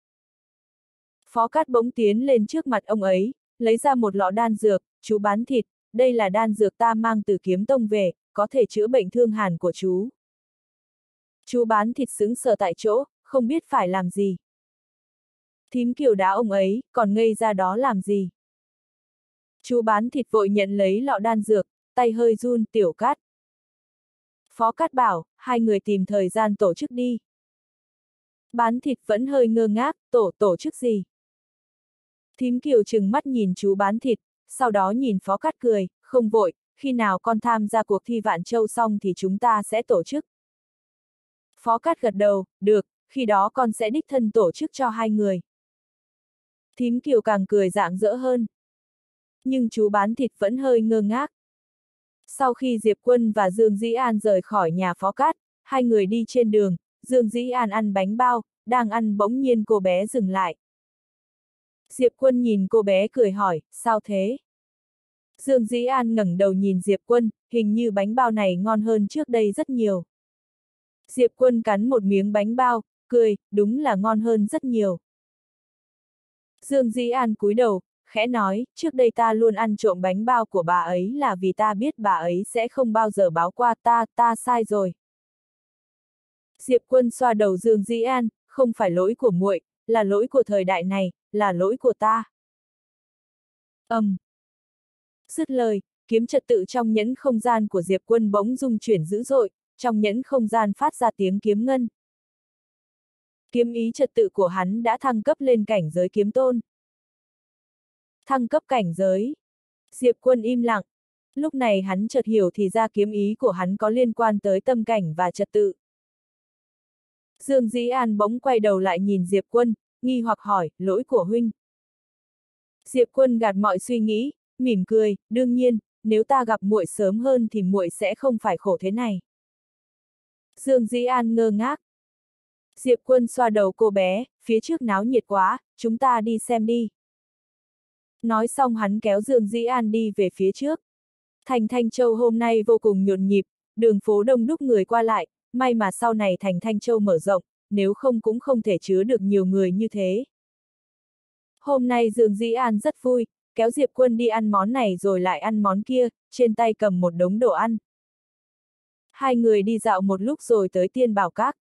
Phó Cát bỗng tiến lên trước mặt ông ấy, lấy ra một lọ đan dược, chú bán thịt, đây là đan dược ta mang từ kiếm tông về, có thể chữa bệnh thương hàn của chú. Chú bán thịt xứng sờ tại chỗ, không biết phải làm gì. Thím kiều đá ông ấy, còn ngây ra đó làm gì. Chú bán thịt vội nhận lấy lọ đan dược, tay hơi run tiểu cát. Phó Cát bảo, hai người tìm thời gian tổ chức đi. Bán thịt vẫn hơi ngơ ngác, tổ tổ chức gì? Thím Kiều chừng mắt nhìn chú bán thịt, sau đó nhìn Phó Cát cười, không vội, khi nào con tham gia cuộc thi Vạn Châu xong thì chúng ta sẽ tổ chức. Phó Cát gật đầu, được, khi đó con sẽ đích thân tổ chức cho hai người. Thím Kiều càng cười dạng dỡ hơn. Nhưng chú bán thịt vẫn hơi ngơ ngác. Sau khi Diệp Quân và Dương Dĩ An rời khỏi nhà Phó Cát, hai người đi trên đường, Dương Dĩ An ăn bánh bao, đang ăn bỗng nhiên cô bé dừng lại. Diệp Quân nhìn cô bé cười hỏi, sao thế? Dương Dĩ An ngẩng đầu nhìn Diệp Quân, hình như bánh bao này ngon hơn trước đây rất nhiều. Diệp Quân cắn một miếng bánh bao, cười, đúng là ngon hơn rất nhiều. Dương Dĩ An cúi đầu, khẽ nói, trước đây ta luôn ăn trộm bánh bao của bà ấy là vì ta biết bà ấy sẽ không bao giờ báo qua ta, ta sai rồi. Diệp Quân xoa đầu Dương Dĩ An, không phải lỗi của muội, là lỗi của thời đại này, là lỗi của ta. ầm. Um. Dứt lời, kiếm trật tự trong nhẫn không gian của Diệp Quân bỗng rung chuyển dữ dội, trong nhẫn không gian phát ra tiếng kiếm ngân. Kiếm ý trật tự của hắn đã thăng cấp lên cảnh giới kiếm tôn. Thăng cấp cảnh giới. Diệp quân im lặng. Lúc này hắn chợt hiểu thì ra kiếm ý của hắn có liên quan tới tâm cảnh và trật tự. Dương Dĩ An bỗng quay đầu lại nhìn Diệp quân, nghi hoặc hỏi, lỗi của huynh. Diệp quân gạt mọi suy nghĩ, mỉm cười, đương nhiên, nếu ta gặp muội sớm hơn thì muội sẽ không phải khổ thế này. Dương Dĩ An ngơ ngác. Diệp quân xoa đầu cô bé, phía trước náo nhiệt quá, chúng ta đi xem đi. Nói xong hắn kéo Dương Dĩ An đi về phía trước. Thành Thanh Châu hôm nay vô cùng nhộn nhịp, đường phố đông đúc người qua lại, may mà sau này Thành Thanh Châu mở rộng, nếu không cũng không thể chứa được nhiều người như thế. Hôm nay Dương Dĩ An rất vui, kéo Diệp Quân đi ăn món này rồi lại ăn món kia, trên tay cầm một đống đồ ăn. Hai người đi dạo một lúc rồi tới Tiên Bảo Các.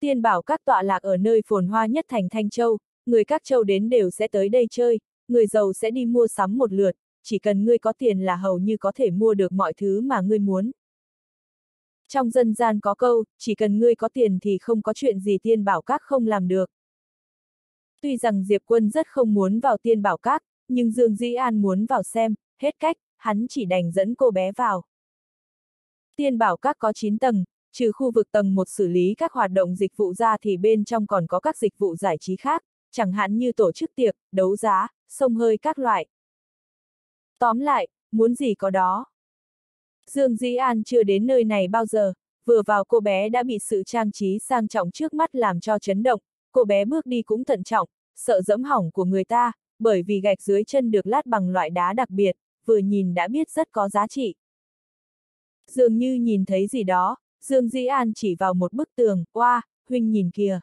Tiên bảo các tọa lạc ở nơi phồn hoa nhất thành Thanh Châu, người các châu đến đều sẽ tới đây chơi, người giàu sẽ đi mua sắm một lượt, chỉ cần ngươi có tiền là hầu như có thể mua được mọi thứ mà ngươi muốn. Trong dân gian có câu, chỉ cần ngươi có tiền thì không có chuyện gì tiên bảo các không làm được. Tuy rằng Diệp Quân rất không muốn vào tiên bảo các, nhưng Dương Dĩ An muốn vào xem, hết cách, hắn chỉ đành dẫn cô bé vào. Tiên bảo các có 9 tầng, trừ khu vực tầng 1 xử lý các hoạt động dịch vụ ra thì bên trong còn có các dịch vụ giải trí khác, chẳng hạn như tổ chức tiệc, đấu giá, sông hơi các loại. Tóm lại, muốn gì có đó. Dương Dĩ An chưa đến nơi này bao giờ, vừa vào cô bé đã bị sự trang trí sang trọng trước mắt làm cho chấn động, cô bé bước đi cũng thận trọng, sợ dẫm hỏng của người ta, bởi vì gạch dưới chân được lát bằng loại đá đặc biệt, vừa nhìn đã biết rất có giá trị. Dường như nhìn thấy gì đó, Dương Dĩ An chỉ vào một bức tường, qua, wow, huynh nhìn kìa.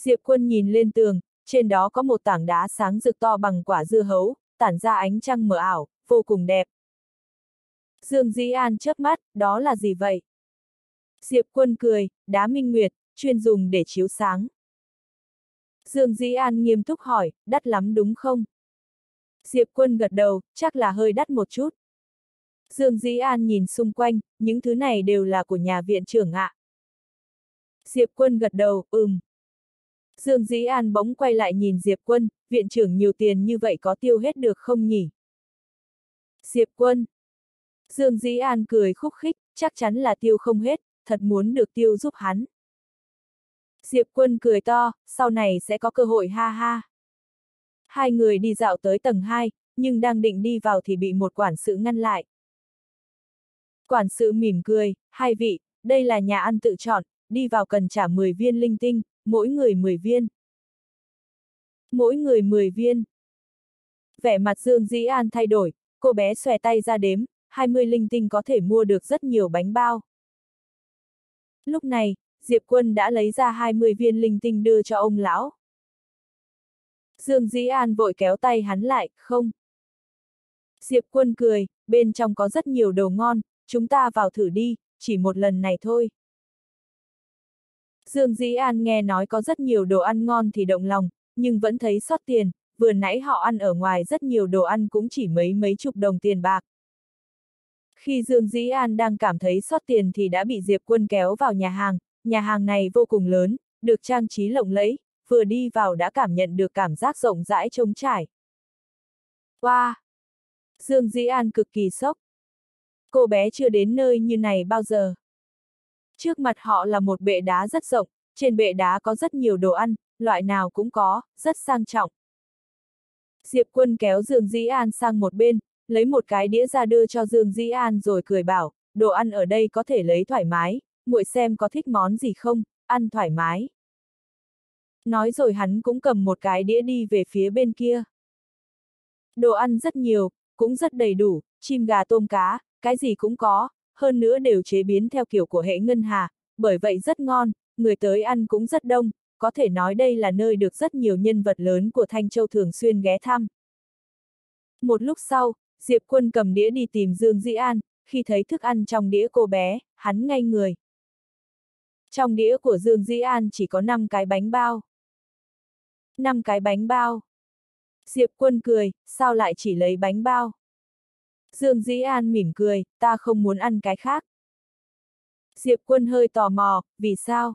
Diệp quân nhìn lên tường, trên đó có một tảng đá sáng rực to bằng quả dưa hấu, tản ra ánh trăng mờ ảo, vô cùng đẹp. Dương Dĩ An chớp mắt, đó là gì vậy? Diệp quân cười, đá minh nguyệt, chuyên dùng để chiếu sáng. Dương Dĩ An nghiêm túc hỏi, đắt lắm đúng không? Diệp quân gật đầu, chắc là hơi đắt một chút. Dương Dĩ An nhìn xung quanh, những thứ này đều là của nhà viện trưởng ạ. Diệp quân gật đầu, ừm. Dương Dĩ An bỗng quay lại nhìn Diệp quân, viện trưởng nhiều tiền như vậy có tiêu hết được không nhỉ? Diệp quân. Dương Dĩ An cười khúc khích, chắc chắn là tiêu không hết, thật muốn được tiêu giúp hắn. Diệp quân cười to, sau này sẽ có cơ hội ha ha. Hai người đi dạo tới tầng 2, nhưng đang định đi vào thì bị một quản sự ngăn lại. Quản sự mỉm cười, hai vị, đây là nhà ăn tự chọn, đi vào cần trả 10 viên linh tinh, mỗi người 10 viên. Mỗi người 10 viên. Vẻ mặt Dương Dĩ An thay đổi, cô bé xòe tay ra đếm, 20 linh tinh có thể mua được rất nhiều bánh bao. Lúc này, Diệp Quân đã lấy ra 20 viên linh tinh đưa cho ông lão. Dương Dĩ An vội kéo tay hắn lại, không. Diệp Quân cười, bên trong có rất nhiều đồ ngon, chúng ta vào thử đi, chỉ một lần này thôi. Dương Dĩ An nghe nói có rất nhiều đồ ăn ngon thì động lòng, nhưng vẫn thấy sót tiền, vừa nãy họ ăn ở ngoài rất nhiều đồ ăn cũng chỉ mấy mấy chục đồng tiền bạc. Khi Dương Dĩ An đang cảm thấy sót tiền thì đã bị Diệp Quân kéo vào nhà hàng, nhà hàng này vô cùng lớn, được trang trí lộng lẫy, vừa đi vào đã cảm nhận được cảm giác rộng rãi trống trải. Wow! Dương Dĩ An cực kỳ sốc. Cô bé chưa đến nơi như này bao giờ. Trước mặt họ là một bệ đá rất rộng, trên bệ đá có rất nhiều đồ ăn, loại nào cũng có, rất sang trọng. Diệp quân kéo Dương Dĩ An sang một bên, lấy một cái đĩa ra đưa cho Dương Dĩ An rồi cười bảo, đồ ăn ở đây có thể lấy thoải mái, muội xem có thích món gì không, ăn thoải mái. Nói rồi hắn cũng cầm một cái đĩa đi về phía bên kia. Đồ ăn rất nhiều, cũng rất đầy đủ, chim gà tôm cá, cái gì cũng có, hơn nữa đều chế biến theo kiểu của hệ ngân hà, bởi vậy rất ngon, người tới ăn cũng rất đông, có thể nói đây là nơi được rất nhiều nhân vật lớn của Thanh Châu thường xuyên ghé thăm. Một lúc sau, Diệp Quân cầm đĩa đi tìm Dương Dĩ An, khi thấy thức ăn trong đĩa cô bé, hắn ngay người. Trong đĩa của Dương Dĩ An chỉ có 5 cái bánh bao. 5 cái bánh bao. Diệp Quân cười, sao lại chỉ lấy bánh bao? Dương Dĩ An mỉm cười, ta không muốn ăn cái khác. Diệp Quân hơi tò mò, vì sao?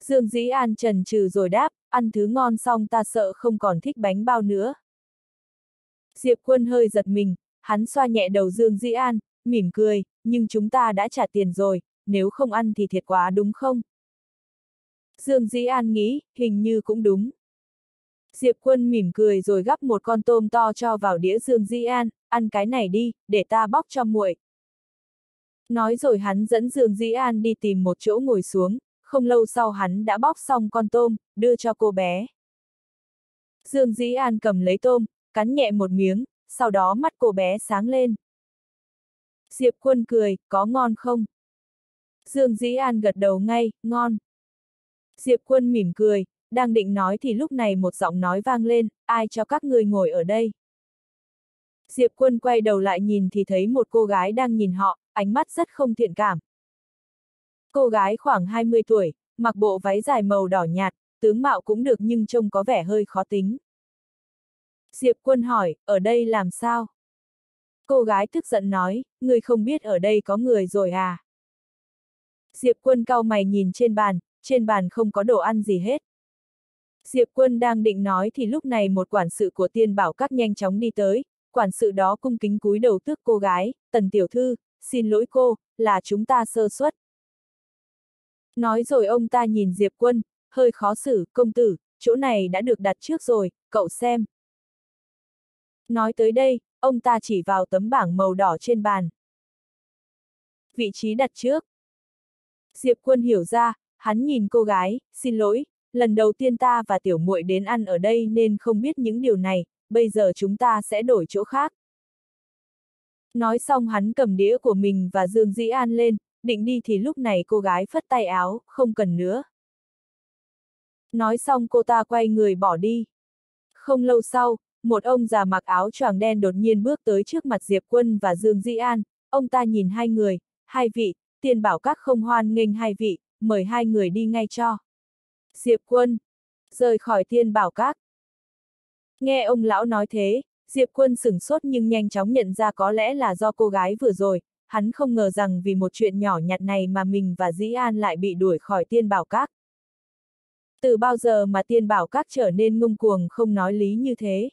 Dương Dĩ An trần trừ rồi đáp, ăn thứ ngon xong ta sợ không còn thích bánh bao nữa. Diệp Quân hơi giật mình, hắn xoa nhẹ đầu Dương Dĩ An, mỉm cười, nhưng chúng ta đã trả tiền rồi, nếu không ăn thì thiệt quá đúng không? Dương Dĩ An nghĩ, hình như cũng đúng. Diệp Quân mỉm cười rồi gắp một con tôm to cho vào đĩa Dương Dĩ An, ăn cái này đi, để ta bóc cho muội. Nói rồi hắn dẫn Dương Dĩ An đi tìm một chỗ ngồi xuống, không lâu sau hắn đã bóc xong con tôm, đưa cho cô bé. Dương Dĩ An cầm lấy tôm, cắn nhẹ một miếng, sau đó mắt cô bé sáng lên. Diệp Quân cười, có ngon không? Dương Dĩ An gật đầu ngay, ngon. Diệp Quân mỉm cười, đang định nói thì lúc này một giọng nói vang lên, ai cho các người ngồi ở đây? Diệp Quân quay đầu lại nhìn thì thấy một cô gái đang nhìn họ, ánh mắt rất không thiện cảm. Cô gái khoảng 20 tuổi, mặc bộ váy dài màu đỏ nhạt, tướng mạo cũng được nhưng trông có vẻ hơi khó tính. Diệp quân hỏi, ở đây làm sao? Cô gái tức giận nói, người không biết ở đây có người rồi à? Diệp quân cau mày nhìn trên bàn, trên bàn không có đồ ăn gì hết. Diệp quân đang định nói thì lúc này một quản sự của tiên bảo các nhanh chóng đi tới, quản sự đó cung kính cúi đầu tước cô gái, tần tiểu thư, xin lỗi cô, là chúng ta sơ suất. Nói rồi ông ta nhìn Diệp quân, hơi khó xử, công tử, chỗ này đã được đặt trước rồi, cậu xem. Nói tới đây, ông ta chỉ vào tấm bảng màu đỏ trên bàn. Vị trí đặt trước. Diệp quân hiểu ra, hắn nhìn cô gái, xin lỗi, lần đầu tiên ta và tiểu muội đến ăn ở đây nên không biết những điều này, bây giờ chúng ta sẽ đổi chỗ khác. Nói xong hắn cầm đĩa của mình và Dương Dĩ An lên, định đi thì lúc này cô gái phất tay áo, không cần nữa. Nói xong cô ta quay người bỏ đi. Không lâu sau, một ông già mặc áo choàng đen đột nhiên bước tới trước mặt Diệp Quân và Dương Di An, ông ta nhìn hai người, hai vị, tiền bảo các không hoan nghênh hai vị, mời hai người đi ngay cho. Diệp Quân, rời khỏi tiên bảo các. Nghe ông lão nói thế, Diệp Quân sửng sốt nhưng nhanh chóng nhận ra có lẽ là do cô gái vừa rồi, hắn không ngờ rằng vì một chuyện nhỏ nhặt này mà mình và Dĩ An lại bị đuổi khỏi tiên bảo các. Từ bao giờ mà tiên bảo các trở nên ngông cuồng không nói lý như thế?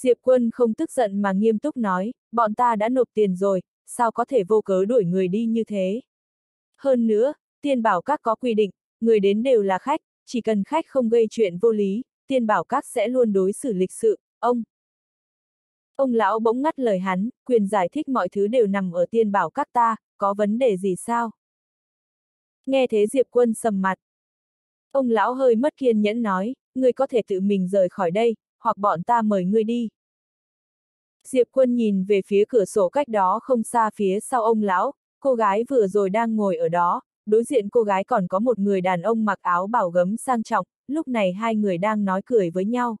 Diệp Quân không tức giận mà nghiêm túc nói, bọn ta đã nộp tiền rồi, sao có thể vô cớ đuổi người đi như thế? Hơn nữa, tiên bảo các có quy định, người đến đều là khách, chỉ cần khách không gây chuyện vô lý, tiên bảo các sẽ luôn đối xử lịch sự, ông. Ông lão bỗng ngắt lời hắn, quyền giải thích mọi thứ đều nằm ở tiên bảo các ta, có vấn đề gì sao? Nghe thế Diệp Quân sầm mặt. Ông lão hơi mất kiên nhẫn nói, Người có thể tự mình rời khỏi đây, hoặc bọn ta mời ngươi đi. Diệp Quân nhìn về phía cửa sổ cách đó không xa phía sau ông lão, cô gái vừa rồi đang ngồi ở đó, đối diện cô gái còn có một người đàn ông mặc áo bảo gấm sang trọng, lúc này hai người đang nói cười với nhau.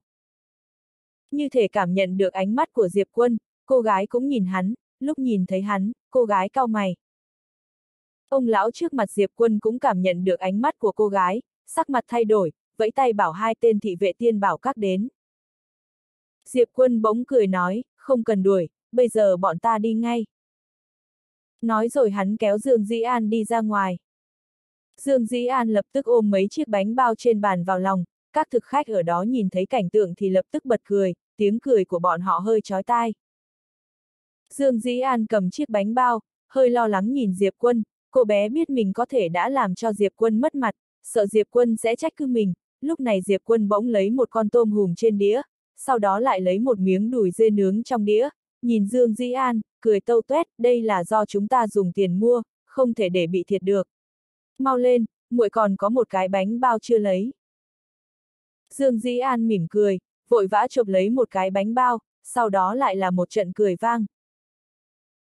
Như thể cảm nhận được ánh mắt của Diệp Quân, cô gái cũng nhìn hắn, lúc nhìn thấy hắn, cô gái cau mày. Ông lão trước mặt Diệp Quân cũng cảm nhận được ánh mắt của cô gái, sắc mặt thay đổi, vẫy tay bảo hai tên thị vệ tiên bảo các đến. Diệp Quân bỗng cười nói, không cần đuổi, bây giờ bọn ta đi ngay. Nói rồi hắn kéo Dương Dĩ An đi ra ngoài. Dương Dĩ An lập tức ôm mấy chiếc bánh bao trên bàn vào lòng, các thực khách ở đó nhìn thấy cảnh tượng thì lập tức bật cười, tiếng cười của bọn họ hơi chói tai. Dương Dĩ An cầm chiếc bánh bao, hơi lo lắng nhìn Diệp Quân, cô bé biết mình có thể đã làm cho Diệp Quân mất mặt, sợ Diệp Quân sẽ trách cứ mình, lúc này Diệp Quân bỗng lấy một con tôm hùm trên đĩa, sau đó lại lấy một miếng đùi dê nướng trong đĩa, nhìn Dương Dĩ An, cười tâu tuét, đây là do chúng ta dùng tiền mua, không thể để bị thiệt được. Mau lên, muội còn có một cái bánh bao chưa lấy. Dương Dĩ An mỉm cười, vội vã chụp lấy một cái bánh bao, sau đó lại là một trận cười vang.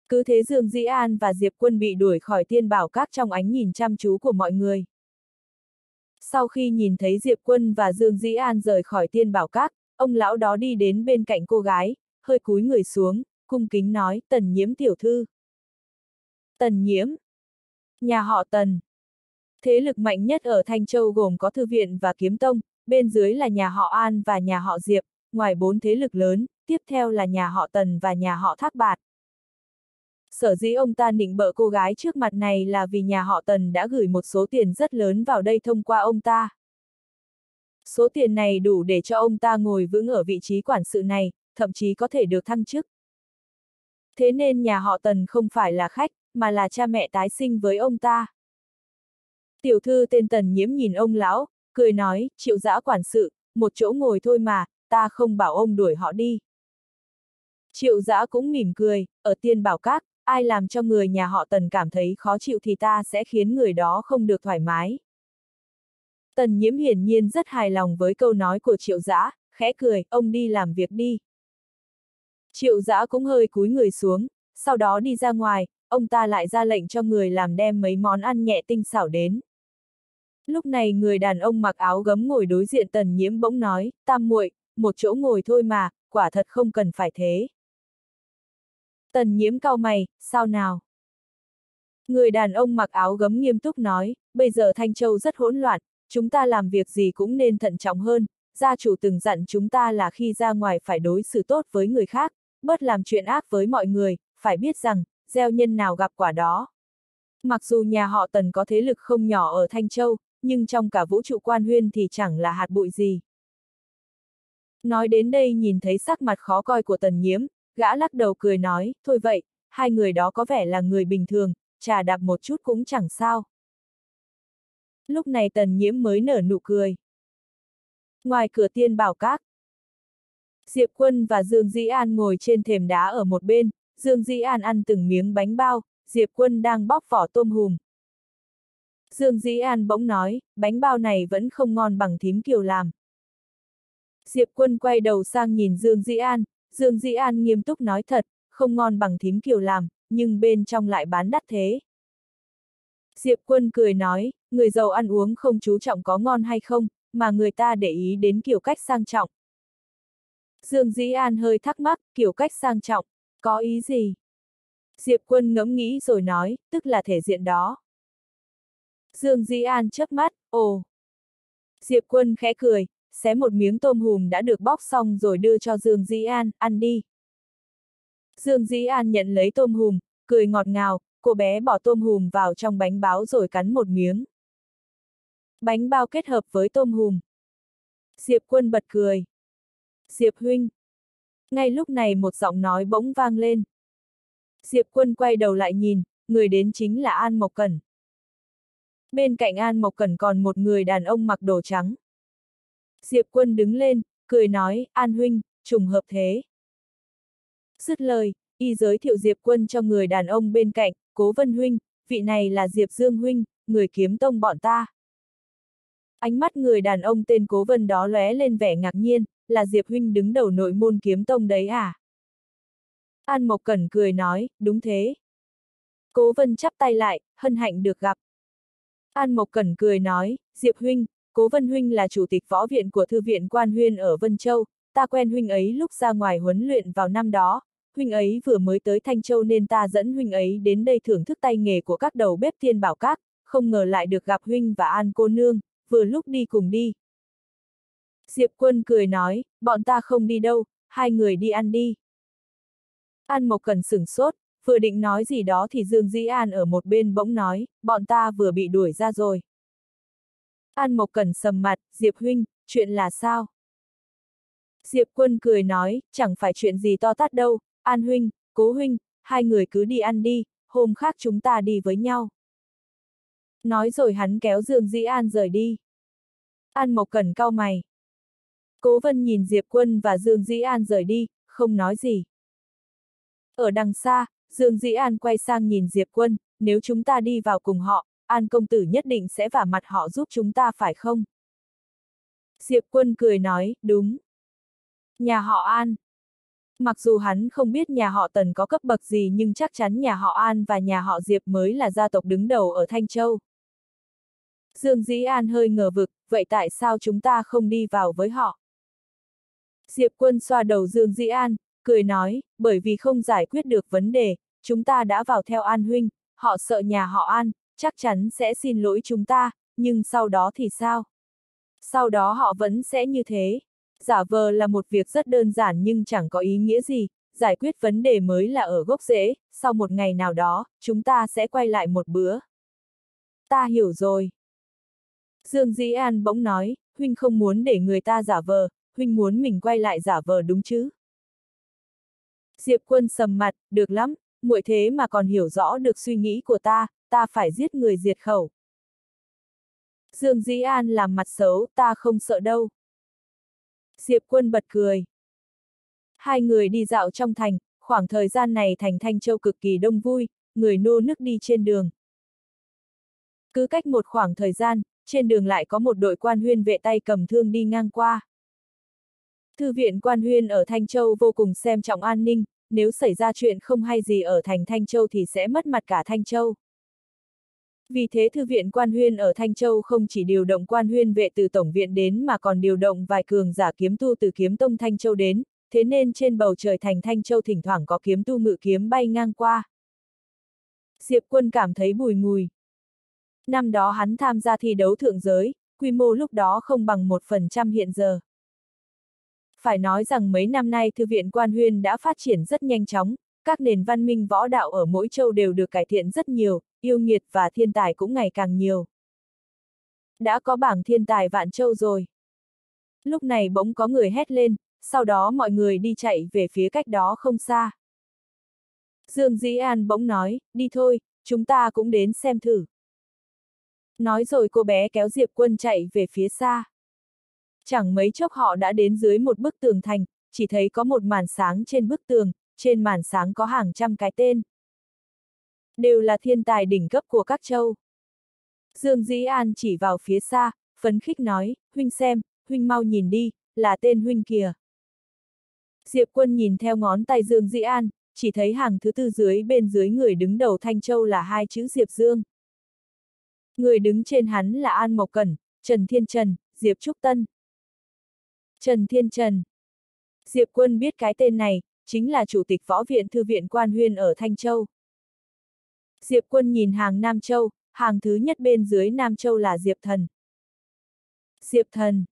Cứ thế Dương Dĩ An và Diệp Quân bị đuổi khỏi tiên bảo các trong ánh nhìn chăm chú của mọi người. Sau khi nhìn thấy Diệp Quân và Dương Dĩ An rời khỏi tiên bảo các, ông lão đó đi đến bên cạnh cô gái, hơi cúi người xuống, cung kính nói, tần nhiễm tiểu thư. Tần nhiễm. Nhà họ tần. Thế lực mạnh nhất ở Thanh Châu gồm có thư viện và kiếm tông, bên dưới là nhà họ An và nhà họ Diệp, ngoài bốn thế lực lớn, tiếp theo là nhà họ Tần và nhà họ Thác Bạt. Sở dĩ ông ta nịnh bợ cô gái trước mặt này là vì nhà họ Tần đã gửi một số tiền rất lớn vào đây thông qua ông ta. Số tiền này đủ để cho ông ta ngồi vững ở vị trí quản sự này, thậm chí có thể được thăng chức. Thế nên nhà họ Tần không phải là khách, mà là cha mẹ tái sinh với ông ta. Tiểu thư tên Tần nhiễm nhìn ông lão, cười nói, triệu giã quản sự, một chỗ ngồi thôi mà, ta không bảo ông đuổi họ đi. Triệu giã cũng mỉm cười, ở tiên bảo các, ai làm cho người nhà họ Tần cảm thấy khó chịu thì ta sẽ khiến người đó không được thoải mái. Tần nhiễm hiển nhiên rất hài lòng với câu nói của triệu giã, khẽ cười, ông đi làm việc đi. Triệu giã cũng hơi cúi người xuống, sau đó đi ra ngoài, ông ta lại ra lệnh cho người làm đem mấy món ăn nhẹ tinh xảo đến. Lúc này người đàn ông mặc áo gấm ngồi đối diện tần nhiễm bỗng nói, tam muội, một chỗ ngồi thôi mà, quả thật không cần phải thế. Tần nhiễm cau mày, sao nào? Người đàn ông mặc áo gấm nghiêm túc nói, bây giờ Thanh Châu rất hỗn loạn, chúng ta làm việc gì cũng nên thận trọng hơn, gia chủ từng dặn chúng ta là khi ra ngoài phải đối xử tốt với người khác, bớt làm chuyện ác với mọi người, phải biết rằng, gieo nhân nào gặp quả đó. Mặc dù nhà họ Tần có thế lực không nhỏ ở Thanh Châu, nhưng trong cả vũ trụ quan huyên thì chẳng là hạt bụi gì. Nói đến đây nhìn thấy sắc mặt khó coi của Tần Nhiễm, gã lắc đầu cười nói, thôi vậy, hai người đó có vẻ là người bình thường, trà đạp một chút cũng chẳng sao. Lúc này Tần Nhiễm mới nở nụ cười. Ngoài cửa tiên bảo các, Diệp Quân và Dương Dĩ An ngồi trên thềm đá ở một bên, Dương Dĩ An ăn từng miếng bánh bao, Diệp Quân đang bóc vỏ tôm hùm. Dương Dĩ An bỗng nói, bánh bao này vẫn không ngon bằng thím kiều làm. Diệp Quân quay đầu sang nhìn Dương Dĩ An, Dương Dĩ An nghiêm túc nói thật, không ngon bằng thím kiều làm, nhưng bên trong lại bán đắt thế. Diệp Quân cười nói, người giàu ăn uống không chú trọng có ngon hay không, mà người ta để ý đến kiểu cách sang trọng. Dương Dĩ An hơi thắc mắc, kiểu cách sang trọng, có ý gì? Diệp Quân ngẫm nghĩ rồi nói, tức là thể diện đó. Dương Dĩ An chớp mắt, ồ. Diệp Quân khẽ cười, xé một miếng tôm hùm đã được bóc xong rồi đưa cho Dương Dĩ An, ăn đi. Dương Dĩ An nhận lấy tôm hùm, cười ngọt ngào, cô bé bỏ tôm hùm vào trong bánh báo rồi cắn một miếng. Bánh bao kết hợp với tôm hùm. Diệp Quân bật cười. Diệp huynh. Ngay lúc này một giọng nói bỗng vang lên. Diệp Quân quay đầu lại nhìn, người đến chính là An Mộc Cẩn. Bên cạnh An Mộc Cẩn còn một người đàn ông mặc đồ trắng. Diệp Quân đứng lên, cười nói, An huynh, trùng hợp thế. Dứt lời, y giới thiệu Diệp Quân cho người đàn ông bên cạnh, Cố Vân huynh, vị này là Diệp Dương huynh, người kiếm tông bọn ta. Ánh mắt người đàn ông tên Cố Vân đó lóe lên vẻ ngạc nhiên, là Diệp huynh đứng đầu nội môn kiếm tông đấy à? An Mộc Cẩn cười nói, đúng thế. Cố Vân chắp tay lại, hân hạnh được gặp. An Mộc Cẩn cười nói, Diệp huynh, Cố Vân huynh là chủ tịch võ viện của thư viện Quan Huyên ở Vân Châu, ta quen huynh ấy lúc ra ngoài huấn luyện vào năm đó, huynh ấy vừa mới tới Thanh Châu nên ta dẫn huynh ấy đến đây thưởng thức tay nghề của các đầu bếp thiên bảo các, không ngờ lại được gặp huynh và An cô nương, vừa lúc đi cùng đi. Diệp Quân cười nói, bọn ta không đi đâu, hai người đi ăn đi. An Mộc Cần sửng sốt, vừa định nói gì đó thì Dương Dĩ An ở một bên bỗng nói, bọn ta vừa bị đuổi ra rồi. An Mộc Cần sầm mặt, Diệp Huynh, chuyện là sao? Diệp Quân cười nói, chẳng phải chuyện gì to tát đâu, An Huynh, Cố Huynh, hai người cứ đi ăn đi, hôm khác chúng ta đi với nhau. Nói rồi hắn kéo Dương Dĩ An rời đi. An Mộc cẩn cau mày. Cố Vân nhìn Diệp Quân và Dương Dĩ An rời đi, không nói gì. Ở đằng xa, Dương Dĩ An quay sang nhìn Diệp Quân, nếu chúng ta đi vào cùng họ, An công tử nhất định sẽ vả mặt họ giúp chúng ta phải không? Diệp Quân cười nói, đúng. Nhà họ An. Mặc dù hắn không biết nhà họ Tần có cấp bậc gì nhưng chắc chắn nhà họ An và nhà họ Diệp mới là gia tộc đứng đầu ở Thanh Châu. Dương Dĩ An hơi ngờ vực, vậy tại sao chúng ta không đi vào với họ? Diệp Quân xoa đầu Dương Dĩ An, cười nói, bởi vì không giải quyết được vấn đề, chúng ta đã vào theo An Huynh, họ sợ nhà họ An, chắc chắn sẽ xin lỗi chúng ta, nhưng sau đó thì sao? Sau đó họ vẫn sẽ như thế. Giả vờ là một việc rất đơn giản nhưng chẳng có ý nghĩa gì, giải quyết vấn đề mới là ở gốc rễ, sau một ngày nào đó, chúng ta sẽ quay lại một bữa. Ta hiểu rồi. Dương Dĩ An bỗng nói, Huynh không muốn để người ta giả vờ, Huynh muốn mình quay lại giả vờ đúng chứ? Diệp quân sầm mặt, được lắm, muội thế mà còn hiểu rõ được suy nghĩ của ta, ta phải giết người diệt khẩu. Dương Dĩ An làm mặt xấu, ta không sợ đâu. Diệp quân bật cười. Hai người đi dạo trong thành, khoảng thời gian này thành Thanh Châu cực kỳ đông vui, người nô nức đi trên đường. Cứ cách một khoảng thời gian, trên đường lại có một đội quan huyên vệ tay cầm thương đi ngang qua. Thư viện quan huyên ở Thanh Châu vô cùng xem trọng an ninh, nếu xảy ra chuyện không hay gì ở thành Thanh Châu thì sẽ mất mặt cả Thanh Châu. Vì thế Thư viện quan huyên ở Thanh Châu không chỉ điều động quan huyên vệ từ Tổng viện đến mà còn điều động vài cường giả kiếm tu từ kiếm tông Thanh Châu đến, thế nên trên bầu trời thành Thanh Châu thỉnh thoảng có kiếm tu ngự kiếm bay ngang qua. Diệp quân cảm thấy bùi ngùi. Năm đó hắn tham gia thi đấu thượng giới, quy mô lúc đó không bằng 1% hiện giờ. Phải nói rằng mấy năm nay Thư viện Quan Huyên đã phát triển rất nhanh chóng, các nền văn minh võ đạo ở mỗi châu đều được cải thiện rất nhiều, yêu nghiệt và thiên tài cũng ngày càng nhiều. Đã có bảng thiên tài vạn châu rồi. Lúc này bỗng có người hét lên, sau đó mọi người đi chạy về phía cách đó không xa. Dương Dĩ An bỗng nói, đi thôi, chúng ta cũng đến xem thử. Nói rồi cô bé kéo Diệp Quân chạy về phía xa. Chẳng mấy chốc họ đã đến dưới một bức tường thành, chỉ thấy có một màn sáng trên bức tường, trên màn sáng có hàng trăm cái tên. Đều là thiên tài đỉnh cấp của các châu. Dương Dĩ An chỉ vào phía xa, phấn khích nói, huynh xem, huynh mau nhìn đi, là tên huynh kìa. Diệp quân nhìn theo ngón tay Dương Dĩ An, chỉ thấy hàng thứ tư dưới bên dưới người đứng đầu Thanh Châu là hai chữ Diệp Dương. Người đứng trên hắn là An Mộc Cẩn, Trần Thiên Trần, Diệp Trúc Tân. Trần Thiên Trần. Diệp quân biết cái tên này, chính là Chủ tịch Võ viện Thư viện Quan Huyên ở Thanh Châu. Diệp quân nhìn hàng Nam Châu, hàng thứ nhất bên dưới Nam Châu là Diệp Thần. Diệp Thần.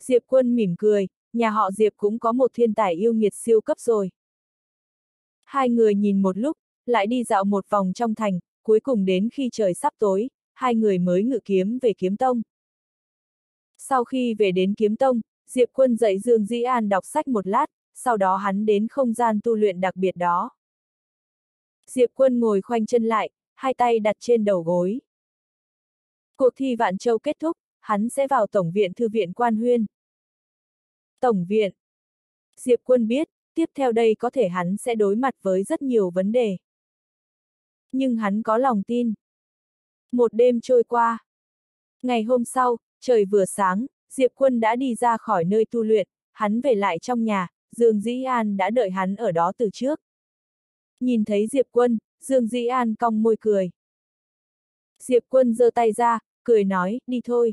Diệp quân mỉm cười, nhà họ Diệp cũng có một thiên tài yêu nghiệt siêu cấp rồi. Hai người nhìn một lúc, lại đi dạo một vòng trong thành, cuối cùng đến khi trời sắp tối, hai người mới ngự kiếm về kiếm tông. Sau khi về đến kiếm tông, Diệp Quân dạy Dương Dĩ An đọc sách một lát, sau đó hắn đến không gian tu luyện đặc biệt đó. Diệp Quân ngồi khoanh chân lại, hai tay đặt trên đầu gối. Cuộc thi Vạn Châu kết thúc, hắn sẽ vào Tổng viện Thư viện Quan Huyên. Tổng viện. Diệp Quân biết, tiếp theo đây có thể hắn sẽ đối mặt với rất nhiều vấn đề. Nhưng hắn có lòng tin. Một đêm trôi qua. Ngày hôm sau, trời vừa sáng, Diệp Quân đã đi ra khỏi nơi tu luyện, hắn về lại trong nhà, Dương Dĩ An đã đợi hắn ở đó từ trước. Nhìn thấy Diệp Quân, Dương Dĩ An cong môi cười. Diệp Quân giơ tay ra, cười nói, đi thôi.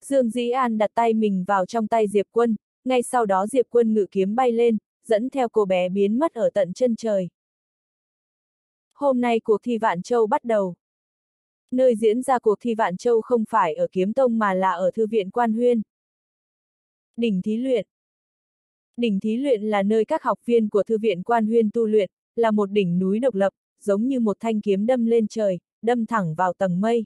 Dương Dĩ An đặt tay mình vào trong tay Diệp Quân, ngay sau đó Diệp Quân ngự kiếm bay lên, dẫn theo cô bé biến mất ở tận chân trời. Hôm nay cuộc thi Vạn Châu bắt đầu. Nơi diễn ra cuộc thi Vạn Châu không phải ở Kiếm Tông mà là ở Thư viện Quan Huyên. Đỉnh thí luyện Đỉnh thí luyện là nơi các học viên của Thư viện Quan Huyên tu luyện, là một đỉnh núi độc lập, giống như một thanh kiếm đâm lên trời, đâm thẳng vào tầng mây.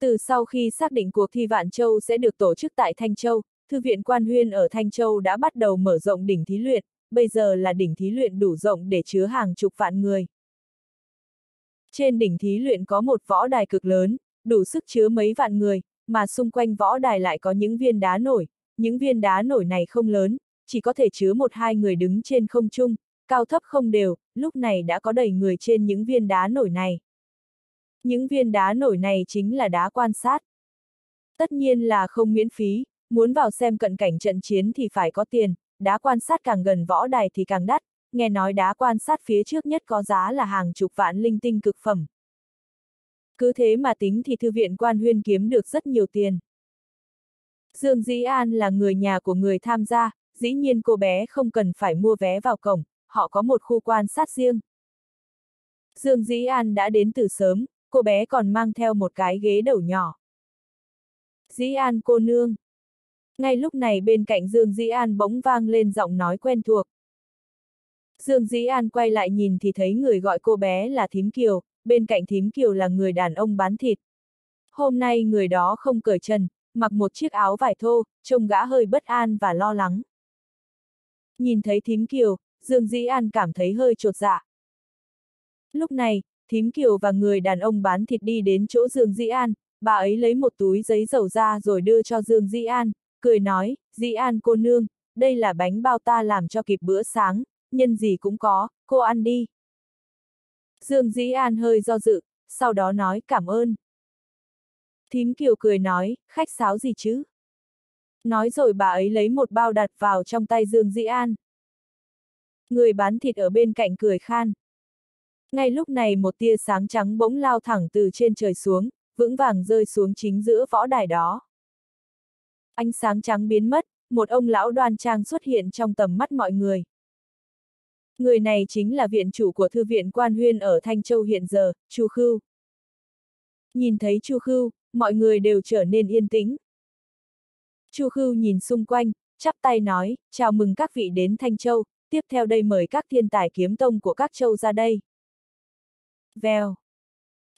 Từ sau khi xác định cuộc thi Vạn Châu sẽ được tổ chức tại Thanh Châu, Thư viện Quan Huyên ở Thanh Châu đã bắt đầu mở rộng đỉnh thí luyện, bây giờ là đỉnh thí luyện đủ rộng để chứa hàng chục vạn người. Trên đỉnh thí luyện có một võ đài cực lớn, đủ sức chứa mấy vạn người, mà xung quanh võ đài lại có những viên đá nổi, những viên đá nổi này không lớn, chỉ có thể chứa một hai người đứng trên không trung, cao thấp không đều, lúc này đã có đầy người trên những viên đá nổi này. Những viên đá nổi này chính là đá quan sát. Tất nhiên là không miễn phí, muốn vào xem cận cảnh trận chiến thì phải có tiền, đá quan sát càng gần võ đài thì càng đắt, nghe nói đá quan sát phía trước nhất có giá là hàng chục vạn linh tinh cực phẩm. Cứ thế mà tính thì thư viện quan huyên kiếm được rất nhiều tiền. Dương Dĩ An là người nhà của người tham gia, dĩ nhiên cô bé không cần phải mua vé vào cổng, họ có một khu quan sát riêng. Dương Dĩ An đã đến từ sớm, cô bé còn mang theo một cái ghế đầu nhỏ. Dĩ An cô nương. Ngay lúc này bên cạnh Dương Dĩ An bỗng vang lên giọng nói quen thuộc. Dương Dĩ An quay lại nhìn thì thấy người gọi cô bé là Thím Kiều, bên cạnh Thím Kiều là người đàn ông bán thịt. Hôm nay người đó không cởi trần, mặc một chiếc áo vải thô, trông gã hơi bất an và lo lắng. Nhìn thấy Thím Kiều, Dương Dĩ An cảm thấy hơi trột dạ. Lúc này, Thím Kiều và người đàn ông bán thịt đi đến chỗ Dương Dĩ An, bà ấy lấy một túi giấy dầu ra rồi đưa cho Dương Dĩ An, cười nói, Dĩ An cô nương, đây là bánh bao ta làm cho kịp bữa sáng, nhân gì cũng có, cô ăn đi. Dương Dĩ An hơi do dự, sau đó nói cảm ơn. Thím Kiều cười nói, khách sáo gì chứ? Nói rồi bà ấy lấy một bao đặt vào trong tay Dương Dĩ An. Người bán thịt ở bên cạnh cười khan. Ngay lúc này một tia sáng trắng bỗng lao thẳng từ trên trời xuống, vững vàng rơi xuống chính giữa võ đài đó. Ánh sáng trắng biến mất, một ông lão đoan trang xuất hiện trong tầm mắt mọi người. Người này chính là viện chủ của thư viện Quan Huyên ở Thanh Châu hiện giờ, Chu Khưu. Nhìn thấy Chu Khưu, mọi người đều trở nên yên tĩnh. Chu Khưu nhìn xung quanh, chắp tay nói, chào mừng các vị đến Thanh Châu, tiếp theo đây mời các thiên tài kiếm tông của các châu ra đây. Vèo.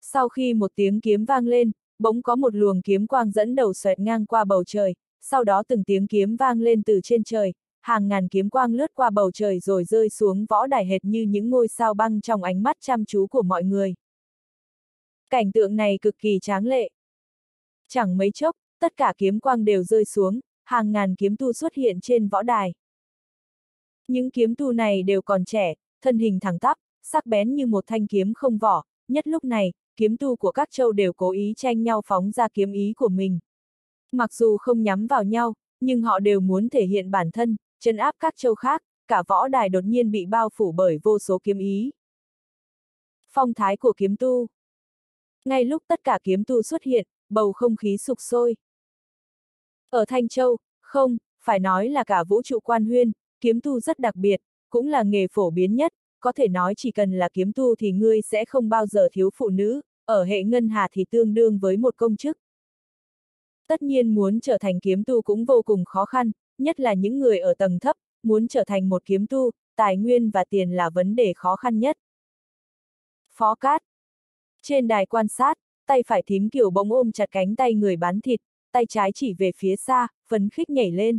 Sau khi một tiếng kiếm vang lên, bỗng có một luồng kiếm quang dẫn đầu xoẹt ngang qua bầu trời, sau đó từng tiếng kiếm vang lên từ trên trời, hàng ngàn kiếm quang lướt qua bầu trời rồi rơi xuống võ đài hệt như những ngôi sao băng trong ánh mắt chăm chú của mọi người. Cảnh tượng này cực kỳ tráng lệ. Chẳng mấy chốc, tất cả kiếm quang đều rơi xuống, hàng ngàn kiếm tu xuất hiện trên võ đài. Những kiếm tu này đều còn trẻ, thân hình thẳng tắp, sắc bén như một thanh kiếm không vỏ, nhất lúc này, kiếm tu của các châu đều cố ý tranh nhau phóng ra kiếm ý của mình. Mặc dù không nhắm vào nhau, nhưng họ đều muốn thể hiện bản thân, chân áp các châu khác, cả võ đài đột nhiên bị bao phủ bởi vô số kiếm ý. Phong thái của kiếm tu Ngay lúc tất cả kiếm tu xuất hiện, bầu không khí sục sôi. Ở Thanh Châu, không, phải nói là cả vũ trụ quan huyên, kiếm tu rất đặc biệt, cũng là nghề phổ biến nhất, có thể nói chỉ cần là kiếm tu thì ngươi sẽ không bao giờ thiếu phụ nữ, ở hệ ngân hà thì tương đương với một công chức. Tất nhiên muốn trở thành kiếm tu cũng vô cùng khó khăn, nhất là những người ở tầng thấp, muốn trở thành một kiếm tu, tài nguyên và tiền là vấn đề khó khăn nhất. Phó Cát Trên đài quan sát, tay phải thím kiểu bỗng ôm chặt cánh tay người bán thịt, tay trái chỉ về phía xa, phấn khích nhảy lên.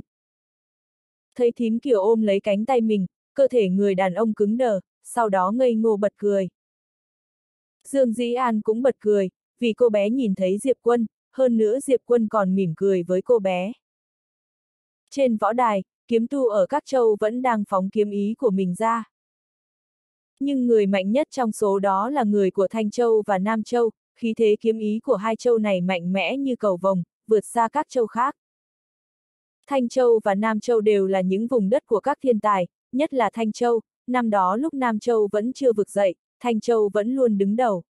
Thấy thím kiều ôm lấy cánh tay mình, cơ thể người đàn ông cứng đờ, sau đó ngây ngô bật cười. Dương Dĩ An cũng bật cười, vì cô bé nhìn thấy Diệp Quân, hơn nữa Diệp Quân còn mỉm cười với cô bé. Trên võ đài, kiếm tu ở các châu vẫn đang phóng kiếm ý của mình ra. Nhưng người mạnh nhất trong số đó là người của Thanh Châu và Nam Châu, khí thế kiếm ý của hai châu này mạnh mẽ như cầu vồng, vượt xa các châu khác. Thanh Châu và Nam Châu đều là những vùng đất của các thiên tài, nhất là Thanh Châu, năm đó lúc Nam Châu vẫn chưa vực dậy, Thanh Châu vẫn luôn đứng đầu.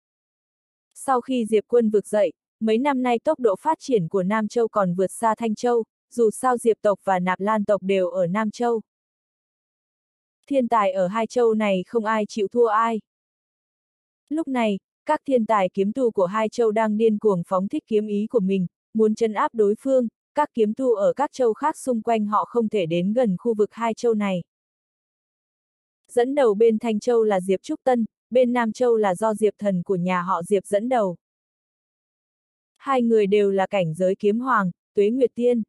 Sau khi Diệp Quân vực dậy, mấy năm nay tốc độ phát triển của Nam Châu còn vượt xa Thanh Châu, dù sao Diệp tộc và Nạp Lan tộc đều ở Nam Châu. Thiên tài ở hai châu này không ai chịu thua ai. Lúc này, các thiên tài kiếm tu của hai châu đang điên cuồng phóng thích kiếm ý của mình, muốn chân áp đối phương, các kiếm tu ở các châu khác xung quanh họ không thể đến gần khu vực hai châu này. Dẫn đầu bên Thanh Châu là Diệp Trúc Tân, bên Nam Châu là do Diệp thần của nhà họ Diệp dẫn đầu. Hai người đều là cảnh giới kiếm hoàng, tuế nguyệt tiên.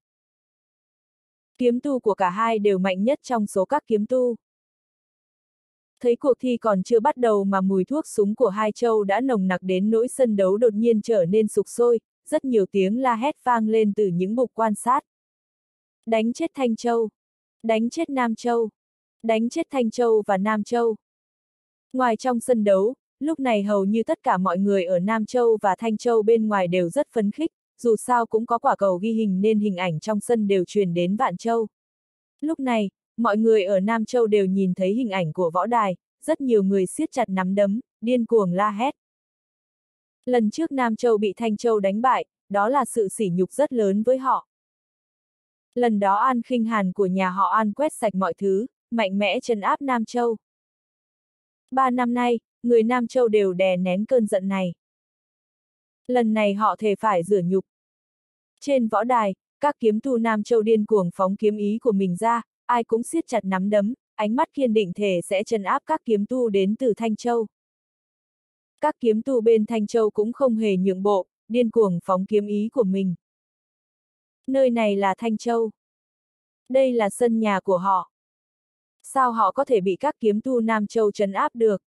Kiếm tu của cả hai đều mạnh nhất trong số các kiếm tu. Thấy cuộc thi còn chưa bắt đầu mà mùi thuốc súng của hai châu đã nồng nặc đến nỗi sân đấu đột nhiên trở nên sục sôi, rất nhiều tiếng la hét vang lên từ những bục quan sát. Đánh chết Thanh Châu! Đánh chết Nam Châu! Đánh chết Thanh Châu và Nam Châu! Ngoài trong sân đấu, lúc này hầu như tất cả mọi người ở Nam Châu và Thanh Châu bên ngoài đều rất phấn khích, dù sao cũng có quả cầu ghi hình nên hình ảnh trong sân đều truyền đến Vạn Châu. Lúc này, mọi người ở Nam Châu đều nhìn thấy hình ảnh của võ đài, rất nhiều người siết chặt nắm đấm, điên cuồng la hét. Lần trước Nam Châu bị Thanh Châu đánh bại, đó là sự sỉ nhục rất lớn với họ. Lần đó An khinh hàn của nhà họ An quét sạch mọi thứ, mạnh mẽ trấn áp Nam Châu. Ba năm nay, người Nam Châu đều đè nén cơn giận này. Lần này họ thề phải rửa nhục. Trên võ đài, các kiếm tu Nam Châu điên cuồng phóng kiếm ý của mình ra, ai cũng siết chặt nắm đấm, ánh mắt kiên định thề sẽ trấn áp các kiếm tu đến từ Thanh Châu. Các kiếm tu bên Thanh Châu cũng không hề nhượng bộ, điên cuồng phóng kiếm ý của mình. Nơi này là Thanh Châu. Đây là sân nhà của họ. Sao họ có thể bị các kiếm tu Nam Châu trấn áp được?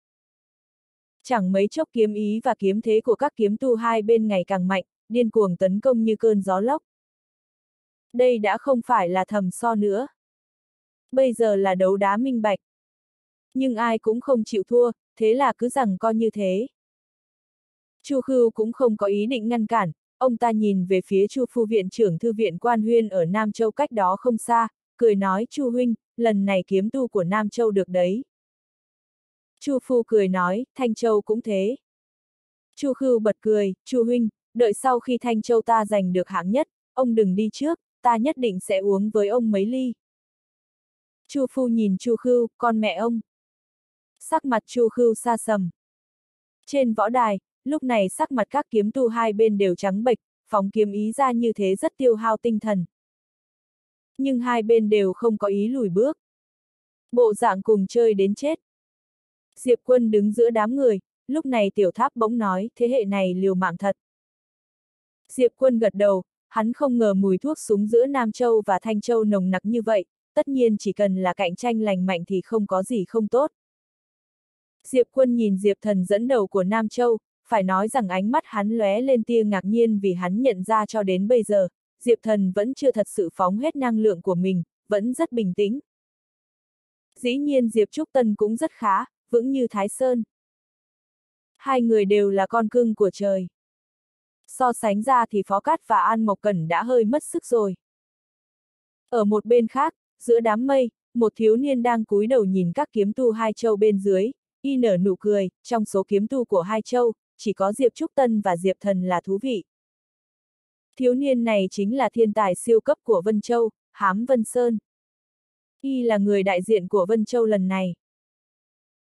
Chẳng mấy chốc kiếm ý và kiếm thế của các kiếm tu hai bên ngày càng mạnh, điên cuồng tấn công như cơn gió lốc. Đây đã không phải là thầm so nữa. Bây giờ là đấu đá minh bạch. Nhưng ai cũng không chịu thua, thế là cứ rằng coi như thế. Chu Khưu cũng không có ý định ngăn cản, ông ta nhìn về phía Chu Phu viện trưởng thư viện Quan Huyên ở Nam Châu cách đó không xa, cười nói Chu huynh, lần này kiếm tu của Nam Châu được đấy. Chu Phu cười nói, Thanh Châu cũng thế. Chu Khưu bật cười, Chu huynh, đợi sau khi Thanh Châu ta giành được hạng nhất, ông đừng đi trước, ta nhất định sẽ uống với ông mấy ly. Chu Phu nhìn Chu Khưu, con mẹ ông. sắc mặt Chu Khưu xa sầm. Trên võ đài, lúc này sắc mặt các kiếm tu hai bên đều trắng bệch, phóng kiếm ý ra như thế rất tiêu hao tinh thần. Nhưng hai bên đều không có ý lùi bước. Bộ dạng cùng chơi đến chết. Diệp quân đứng giữa đám người, lúc này tiểu tháp bỗng nói, thế hệ này liều mạng thật. Diệp quân gật đầu, hắn không ngờ mùi thuốc súng giữa Nam Châu và Thanh Châu nồng nặc như vậy, tất nhiên chỉ cần là cạnh tranh lành mạnh thì không có gì không tốt. Diệp quân nhìn Diệp thần dẫn đầu của Nam Châu, phải nói rằng ánh mắt hắn lóe lên tia ngạc nhiên vì hắn nhận ra cho đến bây giờ, Diệp thần vẫn chưa thật sự phóng hết năng lượng của mình, vẫn rất bình tĩnh. Dĩ nhiên Diệp Trúc Tân cũng rất khá, vững như Thái Sơn. Hai người đều là con cưng của trời. So sánh ra thì Phó Cát và An Mộc Cẩn đã hơi mất sức rồi. Ở một bên khác, giữa đám mây, một thiếu niên đang cúi đầu nhìn các kiếm tu hai châu bên dưới, y nở nụ cười, trong số kiếm tu của hai châu, chỉ có Diệp Trúc Tân và Diệp Thần là thú vị. Thiếu niên này chính là thiên tài siêu cấp của Vân Châu, Hám Vân Sơn. Y là người đại diện của Vân Châu lần này.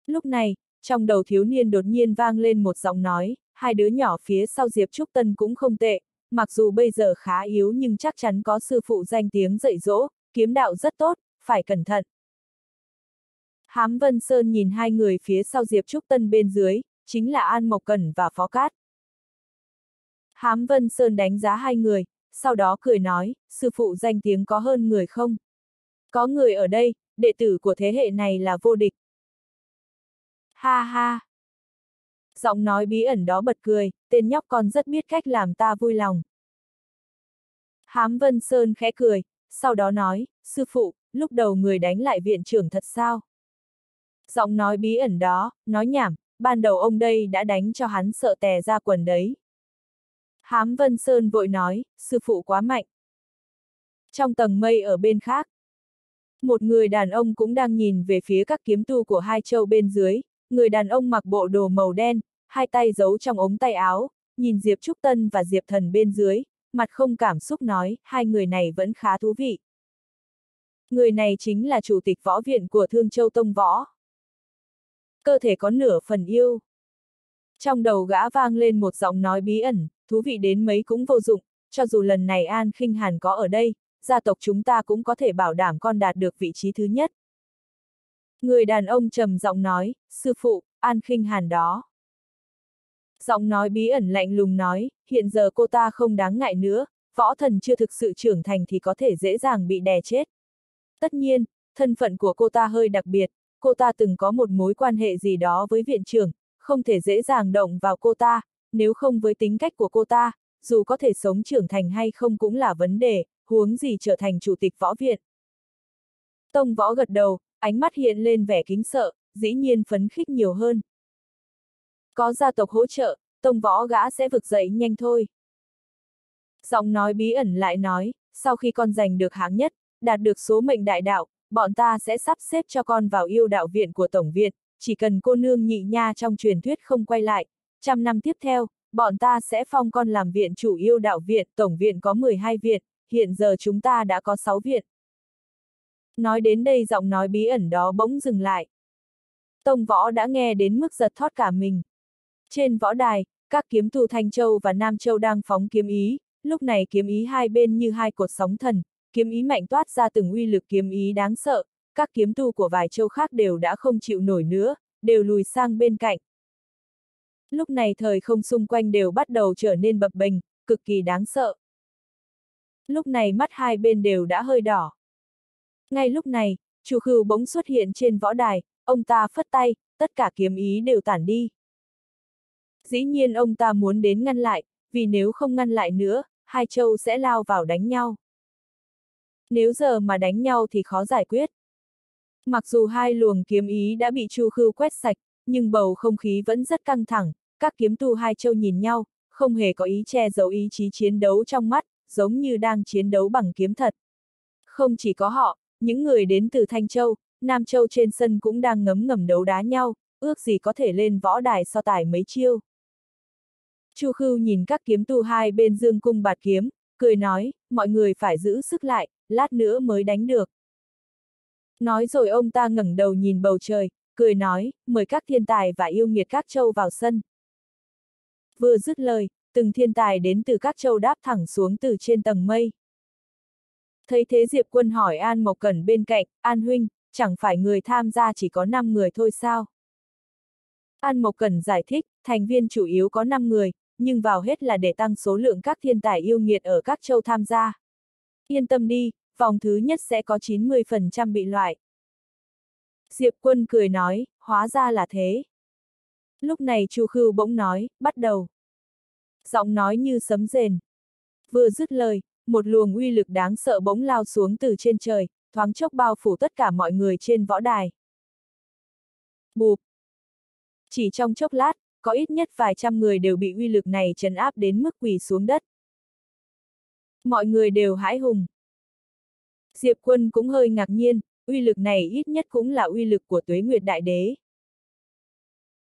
Lúc này, trong đầu thiếu niên đột nhiên vang lên một giọng nói, hai đứa nhỏ phía sau Diệp Trúc Tân cũng không tệ, mặc dù bây giờ khá yếu nhưng chắc chắn có sư phụ danh tiếng dạy dỗ, kiếm đạo rất tốt, phải cẩn thận. Hám Vân Sơn nhìn hai người phía sau Diệp Trúc Tân bên dưới, chính là An Mộc Cẩn và Phó Cát. Hám Vân Sơn đánh giá hai người, sau đó cười nói, sư phụ danh tiếng có hơn người không? Có người ở đây, đệ tử của thế hệ này là vô địch. Ha ha! Giọng nói bí ẩn đó bật cười, tên nhóc con rất biết cách làm ta vui lòng. Hám Vân Sơn khẽ cười, sau đó nói, sư phụ, lúc đầu người đánh lại viện trưởng thật sao? Giọng nói bí ẩn đó, nói nhảm, ban đầu ông đây đã đánh cho hắn sợ tè ra quần đấy. Hám Vân Sơn vội nói, sư phụ quá mạnh. Trong tầng mây ở bên khác, một người đàn ông cũng đang nhìn về phía các kiếm tu của hai châu bên dưới, người đàn ông mặc bộ đồ màu đen, hai tay giấu trong ống tay áo, nhìn Diệp Trúc Tân và Diệp Thần bên dưới, mặt không cảm xúc nói, hai người này vẫn khá thú vị. Người này chính là chủ tịch võ viện của Thương Châu Tông Võ. Cơ thể có nửa phần yêu. Trong đầu gã vang lên một giọng nói bí ẩn, thú vị đến mấy cũng vô dụng, cho dù lần này An khinh Hàn có ở đây, gia tộc chúng ta cũng có thể bảo đảm con đạt được vị trí thứ nhất. Người đàn ông trầm giọng nói, sư phụ, An khinh Hàn đó. Giọng nói bí ẩn lạnh lùng nói, hiện giờ cô ta không đáng ngại nữa, võ thần chưa thực sự trưởng thành thì có thể dễ dàng bị đè chết. Tất nhiên, thân phận của cô ta hơi đặc biệt, cô ta từng có một mối quan hệ gì đó với viện trưởng, không thể dễ dàng động vào cô ta, nếu không với tính cách của cô ta, dù có thể sống trưởng thành hay không cũng là vấn đề, huống gì trở thành chủ tịch võ viện. Tông võ gật đầu, ánh mắt hiện lên vẻ kính sợ, dĩ nhiên phấn khích nhiều hơn. Có gia tộc hỗ trợ, tông võ gã sẽ vực dậy nhanh thôi. Giọng nói bí ẩn lại nói, sau khi con giành được hạng nhất, đạt được số mệnh đại đạo, bọn ta sẽ sắp xếp cho con vào yêu đạo viện của Tổng viện, chỉ cần cô nương nhị nha trong truyền thuyết không quay lại, trăm năm tiếp theo, bọn ta sẽ phong con làm viện chủ yêu đạo viện, Tổng viện có 12 viện, hiện giờ chúng ta đã có 6 viện. Nói đến đây giọng nói bí ẩn đó bỗng dừng lại. Tông võ đã nghe đến mức giật thót cả mình. Trên võ đài, các kiếm tu Thanh Châu và Nam Châu đang phóng kiếm ý, lúc này kiếm ý hai bên như hai cột sóng thần, kiếm ý mạnh toát ra từng uy lực kiếm ý đáng sợ, các kiếm tu của vài châu khác đều đã không chịu nổi nữa, đều lùi sang bên cạnh. Lúc này thời không xung quanh đều bắt đầu trở nên bập bềnh, cực kỳ đáng sợ. Lúc này mắt hai bên đều đã hơi đỏ. Ngay lúc này, chủ khưu bỗng xuất hiện trên võ đài, ông ta phất tay, tất cả kiếm ý đều tản đi. Dĩ nhiên ông ta muốn đến ngăn lại, vì nếu không ngăn lại nữa, hai châu sẽ lao vào đánh nhau. Nếu giờ mà đánh nhau thì khó giải quyết. Mặc dù hai luồng kiếm ý đã bị Chu Khưu quét sạch, nhưng bầu không khí vẫn rất căng thẳng, các kiếm tu hai châu nhìn nhau, không hề có ý che giấu ý chí chiến đấu trong mắt, giống như đang chiến đấu bằng kiếm thật. Không chỉ có họ, những người đến từ Thanh Châu, Nam Châu trên sân cũng đang ngấm ngầm đấu đá nhau, ước gì có thể lên võ đài so tài mấy chiêu. Chu Khưu nhìn các kiếm tu hai bên dương cung bạt kiếm, cười nói, mọi người phải giữ sức lại, lát nữa mới đánh được. Nói rồi ông ta ngẩng đầu nhìn bầu trời, cười nói, mời các thiên tài và yêu nghiệt các châu vào sân. Vừa dứt lời, từng thiên tài đến từ các châu đáp thẳng xuống từ trên tầng mây. Thấy thế Diệp Quân hỏi An Mộc Cẩn bên cạnh, An Huynh, chẳng phải người tham gia chỉ có 5 người thôi sao? An Mộc Cẩn giải thích, thành viên chủ yếu có 5 người, nhưng vào hết là để tăng số lượng các thiên tài yêu nghiệt ở các châu tham gia. Yên tâm đi, vòng thứ nhất sẽ có 90% bị loại. Diệp Quân cười nói, hóa ra là thế. Lúc này Chu Khưu bỗng nói, bắt đầu. Giọng nói như sấm rền. Vừa dứt lời, một luồng uy lực đáng sợ bỗng lao xuống từ trên trời, thoáng chốc bao phủ tất cả mọi người trên võ đài. Bụp! Chỉ trong chốc lát, có ít nhất vài trăm người đều bị uy lực này trấn áp đến mức quỳ xuống đất. Mọi người đều hãi hùng. Diệp quân cũng hơi ngạc nhiên, uy lực này ít nhất cũng là uy lực của tuế nguyệt đại đế.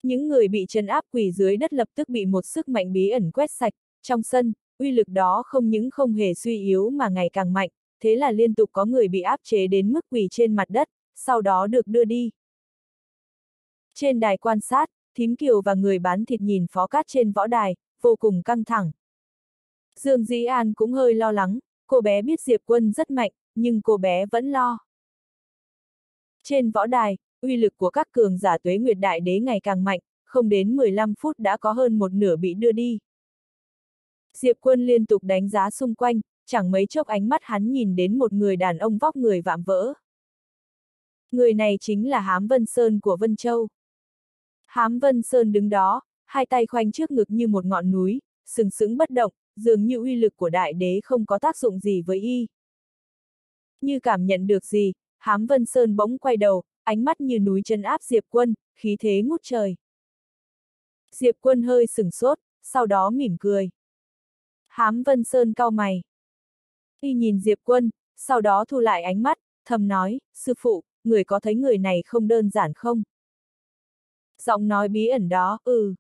Những người bị trấn áp quỳ dưới đất lập tức bị một sức mạnh bí ẩn quét sạch, trong sân, uy lực đó không những không hề suy yếu mà ngày càng mạnh, thế là liên tục có người bị áp chế đến mức quỳ trên mặt đất, sau đó được đưa đi. Trên đài quan sát, Thím Kiều và người bán thịt nhìn phó cát trên võ đài, vô cùng căng thẳng. Dương Dĩ An cũng hơi lo lắng, cô bé biết Diệp Quân rất mạnh, nhưng cô bé vẫn lo. Trên võ đài, uy lực của các cường giả tuế nguyệt đại đế ngày càng mạnh, không đến 15 phút đã có hơn một nửa bị đưa đi. Diệp Quân liên tục đánh giá xung quanh, chẳng mấy chốc ánh mắt hắn nhìn đến một người đàn ông vóc người vạm vỡ. Người này chính là Hám Vân Sơn của Vân Châu. Hám Vân Sơn đứng đó, hai tay khoanh trước ngực như một ngọn núi, sừng sững bất động, dường như uy lực của đại đế không có tác dụng gì với y. Như cảm nhận được gì, Hám Vân Sơn bỗng quay đầu, ánh mắt như núi chân áp Diệp Quân, khí thế ngút trời. Diệp Quân hơi sừng sốt, sau đó mỉm cười. Hám Vân Sơn cau mày. Y nhìn Diệp Quân, sau đó thu lại ánh mắt, thầm nói, sư phụ, người có thấy người này không đơn giản không? Giọng nói bí ẩn đó, ừ.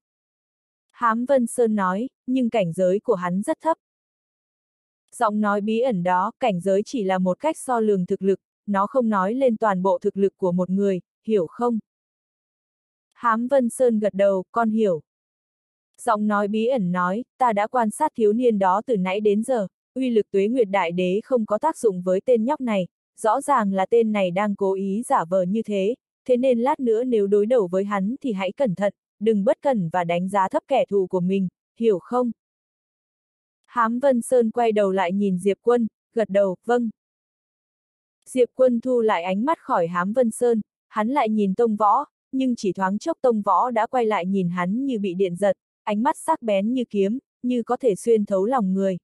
Hám Vân Sơn nói, nhưng cảnh giới của hắn rất thấp. Giọng nói bí ẩn đó, cảnh giới chỉ là một cách so lường thực lực, nó không nói lên toàn bộ thực lực của một người, hiểu không? Hám Vân Sơn gật đầu, con hiểu. Giọng nói bí ẩn nói, ta đã quan sát thiếu niên đó từ nãy đến giờ, uy lực tuế nguyệt đại đế không có tác dụng với tên nhóc này, rõ ràng là tên này đang cố ý giả vờ như thế, thế nên lát nữa nếu đối đầu với hắn thì hãy cẩn thận, đừng bất cẩn và đánh giá thấp kẻ thù của mình, hiểu không? Hám Vân Sơn quay đầu lại nhìn Diệp Quân, gật đầu, vâng. Diệp Quân thu lại ánh mắt khỏi Hám Vân Sơn, hắn lại nhìn Tông Võ, nhưng chỉ thoáng chốc Tông Võ đã quay lại nhìn hắn như bị điện giật, ánh mắt sắc bén như kiếm, như có thể xuyên thấu lòng người.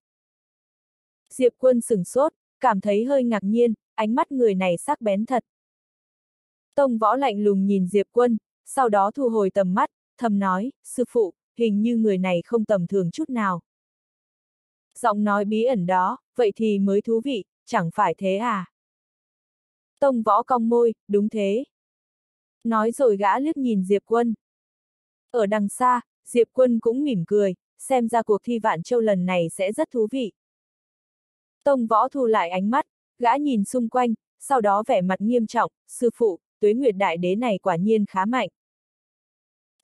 Diệp Quân sửng sốt, cảm thấy hơi ngạc nhiên, ánh mắt người này sắc bén thật. Tông võ lạnh lùng nhìn Diệp Quân, sau đó thu hồi tầm mắt, thầm nói, sư phụ, hình như người này không tầm thường chút nào. Giọng nói bí ẩn đó, vậy thì mới thú vị, chẳng phải thế à? Tông võ cong môi, đúng thế. Nói rồi gã liếc nhìn Diệp Quân. Ở đằng xa, Diệp Quân cũng mỉm cười, xem ra cuộc thi vạn châu lần này sẽ rất thú vị. Tông võ thu lại ánh mắt, gã nhìn xung quanh, sau đó vẻ mặt nghiêm trọng, sư phụ, tuế nguyệt đại đế này quả nhiên khá mạnh.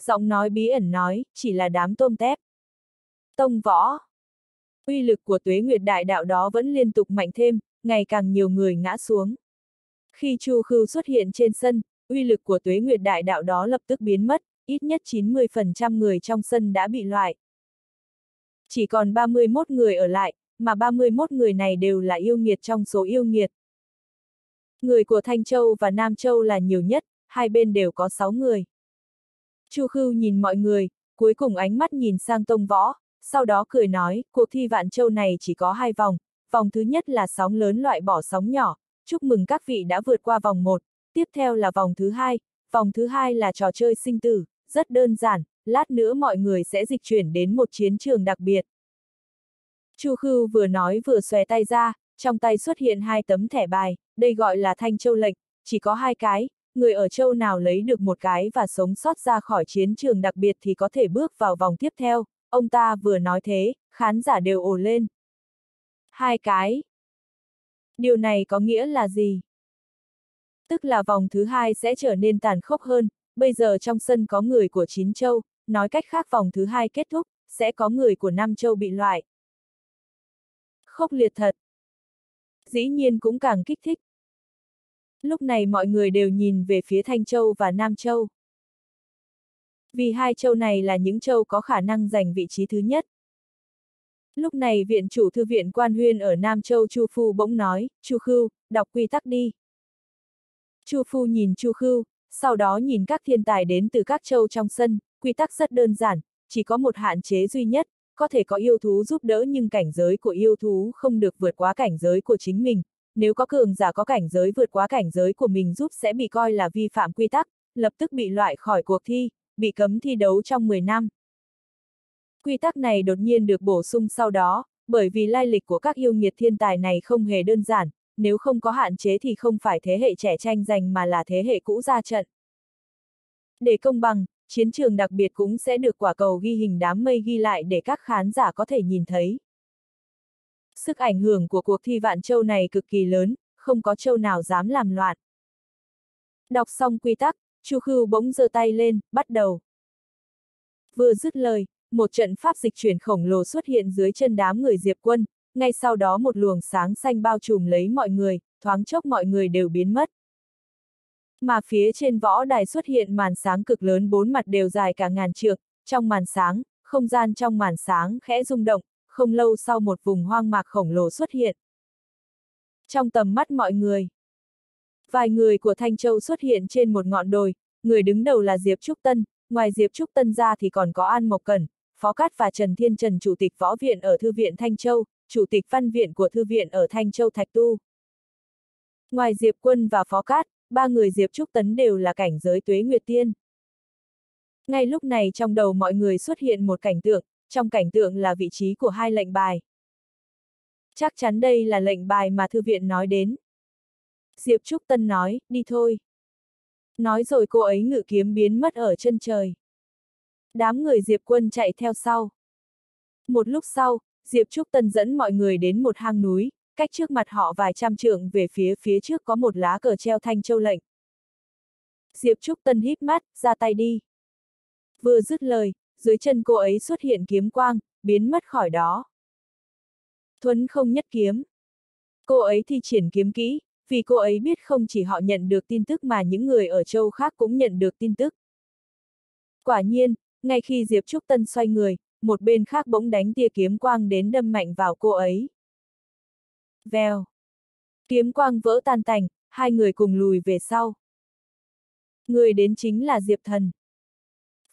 Giọng nói bí ẩn nói, chỉ là đám tôm tép. Tông võ. Uy lực của tuế nguyệt đại đạo đó vẫn liên tục mạnh thêm, ngày càng nhiều người ngã xuống. Khi Chu Khưu xuất hiện trên sân, uy lực của tuế nguyệt đại đạo đó lập tức biến mất, ít nhất 90% người trong sân đã bị loại. Chỉ còn 31 người ở lại, mà 31 người này đều là yêu nghiệt trong số yêu nghiệt. Người của Thanh Châu và Nam Châu là nhiều nhất, hai bên đều có 6 người. Chu Khưu nhìn mọi người, cuối cùng ánh mắt nhìn sang Tông Võ, sau đó cười nói, cuộc thi Vạn Châu này chỉ có hai vòng, vòng thứ nhất là sóng lớn loại bỏ sóng nhỏ, chúc mừng các vị đã vượt qua vòng 1, tiếp theo là vòng thứ hai, vòng thứ hai là trò chơi sinh tử, rất đơn giản, lát nữa mọi người sẽ dịch chuyển đến một chiến trường đặc biệt. Chu Khưu vừa nói vừa xòe tay ra, trong tay xuất hiện hai tấm thẻ bài, đây gọi là thanh châu lệnh, chỉ có hai cái, người ở châu nào lấy được một cái và sống sót ra khỏi chiến trường đặc biệt thì có thể bước vào vòng tiếp theo, ông ta vừa nói thế, khán giả đều ồ lên. Hai cái. Điều này có nghĩa là gì? Tức là vòng thứ hai sẽ trở nên tàn khốc hơn, bây giờ trong sân có người của chín châu, nói cách khác vòng thứ hai kết thúc, sẽ có người của năm châu bị loại. Khốc liệt thật. Dĩ nhiên cũng càng kích thích. Lúc này mọi người đều nhìn về phía Thanh Châu và Nam Châu. Vì hai châu này là những châu có khả năng giành vị trí thứ nhất. Lúc này viện chủ thư viện quan huyên ở Nam Châu Chu Phu bỗng nói, Chu Khưu, đọc quy tắc đi. Chu Phu nhìn Chu Khưu, sau đó nhìn các thiên tài đến từ các châu trong sân, quy tắc rất đơn giản, chỉ có một hạn chế duy nhất, có thể có yêu thú giúp đỡ nhưng cảnh giới của yêu thú không được vượt quá cảnh giới của chính mình. Nếu có cường giả có cảnh giới vượt quá cảnh giới của mình giúp sẽ bị coi là vi phạm quy tắc, lập tức bị loại khỏi cuộc thi, bị cấm thi đấu trong 10 năm. Quy tắc này đột nhiên được bổ sung sau đó, bởi vì lai lịch của các yêu nghiệt thiên tài này không hề đơn giản, nếu không có hạn chế thì không phải thế hệ trẻ tranh giành mà là thế hệ cũ ra trận. Để công bằng, chiến trường đặc biệt cũng sẽ được quả cầu ghi hình đám mây ghi lại để các khán giả có thể nhìn thấy. Sức ảnh hưởng của cuộc thi vạn châu này cực kỳ lớn, không có châu nào dám làm loạn. Đọc xong quy tắc, Chu Khưu bỗng giơ tay lên, bắt đầu. Vừa dứt lời, một trận pháp dịch chuyển khổng lồ xuất hiện dưới chân đám người Diệp Quân, ngay sau đó một luồng sáng xanh bao trùm lấy mọi người, thoáng chốc mọi người đều biến mất. Mà phía trên võ đài xuất hiện màn sáng cực lớn bốn mặt đều dài cả ngàn trượng, trong màn sáng, không gian trong màn sáng khẽ rung động, không lâu sau một vùng hoang mạc khổng lồ xuất hiện. Trong tầm mắt mọi người, vài người của Thanh Châu xuất hiện trên một ngọn đồi, người đứng đầu là Diệp Trúc Tân, ngoài Diệp Trúc Tân ra thì còn có An Mộc Cẩn, Phó Cát và Trần Thiên Trần Chủ tịch Võ Viện ở Thư viện Thanh Châu, Chủ tịch Văn viện của Thư viện ở Thanh Châu Thạch Tu. Ngoài Diệp Quân và Phó Cát, ba người Diệp Trúc Tấn đều là cảnh giới tuế nguyệt tiên. Ngay lúc này trong đầu mọi người xuất hiện một cảnh tượng, trong cảnh tượng là vị trí của hai lệnh bài. Chắc chắn đây là lệnh bài mà thư viện nói đến. Diệp Trúc Tân nói, đi thôi. Nói rồi cô ấy ngự kiếm biến mất ở chân trời. Đám người Diệp quân chạy theo sau. Một lúc sau, Diệp Trúc Tân dẫn mọi người đến một hang núi, cách trước mặt họ vài trăm trượng về phía phía trước có một lá cờ treo thanh châu lệnh. Diệp Trúc Tân híp mắt, ra tay đi. Vừa dứt lời, dưới chân cô ấy xuất hiện kiếm quang, biến mất khỏi đó. Thuấn không nhất kiếm. Cô ấy thi triển kiếm kỹ, vì cô ấy biết không chỉ họ nhận được tin tức mà những người ở châu khác cũng nhận được tin tức. Quả nhiên, ngay khi Diệp Trúc Tân xoay người, một bên khác bỗng đánh tia kiếm quang đến đâm mạnh vào cô ấy. Vèo. Kiếm quang vỡ tan tành, hai người cùng lùi về sau. Người đến chính là Diệp Thần.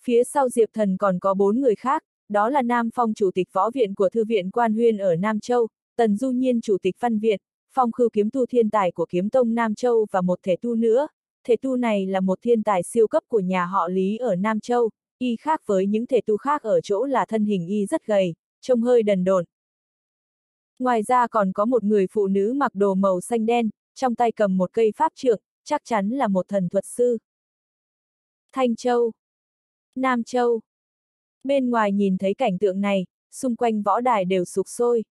Phía sau Diệp Thần còn có bốn người khác, đó là Nam Phong Chủ tịch Võ Viện của Thư viện Quan Huyên ở Nam Châu, Tần Du Nhiên Chủ tịch Văn Viện, Phong Khư Kiếm Tu Thiên Tài của Kiếm Tông Nam Châu và một thể tu nữa. Thể tu này là một thiên tài siêu cấp của nhà họ Lý ở Nam Châu, y khác với những thể tu khác ở chỗ là thân hình y rất gầy, trông hơi đần độn. Ngoài ra còn có một người phụ nữ mặc đồ màu xanh đen, trong tay cầm một cây pháp trượng, chắc chắn là một thần thuật sư. Thanh Châu Nam Châu Bên ngoài nhìn thấy cảnh tượng này, xung quanh võ đài đều sục sôi.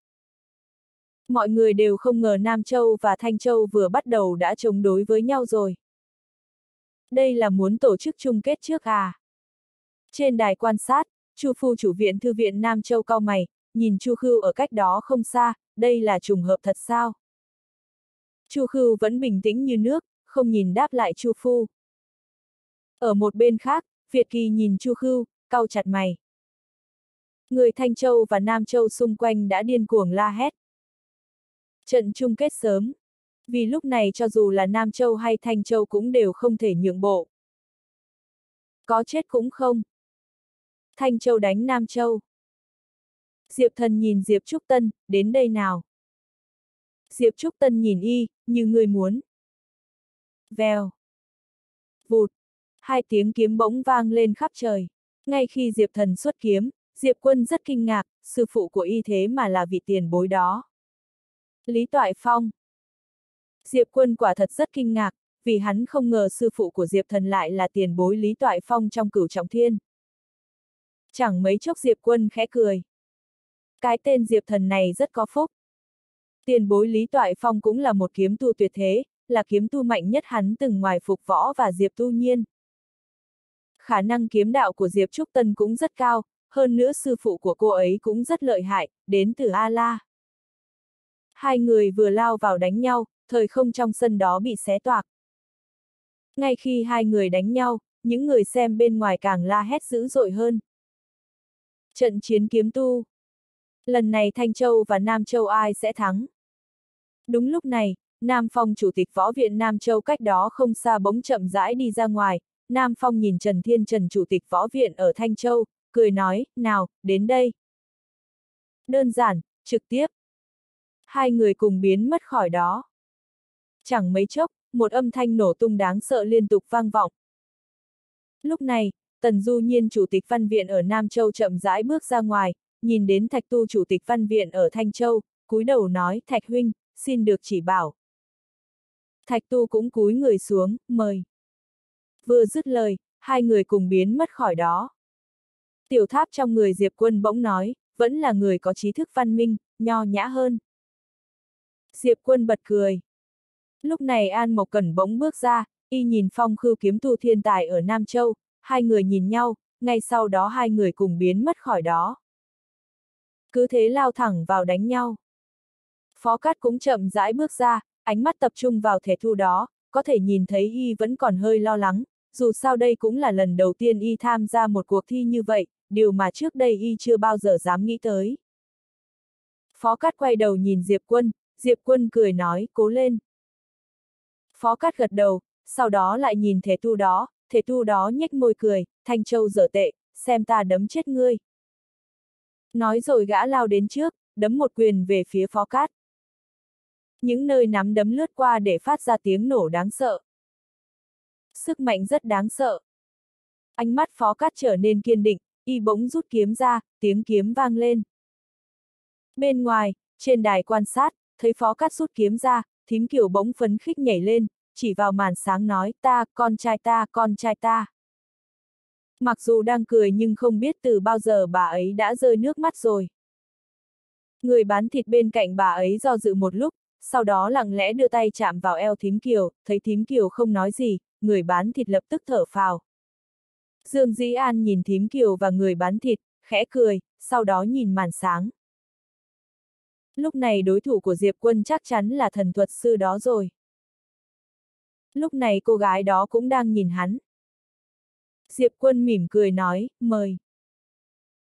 Mọi người đều không ngờ Nam Châu và Thanh Châu vừa bắt đầu đã chống đối với nhau rồi. Đây là muốn tổ chức chung kết trước à? Trên đài quan sát, Chu phu chủ viện thư viện Nam Châu cao mày, nhìn Chu Khưu ở cách đó không xa, đây là trùng hợp thật sao? Chu Khưu vẫn bình tĩnh như nước, không nhìn đáp lại Chu phu. Ở một bên khác, Việt Kỳ nhìn Chu Khưu, cau chặt mày. Người Thanh Châu và Nam Châu xung quanh đã điên cuồng la hét. Trận chung kết sớm. Vì lúc này cho dù là Nam Châu hay Thanh Châu cũng đều không thể nhượng bộ. Có chết cũng không. Thanh Châu đánh Nam Châu. Diệp thần nhìn Diệp Trúc Tân, đến đây nào. Diệp Trúc Tân nhìn y, như người muốn. Vèo. Vụt. Hai tiếng kiếm bỗng vang lên khắp trời. Ngay khi Diệp thần xuất kiếm, Diệp quân rất kinh ngạc, sư phụ của y thế mà là vị tiền bối đó. Lý Toại Phong. Diệp quân quả thật rất kinh ngạc, vì hắn không ngờ sư phụ của Diệp thần lại là tiền bối Lý Toại Phong trong cửu trọng thiên. Chẳng mấy chốc Diệp quân khẽ cười. Cái tên Diệp thần này rất có phúc. Tiền bối Lý Toại Phong cũng là một kiếm tu tuyệt thế, là kiếm tu mạnh nhất hắn từng ngoài phục võ và Diệp tu nhiên khả năng kiếm đạo của Diệp Trúc Tân cũng rất cao, hơn nữa sư phụ của cô ấy cũng rất lợi hại, đến từ A-La. Hai người vừa lao vào đánh nhau, thời không trong sân đó bị xé toạc. Ngay khi hai người đánh nhau, những người xem bên ngoài càng la hét dữ dội hơn. Trận chiến kiếm tu. Lần này Thanh Châu và Nam Châu ai sẽ thắng? Đúng lúc này, Nam Phong Chủ tịch Võ viện Nam Châu cách đó không xa bỗng chậm rãi đi ra ngoài, Nam Phong nhìn Trần Thiên Trần Chủ tịch Võ viện ở Thanh Châu, cười nói, nào, đến đây. Đơn giản, trực tiếp. Hai người cùng biến mất khỏi đó. Chẳng mấy chốc, một âm thanh nổ tung đáng sợ liên tục vang vọng. Lúc này, Tần Du Nhiên Chủ tịch Văn viện ở Nam Châu chậm rãi bước ra ngoài, nhìn đến Thạch Tu Chủ tịch Văn viện ở Thanh Châu, cúi đầu nói, Thạch Huynh, xin được chỉ bảo. Thạch Tu cũng cúi người xuống, mời. Vừa dứt lời, hai người cùng biến mất khỏi đó. Tiểu tháp trong người Diệp Quân bỗng nói, vẫn là người có trí thức văn minh, nho nhã hơn. Diệp Quân bật cười. Lúc này An Mộc Cẩn bỗng bước ra, y nhìn phong khư kiếm tu thiên tài ở Nam Châu, hai người nhìn nhau, ngay sau đó hai người cùng biến mất khỏi đó. Cứ thế lao thẳng vào đánh nhau. Phó Cát cũng chậm rãi bước ra, ánh mắt tập trung vào thể thu đó, có thể nhìn thấy y vẫn còn hơi lo lắng, dù sao đây cũng là lần đầu tiên y tham gia một cuộc thi như vậy, điều mà trước đây y chưa bao giờ dám nghĩ tới. Phó Cát quay đầu nhìn Diệp Quân, Diệp Quân cười nói, cố lên. Phó Cát gật đầu, sau đó lại nhìn thể tu đó, thể tu đó nhếch môi cười, Thanh Châu dở tệ, xem ta đấm chết ngươi. Nói rồi gã lao đến trước, đấm một quyền về phía Phó Cát. Những nơi nắm đấm lướt qua để phát ra tiếng nổ đáng sợ. Sức mạnh rất đáng sợ. Ánh mắt Phó Cát trở nên kiên định, y bỗng rút kiếm ra, tiếng kiếm vang lên. Bên ngoài, trên đài quan sát, thấy Phó Cát rút kiếm ra, thím kiểu bỗng phấn khích nhảy lên, chỉ vào màn sáng nói ta, con trai ta, con trai ta. Mặc dù đang cười nhưng không biết từ bao giờ bà ấy đã rơi nước mắt rồi. Người bán thịt bên cạnh bà ấy do dự một lúc, sau đó lặng lẽ đưa tay chạm vào eo thím kiều, thấy thím kiều không nói gì, người bán thịt lập tức thở phào. Dương Dĩ An nhìn thím kiều và người bán thịt, khẽ cười, sau đó nhìn màn sáng. Lúc này đối thủ của Diệp Quân chắc chắn là thần thuật sư đó rồi. Lúc này cô gái đó cũng đang nhìn hắn. Diệp Quân mỉm cười nói, mời.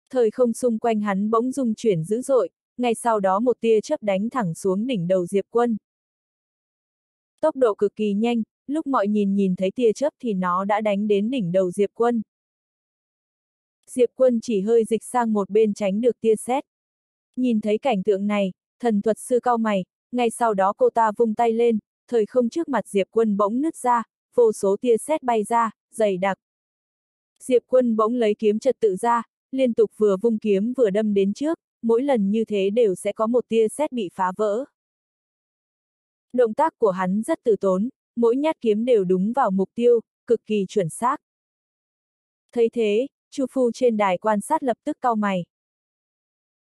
Thời không xung quanh hắn bỗng rung chuyển dữ dội, ngay sau đó một tia chớp đánh thẳng xuống đỉnh đầu Diệp Quân. Tốc độ cực kỳ nhanh, lúc mọi nhìn nhìn thấy tia chớp thì nó đã đánh đến đỉnh đầu Diệp Quân. Diệp Quân chỉ hơi dịch sang một bên tránh được tia sét. Nhìn thấy cảnh tượng này, thần thuật sư cao mày, ngay sau đó cô ta vung tay lên, thời không trước mặt Diệp Quân bỗng nứt ra, vô số tia sét bay ra, dày đặc. Diệp Quân bỗng lấy kiếm trật tự ra, liên tục vừa vung kiếm vừa đâm đến trước, mỗi lần như thế đều sẽ có một tia sét bị phá vỡ. Động tác của hắn rất từ tốn, mỗi nhát kiếm đều đúng vào mục tiêu, cực kỳ chuẩn xác. Thấy thế, Chu Phu trên đài quan sát lập tức cau mày.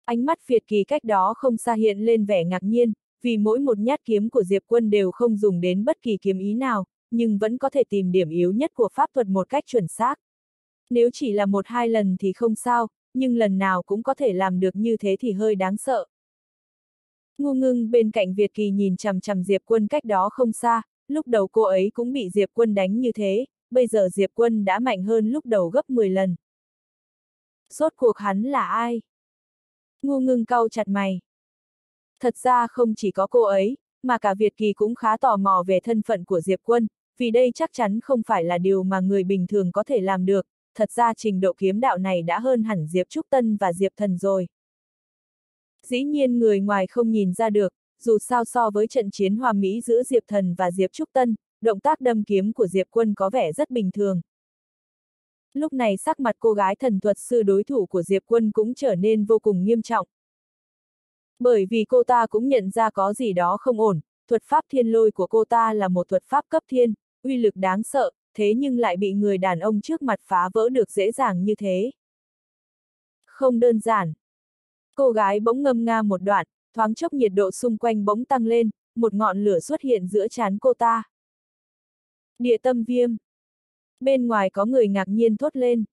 Ánh mắt Việt Kỳ cách đó không xa hiện lên vẻ ngạc nhiên, vì mỗi một nhát kiếm của Diệp Quân đều không dùng đến bất kỳ kiếm ý nào, nhưng vẫn có thể tìm điểm yếu nhất của pháp thuật một cách chuẩn xác. Nếu chỉ là một hai lần thì không sao, nhưng lần nào cũng có thể làm được như thế thì hơi đáng sợ. Ngu ngưng bên cạnh Việt Kỳ nhìn chằm chằm Diệp Quân cách đó không xa, lúc đầu cô ấy cũng bị Diệp Quân đánh như thế, bây giờ Diệp Quân đã mạnh hơn lúc đầu gấp 10 lần. Sốt cuộc hắn là ai? Ngu ngưng cau chặt mày. Thật ra không chỉ có cô ấy, mà cả Việt Kỳ cũng khá tò mò về thân phận của Diệp Quân, vì đây chắc chắn không phải là điều mà người bình thường có thể làm được, thật ra trình độ kiếm đạo này đã hơn hẳn Diệp Trúc Tân và Diệp Thần rồi. Dĩ nhiên người ngoài không nhìn ra được, dù sao so với trận chiến hòa Mỹ giữa Diệp Thần và Diệp Trúc Tân, động tác đâm kiếm của Diệp Quân có vẻ rất bình thường. Lúc này sắc mặt cô gái thần thuật sư đối thủ của Diệp Quân cũng trở nên vô cùng nghiêm trọng. Bởi vì cô ta cũng nhận ra có gì đó không ổn, thuật pháp thiên lôi của cô ta là một thuật pháp cấp thiên, uy lực đáng sợ, thế nhưng lại bị người đàn ông trước mặt phá vỡ được dễ dàng như thế. Không đơn giản. Cô gái bỗng ngâm nga một đoạn, thoáng chốc nhiệt độ xung quanh bỗng tăng lên, một ngọn lửa xuất hiện giữa chán cô ta. Địa tâm viêm. Bên ngoài có người ngạc nhiên thốt lên.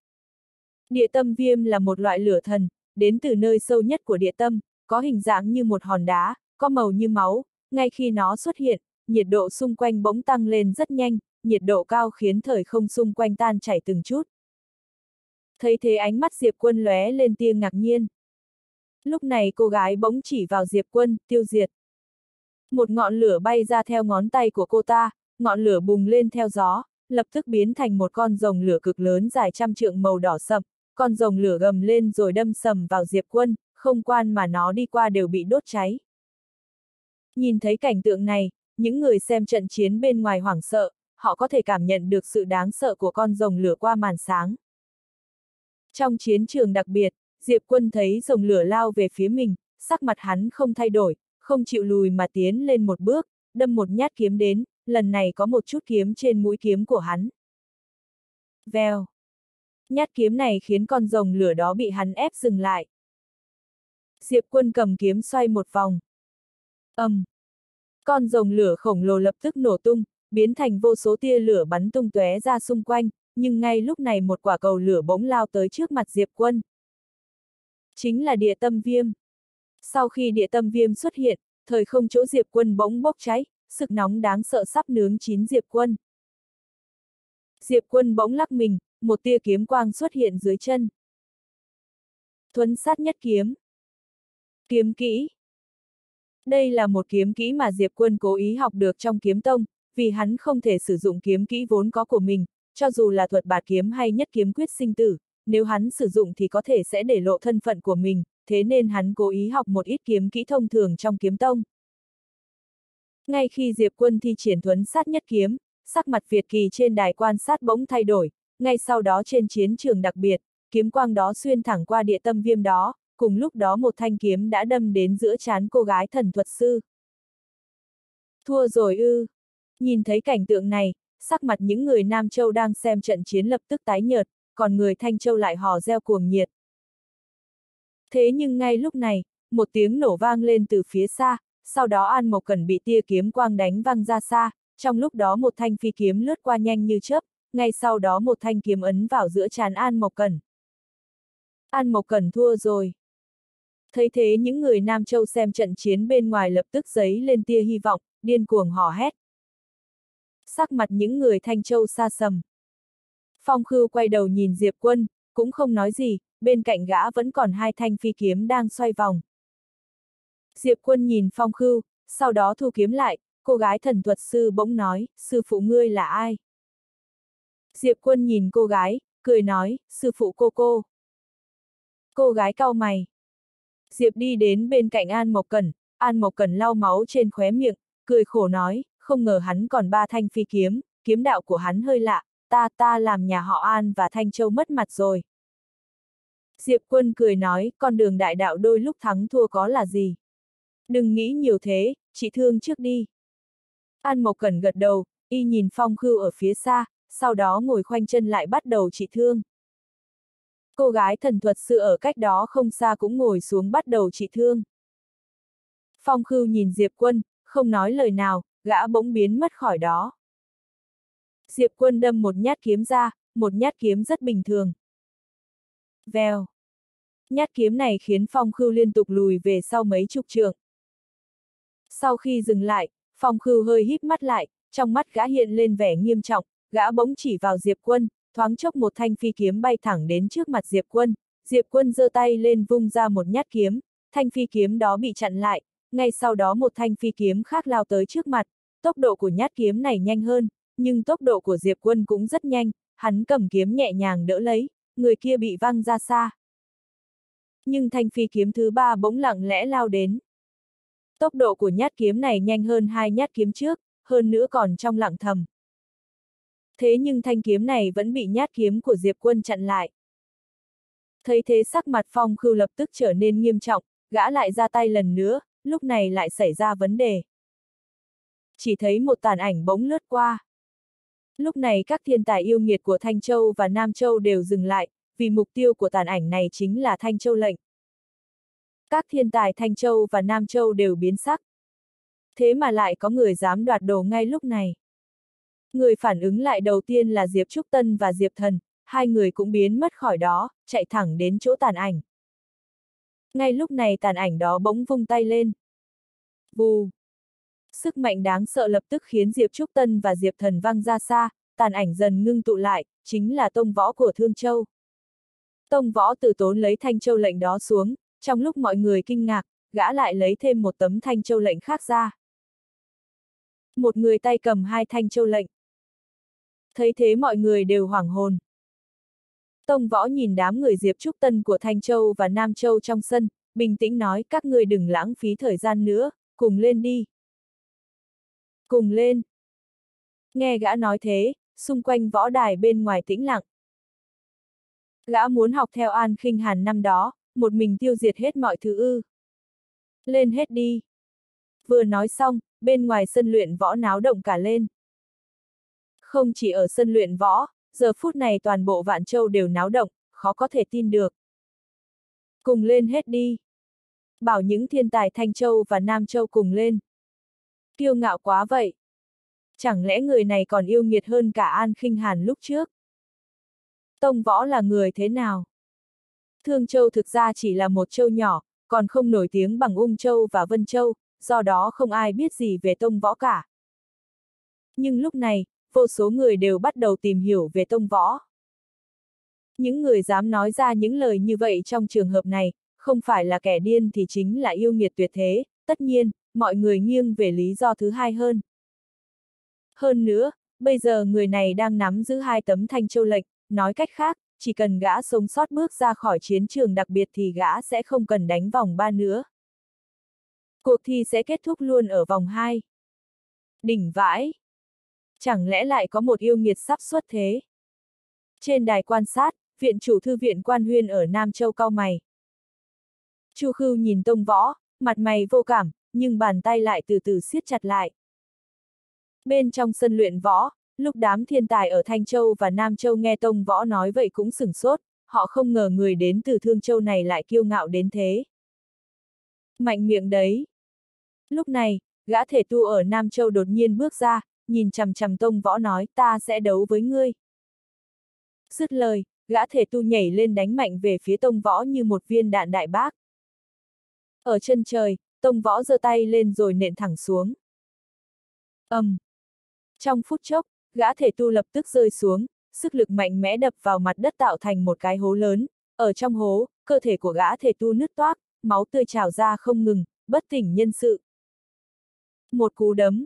Địa tâm viêm là một loại lửa thần, đến từ nơi sâu nhất của địa tâm, có hình dạng như một hòn đá, có màu như máu, ngay khi nó xuất hiện, nhiệt độ xung quanh bỗng tăng lên rất nhanh, nhiệt độ cao khiến thời không xung quanh tan chảy từng chút. Thấy thế ánh mắt Diệp Quân lóe lên tia ngạc nhiên. Lúc này cô gái bỗng chỉ vào Diệp Quân, tiêu diệt. Một ngọn lửa bay ra theo ngón tay của cô ta, ngọn lửa bùng lên theo gió, lập tức biến thành một con rồng lửa cực lớn dài trăm trượng màu đỏ sậm, con rồng lửa gầm lên rồi đâm sầm vào Diệp Quân, không quan mà nó đi qua đều bị đốt cháy. Nhìn thấy cảnh tượng này, những người xem trận chiến bên ngoài hoảng sợ, họ có thể cảm nhận được sự đáng sợ của con rồng lửa qua màn sáng. Trong chiến trường đặc biệt, Diệp Quân thấy rồng lửa lao về phía mình, sắc mặt hắn không thay đổi, không chịu lùi mà tiến lên một bước, đâm một nhát kiếm đến, lần này có một chút kiếm trên mũi kiếm của hắn. Vèo. Nhát kiếm này khiến con rồng lửa đó bị hắn ép dừng lại. Diệp quân cầm kiếm xoay một vòng. ầm, um. Con rồng lửa khổng lồ lập tức nổ tung, biến thành vô số tia lửa bắn tung tóe ra xung quanh, nhưng ngay lúc này một quả cầu lửa bỗng lao tới trước mặt Diệp quân. Chính là địa tâm viêm. Sau khi địa tâm viêm xuất hiện, thời không chỗ Diệp quân bỗng bốc cháy, sực nóng đáng sợ sắp nướng chín Diệp quân. Diệp quân bỗng lắc mình, một tia kiếm quang xuất hiện dưới chân. Thuấn sát nhất kiếm. Kiếm kỹ. Đây là một kiếm kỹ mà Diệp Quân cố ý học được trong kiếm tông, vì hắn không thể sử dụng kiếm kỹ vốn có của mình, cho dù là thuật bạt kiếm hay nhất kiếm quyết sinh tử, nếu hắn sử dụng thì có thể sẽ để lộ thân phận của mình, thế nên hắn cố ý học một ít kiếm kỹ thông thường trong kiếm tông. Ngay khi Diệp Quân thi triển thuấn sát nhất kiếm, sắc mặt Việt Kỳ trên đài quan sát bỗng thay đổi, ngay sau đó trên chiến trường đặc biệt, kiếm quang đó xuyên thẳng qua địa tâm viêm đó, cùng lúc đó một thanh kiếm đã đâm đến giữa chán cô gái thần thuật sư. Thua rồi ư. Nhìn thấy cảnh tượng này, sắc mặt những người Nam Châu đang xem trận chiến lập tức tái nhợt, còn người Thanh Châu lại hò reo cuồng nhiệt. Thế nhưng ngay lúc này, một tiếng nổ vang lên từ phía xa, sau đó An Mộc Cẩn bị tia kiếm quang đánh văng ra xa, trong lúc đó một thanh phi kiếm lướt qua nhanh như chớp, ngay sau đó một thanh kiếm ấn vào giữa trán An Mộc Cẩn. An Mộc Cẩn thua rồi. Thấy thế những người Nam Châu xem trận chiến bên ngoài lập tức giấy lên tia hy vọng, điên cuồng hò hét. Sắc mặt những người Thanh Châu xa sầm. Phong Khư quay đầu nhìn Diệp Quân, cũng không nói gì, bên cạnh gã vẫn còn hai thanh phi kiếm đang xoay vòng. Diệp Quân nhìn Phong Khư, sau đó thu kiếm lại, cô gái thần thuật sư bỗng nói, sư phụ ngươi là ai? Diệp Quân nhìn cô gái, cười nói, sư phụ cô cô. Cô gái cau mày. Diệp đi đến bên cạnh An Mộc Cẩn, An Mộc Cẩn lau máu trên khóe miệng, cười khổ nói, không ngờ hắn còn ba thanh phi kiếm, kiếm đạo của hắn hơi lạ, ta ta làm nhà họ An và Thanh Châu mất mặt rồi. Diệp Quân cười nói, con đường đại đạo đôi lúc thắng thua có là gì? Đừng nghĩ nhiều thế, chị thương trước đi. An Mộc Cẩn gật đầu, y nhìn Phong Khưu ở phía xa, sau đó ngồi khoanh chân lại bắt đầu trị thương. Cô gái thần thuật sư ở cách đó không xa cũng ngồi xuống bắt đầu trị thương. Phong Khưu nhìn Diệp Quân, không nói lời nào, gã bỗng biến mất khỏi đó. Diệp Quân đâm một nhát kiếm ra, một nhát kiếm rất bình thường. Vèo. Nhát kiếm này khiến Phong Khưu liên tục lùi về sau mấy chục trượng. Sau khi dừng lại, Phong Khưu hơi híp mắt lại, trong mắt gã hiện lên vẻ nghiêm trọng, gã bỗng chỉ vào Diệp Quân, thoáng chốc một thanh phi kiếm bay thẳng đến trước mặt Diệp Quân, Diệp Quân giơ tay lên vung ra một nhát kiếm, thanh phi kiếm đó bị chặn lại, ngay sau đó một thanh phi kiếm khác lao tới trước mặt, tốc độ của nhát kiếm này nhanh hơn, nhưng tốc độ của Diệp Quân cũng rất nhanh, hắn cầm kiếm nhẹ nhàng đỡ lấy, người kia bị văng ra xa. Nhưng thanh phi kiếm thứ ba bỗng lặng lẽ lao đến. Tốc độ của nhát kiếm này nhanh hơn hai nhát kiếm trước, hơn nữa còn trong lặng thầm. Thế nhưng thanh kiếm này vẫn bị nhát kiếm của Diệp Quân chặn lại. Thấy thế sắc mặt Phong Khưu lập tức trở nên nghiêm trọng, gã lại ra tay lần nữa, lúc này lại xảy ra vấn đề. Chỉ thấy một tàn ảnh bỗng lướt qua. Lúc này các thiên tài yêu nghiệt của Thanh Châu và Nam Châu đều dừng lại, vì mục tiêu của tàn ảnh này chính là Thanh Châu lệnh. Các thiên tài Thanh Châu và Nam Châu đều biến sắc. Thế mà lại có người dám đoạt đồ ngay lúc này. Người phản ứng lại đầu tiên là Diệp Trúc Tân và Diệp Thần, hai người cũng biến mất khỏi đó, chạy thẳng đến chỗ tàn ảnh. Ngay lúc này tàn ảnh đó bỗng vung tay lên. Bù! Sức mạnh đáng sợ lập tức khiến Diệp Trúc Tân và Diệp Thần văng ra xa, tàn ảnh dần ngưng tụ lại, chính là tông võ của Thương Châu. Tông võ từ tốn lấy thanh châu lệnh đó xuống, trong lúc mọi người kinh ngạc, gã lại lấy thêm một tấm thanh châu lệnh khác ra. Một người tay cầm hai thanh châu lệnh. Thấy thế mọi người đều hoảng hồn. Tông võ nhìn đám người Diệp Trúc Tân của Thanh Châu và Nam Châu trong sân, bình tĩnh nói các người đừng lãng phí thời gian nữa, cùng lên đi. Cùng lên. Nghe gã nói thế, xung quanh võ đài bên ngoài tĩnh lặng. Gã muốn học theo An khinh Hàn năm đó, một mình tiêu diệt hết mọi thứ ư. Lên hết đi. Vừa nói xong, bên ngoài sân luyện võ náo động cả lên. Không chỉ ở sân luyện võ, giờ phút này toàn bộ Vạn Châu đều náo động, khó có thể tin được. Cùng lên hết đi. Bảo những thiên tài Thanh Châu và Nam Châu cùng lên. Kiêu ngạo quá vậy. Chẳng lẽ người này còn yêu nghiệt hơn cả An khinh Hàn lúc trước? Tông võ là người thế nào? Thương Châu thực ra chỉ là một châu nhỏ, còn không nổi tiếng bằng Ung Châu và Vân Châu, do đó không ai biết gì về tông võ cả. Nhưng lúc này, vô số người đều bắt đầu tìm hiểu về tông võ. Những người dám nói ra những lời như vậy trong trường hợp này, không phải là kẻ điên thì chính là yêu nghiệt tuyệt thế, tất nhiên, mọi người nghiêng về lý do thứ hai hơn. Hơn nữa, bây giờ người này đang nắm giữ hai tấm thanh châu lệnh, nói cách khác, chỉ cần gã sống sót bước ra khỏi chiến trường đặc biệt thì gã sẽ không cần đánh vòng ba nữa. Cuộc thi sẽ kết thúc luôn ở vòng 2. Đỉnh vãi! Chẳng lẽ lại có một yêu nghiệt sắp xuất thế? Trên đài quan sát, viện chủ thư viện quan huyên ở Nam Châu cao mày. Chu Khưu nhìn tông võ, mặt mày vô cảm, nhưng bàn tay lại từ từ siết chặt lại. Bên trong sân luyện võ, lúc đám thiên tài ở Thanh Châu và Nam Châu nghe tông võ nói vậy cũng sửng sốt, họ không ngờ người đến từ Thương Châu này lại kiêu ngạo đến thế. Mạnh miệng đấy. Lúc này, gã thể tu ở Nam Châu đột nhiên bước ra, nhìn chằm chằm tông võ nói ta sẽ đấu với ngươi. Dứt lời, gã thể tu nhảy lên đánh mạnh về phía tông võ như một viên đạn đại bác. Ở chân trời, tông võ giơ tay lên rồi nện thẳng xuống. ầm. Um. Trong phút chốc, gã thể tu lập tức rơi xuống, sức lực mạnh mẽ đập vào mặt đất tạo thành một cái hố lớn. Ở trong hố, cơ thể của gã thể tu nứt toác, máu tươi trào ra không ngừng, bất tỉnh nhân sự. Một cú đấm.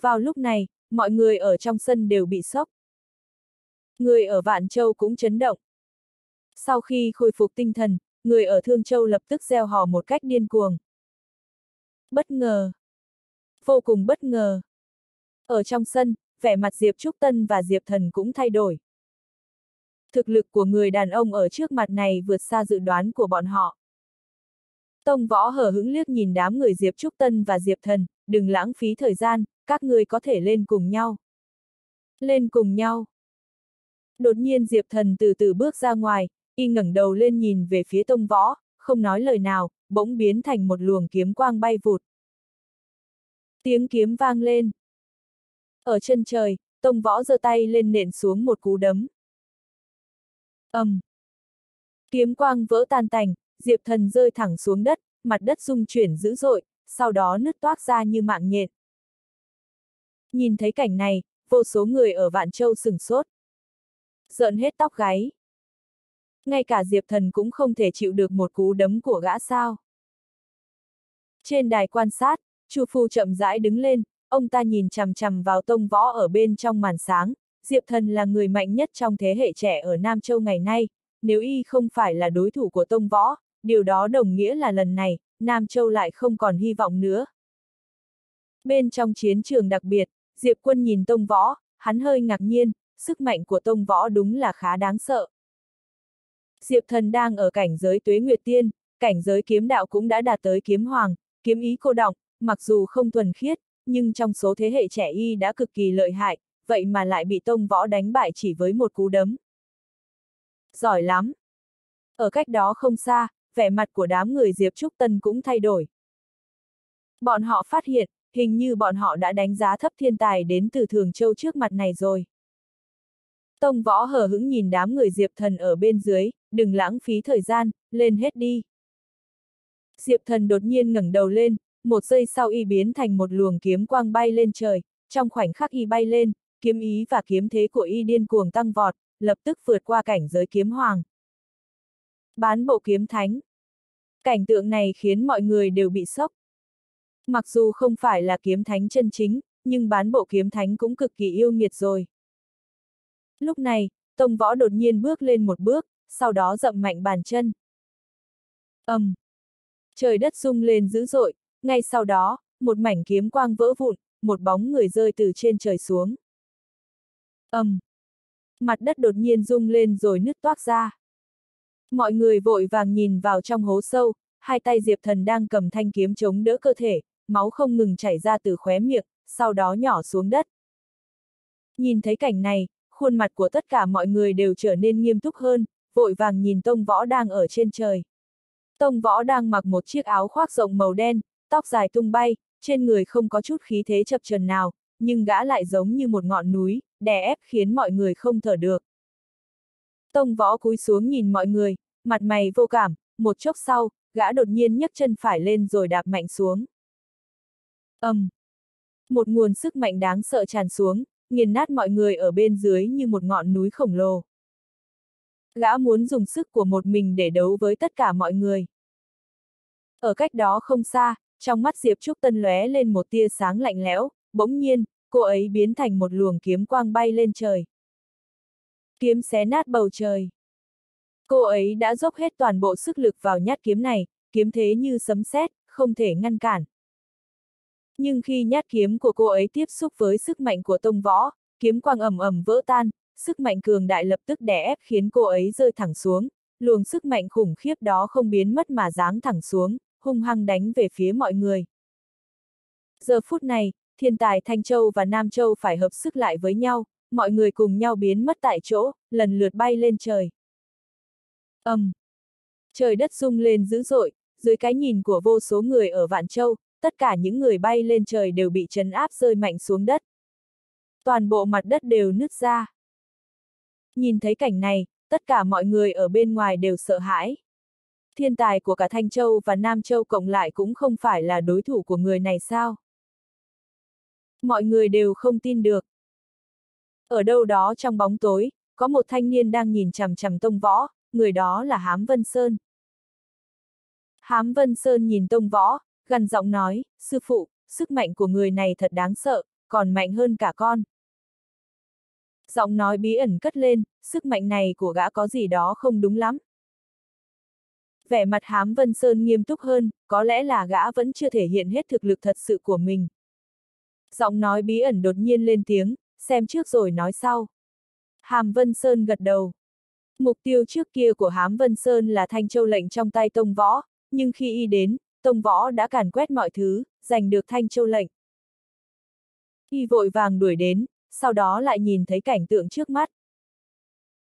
Vào lúc này, mọi người ở trong sân đều bị sốc. Người ở Vạn Châu cũng chấn động. Sau khi khôi phục tinh thần, người ở Thương Châu lập tức gieo hò một cách điên cuồng. Bất ngờ. Vô cùng bất ngờ. Ở trong sân, vẻ mặt Diệp Trúc Tân và Diệp Thần cũng thay đổi. Thực lực của người đàn ông ở trước mặt này vượt xa dự đoán của bọn họ. Tông võ hở hững liếc nhìn đám người Diệp Trúc Tân và Diệp Thần, đừng lãng phí thời gian, các người có thể lên cùng nhau. Lên cùng nhau. Đột nhiên Diệp Thần từ từ bước ra ngoài, y ngẩng đầu lên nhìn về phía tông võ, không nói lời nào, bỗng biến thành một luồng kiếm quang bay vụt. Tiếng kiếm vang lên. Ở chân trời, tông võ giơ tay lên nện xuống một cú đấm. ầm, um. Kiếm quang vỡ tan tành, Diệp Thần rơi thẳng xuống đất, mặt đất rung chuyển dữ dội, sau đó nứt toác ra như mạng nhện. Nhìn thấy cảnh này, vô số người ở Vạn Châu sừng sốt. Giận hết tóc gáy. Ngay cả Diệp Thần cũng không thể chịu được một cú đấm của gã sao. Trên đài quan sát, Chu Phu chậm rãi đứng lên, ông ta nhìn chằm chằm vào tông võ ở bên trong màn sáng. Diệp Thần là người mạnh nhất trong thế hệ trẻ ở Nam Châu ngày nay, nếu y không phải là đối thủ của tông võ, điều đó đồng nghĩa là lần này, Nam Châu lại không còn hy vọng nữa. Bên trong chiến trường đặc biệt, Diệp Quân nhìn Tông Võ, hắn hơi ngạc nhiên, sức mạnh của Tông Võ đúng là khá đáng sợ. Diệp Thần đang ở cảnh giới tuế nguyệt tiên, cảnh giới kiếm đạo cũng đã đạt tới kiếm hoàng, kiếm ý cô động, mặc dù không thuần khiết, nhưng trong số thế hệ trẻ y đã cực kỳ lợi hại, vậy mà lại bị Tông Võ đánh bại chỉ với một cú đấm. Giỏi lắm! Ở cách đó không xa, vẻ mặt của đám người Diệp Trúc Tân cũng thay đổi. Bọn họ phát hiện, hình như bọn họ đã đánh giá thấp thiên tài đến từ Thường Châu trước mặt này rồi. Tông võ hờ hững nhìn đám người Diệp Thần ở bên dưới, đừng lãng phí thời gian, lên hết đi. Diệp Thần đột nhiên ngẩng đầu lên, một giây sau y biến thành một luồng kiếm quang bay lên trời, trong khoảnh khắc y bay lên, kiếm ý và kiếm thế của y điên cuồng tăng vọt, lập tức vượt qua cảnh giới kiếm hoàng. Bán bộ kiếm thánh. Cảnh tượng này khiến mọi người đều bị sốc. Mặc dù không phải là kiếm thánh chân chính, nhưng bán bộ kiếm thánh cũng cực kỳ yêu nghiệt rồi. Lúc này, Tông Võ đột nhiên bước lên một bước, sau đó dậm mạnh bàn chân. ầm, um. Trời đất rung lên dữ dội, ngay sau đó, một mảnh kiếm quang vỡ vụn, một bóng người rơi từ trên trời xuống. ầm, um. Mặt đất đột nhiên rung lên rồi nứt toác ra. Mọi người vội vàng nhìn vào trong hố sâu, hai tay Diệp Thần đang cầm thanh kiếm chống đỡ cơ thể, máu không ngừng chảy ra từ khóe miệng, sau đó nhỏ xuống đất. Nhìn thấy cảnh này, khuôn mặt của tất cả mọi người đều trở nên nghiêm túc hơn, vội vàng nhìn Tông Võ đang ở trên trời. Tông Võ đang mặc một chiếc áo khoác rộng màu đen, tóc dài tung bay, trên người không có chút khí thế chập trần nào, nhưng gã lại giống như một ngọn núi, đè ép khiến mọi người không thở được. Tông Võ cúi xuống nhìn mọi người, mặt mày vô cảm, một chốc sau, gã đột nhiên nhấc chân phải lên rồi đạp mạnh xuống. ầm, um. Một nguồn sức mạnh đáng sợ tràn xuống, nghiền nát mọi người ở bên dưới như một ngọn núi khổng lồ. Gã muốn dùng sức của một mình để đấu với tất cả mọi người. Ở cách đó không xa, trong mắt Diệp Trúc Tân lóe lên một tia sáng lạnh lẽo, bỗng nhiên, cô ấy biến thành một luồng kiếm quang bay lên trời. Kiếm xé nát bầu trời. Cô ấy đã dốc hết toàn bộ sức lực vào nhát kiếm này, kiếm thế như sấm sét, không thể ngăn cản. Nhưng khi nhát kiếm của cô ấy tiếp xúc với sức mạnh của tông võ, kiếm quang ầm ầm vỡ tan, sức mạnh cường đại lập tức đè ép khiến cô ấy rơi thẳng xuống, luồng sức mạnh khủng khiếp đó không biến mất mà giáng thẳng xuống, hung hăng đánh về phía mọi người. Giờ phút này, thiên tài Thanh Châu và Nam Châu phải hợp sức lại với nhau, mọi người cùng nhau biến mất tại chỗ, lần lượt bay lên trời. ầm, um. Trời đất rung lên dữ dội, dưới cái nhìn của vô số người ở Vạn Châu, tất cả những người bay lên trời đều bị chấn áp rơi mạnh xuống đất. Toàn bộ mặt đất đều nứt ra. Nhìn thấy cảnh này, tất cả mọi người ở bên ngoài đều sợ hãi. Thiên tài của cả Thanh Châu và Nam Châu cộng lại cũng không phải là đối thủ của người này sao? Mọi người đều không tin được. Ở đâu đó trong bóng tối, có một thanh niên đang nhìn chằm chằm tông võ, người đó là Hám Vân Sơn. Hám Vân Sơn nhìn tông võ, gần giọng nói, sư phụ, sức mạnh của người này thật đáng sợ, còn mạnh hơn cả con. Giọng nói bí ẩn cất lên, sức mạnh này của gã có gì đó không đúng lắm. Vẻ mặt hám Vân Sơn nghiêm túc hơn, có lẽ là gã vẫn chưa thể hiện hết thực lực thật sự của mình. Giọng nói bí ẩn đột nhiên lên tiếng, xem trước rồi nói sau. Hàm Vân Sơn gật đầu. Mục tiêu trước kia của Hám Vân Sơn là thanh châu lệnh trong tay Tông Võ, nhưng khi y đến, Tông Võ đã càn quét mọi thứ, giành được thanh châu lệnh. Y vội vàng đuổi đến, sau đó lại nhìn thấy cảnh tượng trước mắt.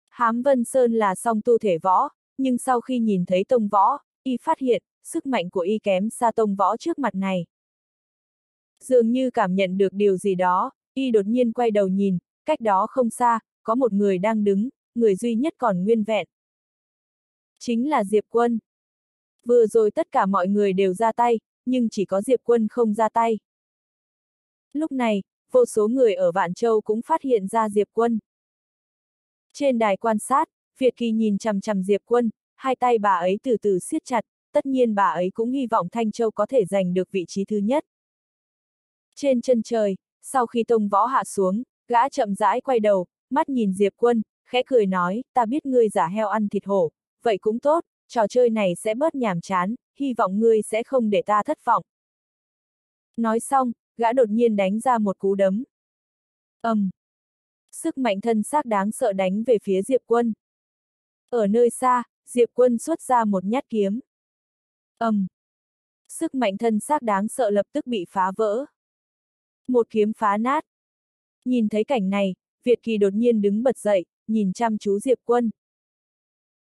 Hám Vân Sơn là song tu thể võ, nhưng sau khi nhìn thấy Tông Võ, y phát hiện, sức mạnh của y kém xa Tông Võ trước mặt này. Dường như cảm nhận được điều gì đó, y đột nhiên quay đầu nhìn, cách đó không xa, có một người đang đứng, người duy nhất còn nguyên vẹn. Chính là Diệp Quân. Vừa rồi tất cả mọi người đều ra tay, nhưng chỉ có Diệp Quân không ra tay. Lúc này, vô số người ở Vạn Châu cũng phát hiện ra Diệp Quân. Trên đài quan sát, Việt Kỳ nhìn chằm chằm Diệp Quân, hai tay bà ấy từ từ siết chặt, tất nhiên bà ấy cũng hy vọng Thanh Châu có thể giành được vị trí thứ nhất. Trên chân trời, sau khi tông võ hạ xuống, gã chậm rãi quay đầu, mắt nhìn Diệp Quân, khẽ cười nói, ta biết ngươi giả heo ăn thịt hổ, vậy cũng tốt, trò chơi này sẽ bớt nhàm chán, hy vọng ngươi sẽ không để ta thất vọng. Nói xong, gã đột nhiên đánh ra một cú đấm. ầm, um. Sức mạnh thân xác đáng sợ đánh về phía Diệp Quân. Ở nơi xa, Diệp Quân xuất ra một nhát kiếm. ầm, um. Sức mạnh thân xác đáng sợ lập tức bị phá vỡ. Một kiếm phá nát. Nhìn thấy cảnh này, Việt Kỳ đột nhiên đứng bật dậy, nhìn chăm chú Diệp Quân.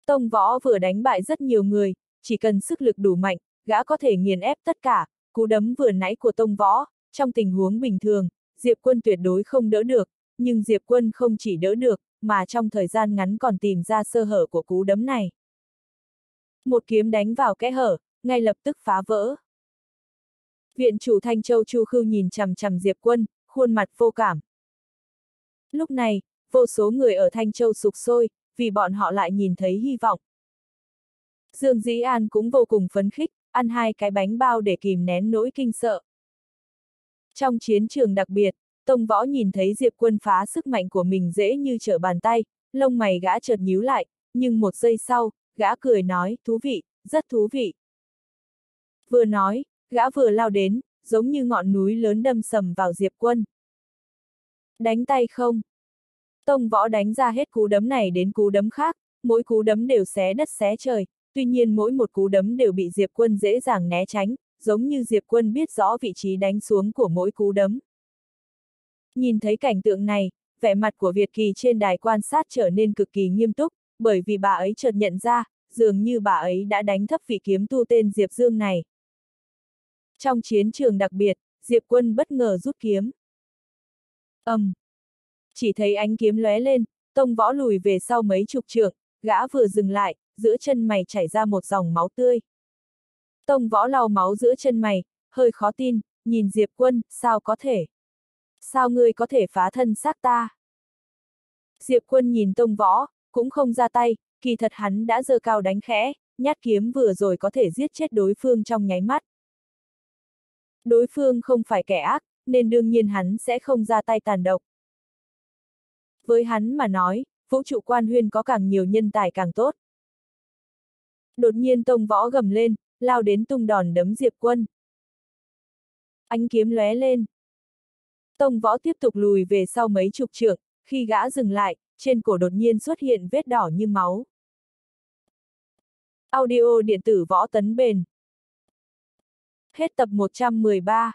Tông võ vừa đánh bại rất nhiều người, chỉ cần sức lực đủ mạnh, gã có thể nghiền ép tất cả, cú đấm vừa nãy của tông võ, trong tình huống bình thường, Diệp Quân tuyệt đối không đỡ được, nhưng Diệp Quân không chỉ đỡ được, mà trong thời gian ngắn còn tìm ra sơ hở của cú đấm này. Một kiếm đánh vào kẽ hở, ngay lập tức phá vỡ. Viện chủ Thanh Châu Chu Khưu nhìn chằm chằm Diệp Quân, khuôn mặt vô cảm. Lúc này, vô số người ở Thanh Châu sục sôi, vì bọn họ lại nhìn thấy hy vọng. Dương Dĩ An cũng vô cùng phấn khích, ăn hai cái bánh bao để kìm nén nỗi kinh sợ. Trong chiến trường đặc biệt, Tông Võ nhìn thấy Diệp Quân phá sức mạnh của mình dễ như trở bàn tay, lông mày gã chợt nhíu lại, nhưng một giây sau, gã cười nói, thú vị, rất thú vị. Vừa nói, gã vừa lao đến, giống như ngọn núi lớn đâm sầm vào Diệp Quân. Đánh tay không? Tông Võ đánh ra hết cú đấm này đến cú đấm khác, mỗi cú đấm đều xé đất xé trời, tuy nhiên mỗi một cú đấm đều bị Diệp Quân dễ dàng né tránh, giống như Diệp Quân biết rõ vị trí đánh xuống của mỗi cú đấm. Nhìn thấy cảnh tượng này, vẻ mặt của Việt Kỳ trên đài quan sát trở nên cực kỳ nghiêm túc, bởi vì bà ấy chợt nhận ra, dường như bà ấy đã đánh thấp vị kiếm tu tên Diệp Dương này. Trong chiến trường đặc biệt, Diệp Quân bất ngờ rút kiếm. ầm, um. Chỉ thấy ánh kiếm lóe lên, tông võ lùi về sau mấy chục trượng, gã vừa dừng lại, giữa chân mày chảy ra một dòng máu tươi. Tông võ lau máu giữa chân mày, hơi khó tin, nhìn Diệp Quân, sao có thể? Sao ngươi có thể phá thân xác ta? Diệp Quân nhìn Tông võ, cũng không ra tay, kỳ thật hắn đã giơ cao đánh khẽ, nhát kiếm vừa rồi có thể giết chết đối phương trong nháy mắt. Đối phương không phải kẻ ác, nên đương nhiên hắn sẽ không ra tay tàn độc. Với hắn mà nói, vũ trụ quan huyên có càng nhiều nhân tài càng tốt. Đột nhiên tông võ gầm lên, lao đến tung đòn đấm Diệp Quân. Ánh kiếm lóe lên. Tông võ tiếp tục lùi về sau mấy chục trượng, khi gã dừng lại, trên cổ đột nhiên xuất hiện vết đỏ như máu. Audio điện tử võ tấn bền. Hết tập 113